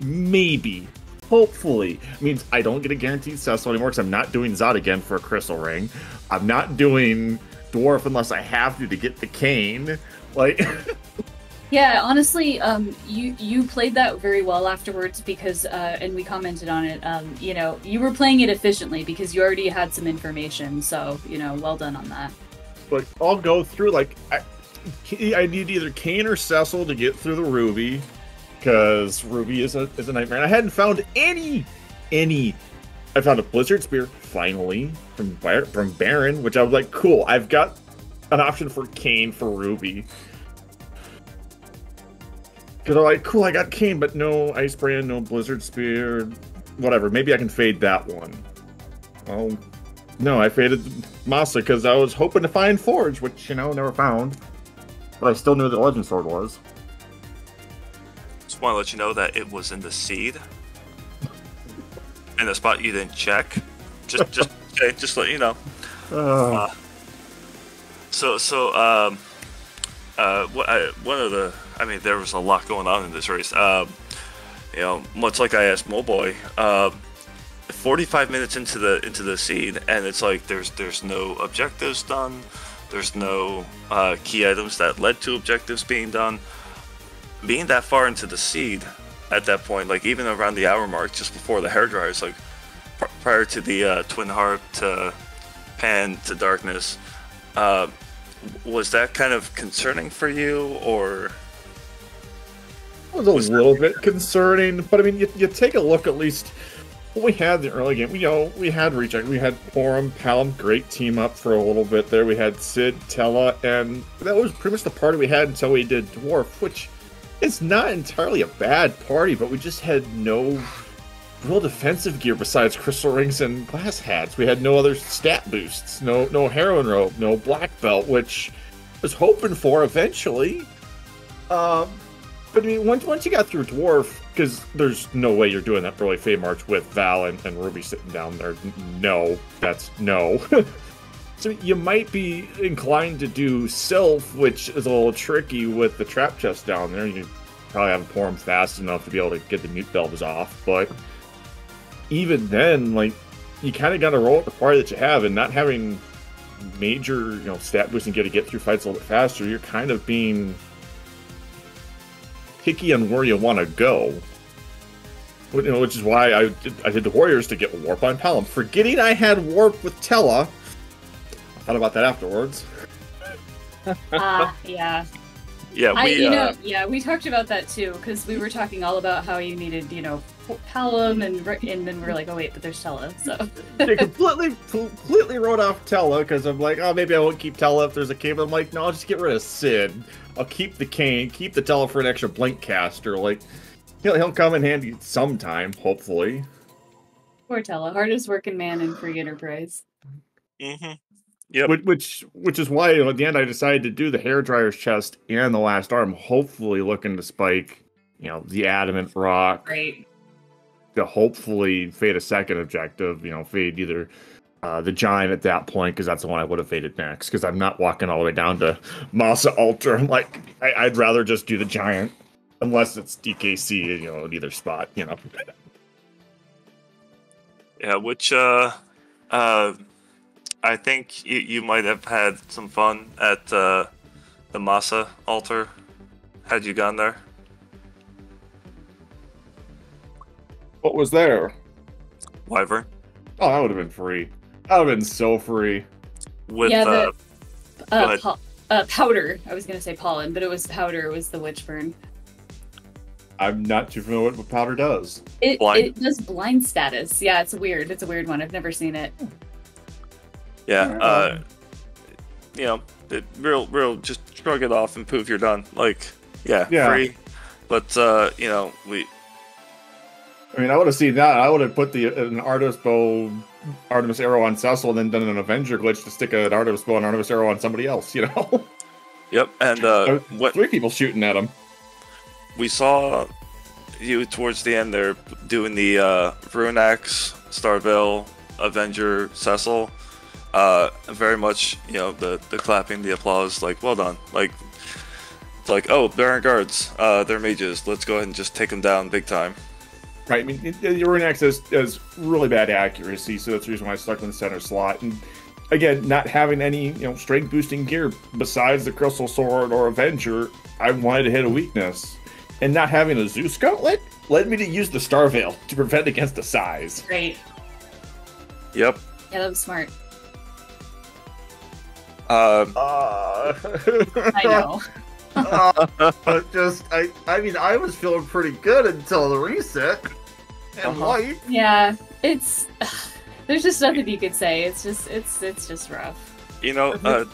Maybe. Hopefully. Means I don't get a guaranteed Cecil anymore because I'm not doing Zot again for a crystal ring. I'm not doing dwarf unless I have to to get the Kain. Like, yeah honestly um, you you played that very well afterwards because uh, and we commented on it um, you know you were playing it efficiently because you already had some information so you know well done on that but I'll go through like I, I need either Kain or Cecil to get through the Ruby because Ruby is a is a nightmare. And I hadn't found any any. I found a Blizzard Spear finally from from Baron, which I was like, cool. I've got an option for Kain for Ruby. Because I'm like, cool, I got Kain, but no Ice Brand, no Blizzard Spear, whatever. Maybe I can fade that one. Well, no, I faded Masa because I was hoping to find Forge, which, you know, never found. But I still knew the Legend Sword was. Just want to let you know that it was in the seed, in the spot you didn't check. Just, just, just let you know. Uh, So, so, um, uh, wh- I, one of the, I mean, there was a lot going on in this race. Um, you know, much like I asked Moleboy, uh, 45 minutes into the into the seed, and it's like there's there's no objectives done, there's no uh, key items that led to objectives being done. Being that far into the seed, at that point, like even around the hour mark, just before the hair dryers, like pr- prior to the uh, twin harp to pan to darkness, uh, was that kind of concerning for you, or was a little bit concerning, but I mean, you, you take a look at least. what we had in the early game, you know, we had reject, we had Porom, Palom, great team up for a little bit there. We had Cid, Tella, and that was pretty much the party we had until we did Dwarf, which is not entirely a bad party, but we just had no real defensive gear besides crystal rings and glass hats. We had no other stat boosts, no no heroin rope, no black belt, which I was hoping for eventually. Um, but I mean, once once you got through dwarf, because there's no way you're doing that early Feymarch with Val and, and Ruby sitting down there. No, that's no. so you might be inclined to do Sylph, which is a little tricky with the trap chest down there. You probably have to pour them fast enough to be able to get the mute valves off, but even then, like you kind of got to roll with the party that you have, and not having major, you know, stat boost and get to get through fights a little bit faster, you're kind of being picky on where you want to go. You know, which is why I did, I did the Warriors to get Warp on Palom, forgetting I had Warp with Tella. I thought about that afterwards. Ah, yeah. Yeah, I, we you uh, know, yeah, we talked about that too because we were talking all about how you needed, you know, Palom and and then we're like, oh wait, but there's Tella, so they completely completely wrote off Tella because I'm like, oh, maybe I won't keep Tella if there's a cave. I'm like, no, I'll just get rid of Cid. I'll keep the Kain, keep the Tella for an extra blink caster. Like, he'll he'll come in handy sometime, hopefully. poor Tella, hardest working man in Free Enterprise. mhm. Yep. Which, which which is why you know, at the end I decided to do the hair dryer's chest and the last arm, hopefully looking to spike, you know, the adamant rock, Right. to hopefully fade a second objective, you know, fade either uh, the giant at that point because that's the one I would have faded next because I'm not walking all the way down to Masa Altar. I'm like, I, I'd rather just do the giant unless it's DKC, you know, at either spot, you know. Yeah, which uh, uh, I think you, you might have had some fun at uh, the Masa altar. Had you gone there? What was there? Wyvern Oh, that would have been free. That would have been so free. with Yeah, the- uh, Uh, po- uh, powder. I was gonna say pollen, but it was powder. It was the witch burn. I'm not too familiar with what powder does. It Blind. it does blind status. Yeah, it's weird. It's a weird one. I've never seen it. yeah, uh, you know, it, real, real, just shrug it off and poof, you're done. Like, yeah, Yeah. free. But uh, you know, we I mean, I would have seen that. I would have put the an Artemis bow, Artemis arrow on Cecil, and then done an Avenger glitch to stick an Artemis bow and Artemis arrow on somebody else. You know, Yep, and uh, what three people shooting at him. we saw you towards the end there doing the uh, rune axe, Starville, Avenger, Cecil. Uh, very much, you know, the the clapping, the applause, like well done. Like, it's like oh, Baron guards, uh, they're mages. Let's go ahead and just take them down big time. Right. I mean, it- it- rune axe has, has really bad accuracy, so that's the reason why I stuck in the center slot. And again, not having any you know strength boosting gear besides the Crystal Sword or Avenger, I wanted to hit a weakness. And not having a Zeus Gauntlet led me to use the Star Veil to prevent against the size. Great. Yep. Yeah, that was smart. Um, Uh, I know. uh, just I I mean I was feeling pretty good until the reset. And Uh-huh. light. Yeah, it's. There's just nothing you could say. It's just it's it's just rough. you know, uh,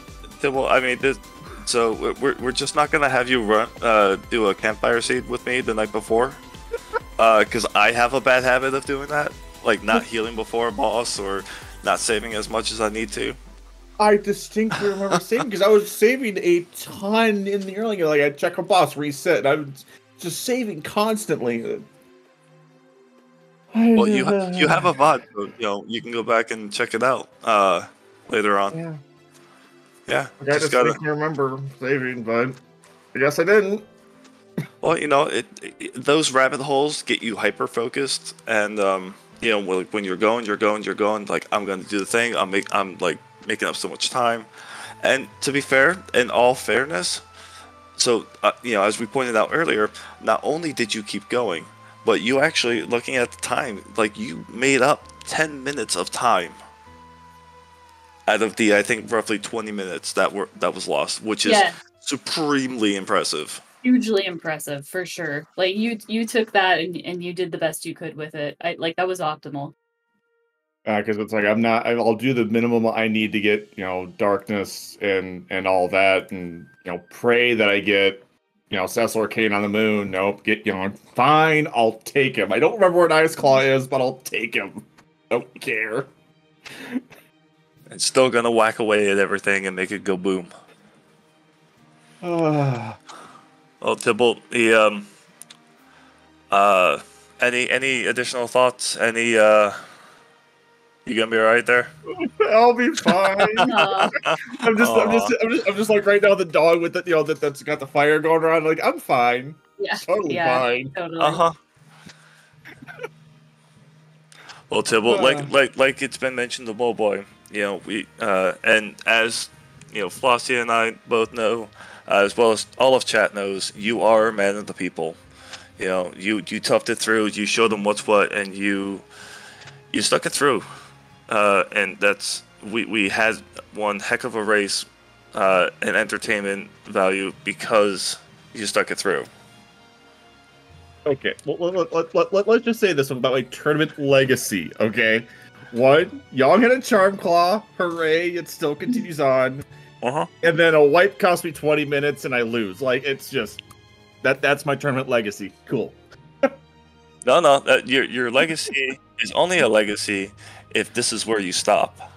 th- well, I mean, this, so we're, we're just not gonna have you run uh, do a campfire seed with me the night before, because I have a bad habit of doing that, like not healing before a boss or not saving as much as I need to. I distinctly remember saving because I was saving a ton in the early game. Like I check a boss reset, and I was just saving constantly. Well, you ha- you have a VOD, so, you know, you can go back and check it out uh, later on. Yeah, Yeah, I just gotta. remember saving, but I guess I didn't. Well, you know, it, it those rabbit holes get you hyper focused, and um, you know, when, when you're going, you're going, you're going. Like I'm going to do the thing. I'm make, I'm like making up so much time. And to be fair, in all fairness, so uh, you know, as we pointed out earlier, not only did you keep going, but you actually looking at the time, like you made up 10 minutes of time out of the I think roughly 20 minutes that were that was lost, which is Yeah, supremely impressive. hugely impressive for sure. Like you you took that and, and you did the best you could with it. I like that was optimal. Uh, because it's like I'm not. I'll do the minimum I need to get, you know, darkness and and all that, and you know, pray that I get, you know, Cecil Kain on the moon. Nope, get you know, fine. I'll take him. I don't remember where Ice Claw is, but I'll take him. Don't care. It's still gonna whack away at everything and make it go boom. Ah. Well, Tybalt, the um, uh, any any additional thoughts? Any uh, you gonna be all right there? I'll be fine. I'm just, I'm just, I'm just, I'm just like right now the dog with the, you know, that that's got the fire going around. Like I'm fine, yeah. totally Yeah. fine. Totally. Uh huh. Well, Tybalt, Uh. like like like it's been mentioned, the Moleboy. You know, we uh, and as you know, Flossie and I both know, uh, as well as all of chat knows, you are a man of the people. You know, you you toughed it through. You showed them what's what, and you you stuck it through. Uh, and that's we we had one heck of a race, uh, and entertainment value because you stuck it through. Okay, well, let, let, let, let, let's just say this about like tournament legacy. Okay, one, Yang had a charm claw. Hooray! It still continues on. Uh huh. And then a wipe cost me 20 minutes and I lose. Like it's just that that's my tournament legacy. Cool. No, no, that, your your legacy is only a legacy if this is where you stop.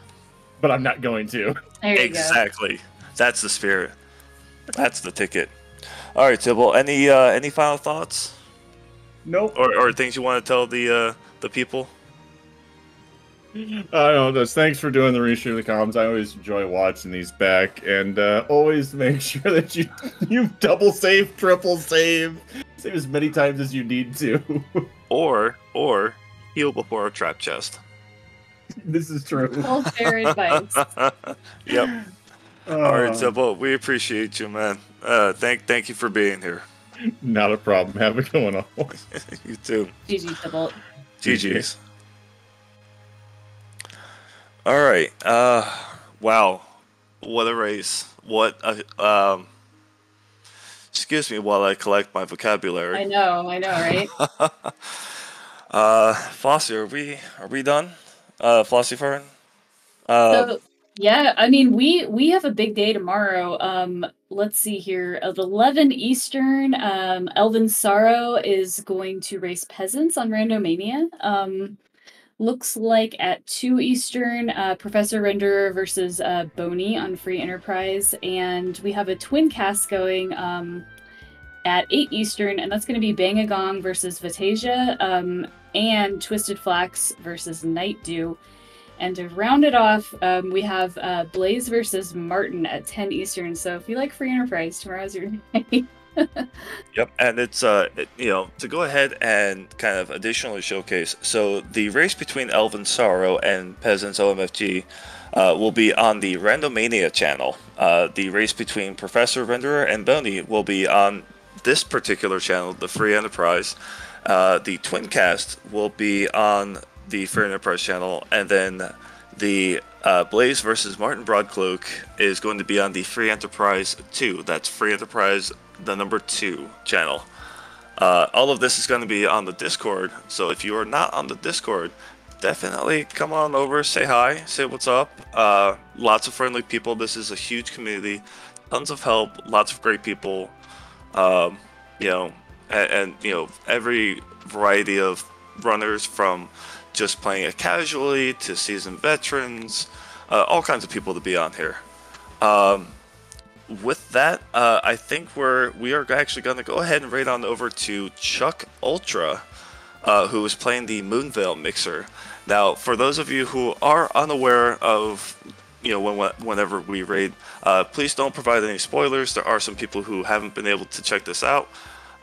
But I'm not going to. There you go. Exactly. That's the spirit. That's the ticket. All right, Tibble. Any uh, any final thoughts Nope. or, or things you want to tell the uh, the people? I don't know. Just thanks for doing the reshoot of the comms. I always enjoy watching these back, and uh, always make sure that you you double save, triple save, save as many times as you need to. Or or heal before a trap chest. this is true. All fair advice. yep. All right, Tibble. We appreciate you, man. Uh, thank thank you for being here. Not a problem. Have a good one. all. you too. GG Tybalt. GG's. All right. Uh, wow. What a race. What a, um, excuse me while I collect my vocabulary. I know, I know, right? uh, Flossie, are we, are we done? Uh, Fern? Uh, so yeah, I mean we we have a big day tomorrow. Um let's see here. At 11 Eastern, um Elvin Sorrow is going to race peasants on Randomania. Um looks like at 2 Eastern, uh, Professor Renderer versus uh, Boney on Free Enterprise. And we have a twin cast going um, at 8 Eastern, and that's going to be Bangagong versus Vatasia um, and Twisted Flax versus Night Dew. And to round it off, um, we have uh, Blaze versus Martin at 10 Eastern. So if you like Free Enterprise, tomorrow's your day. Yep, and it's uh, you know, to go ahead and kind of additionally showcase. So the race between Elven Sorrow and Peasants OMFG uh, will be on the Randomania channel. Uh, the race between Professor Renderer and Boney will be on this particular channel, the Free Enterprise. Uh, the Twincast will be on the Free Enterprise channel, and then the uh, Blaze versus Martin Broadcloak is going to be on the Free Enterprise 2. That's Free Enterprise, the number 2 channel. Uh, all of this is going to be on the Discord, so if you are not on the Discord, definitely come on over, say hi, say what's up. Uh, lots of friendly people. This is a huge community, tons of help, lots of great people. Um, you know, and, and you know every variety of runners from just playing it casually to seasoned veterans, uh, all kinds of people to be on here. Um, with that, uh, I think we're we are actually going to go ahead and raid on over to Chuck Ultra, uh, who is playing the Moonvale mixer. Now, for those of you who are unaware of, you know, when, whenever we raid, uh, please don't provide any spoilers. There are some people who haven't been able to check this out.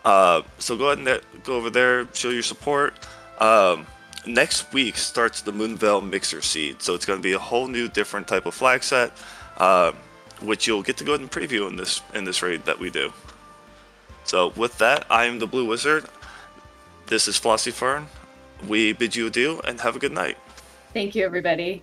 Uh, so go ahead and go over there, show your support. Um, next week starts the Moonvale Mixer Seed, so it's going to be a whole new, different type of flag set, uh, which you'll get to go ahead and preview in this in this raid that we do. So with that, I am the Bleu Wizard. This is Flossie Fern. We bid you adieu and have a good night. Thank you, everybody.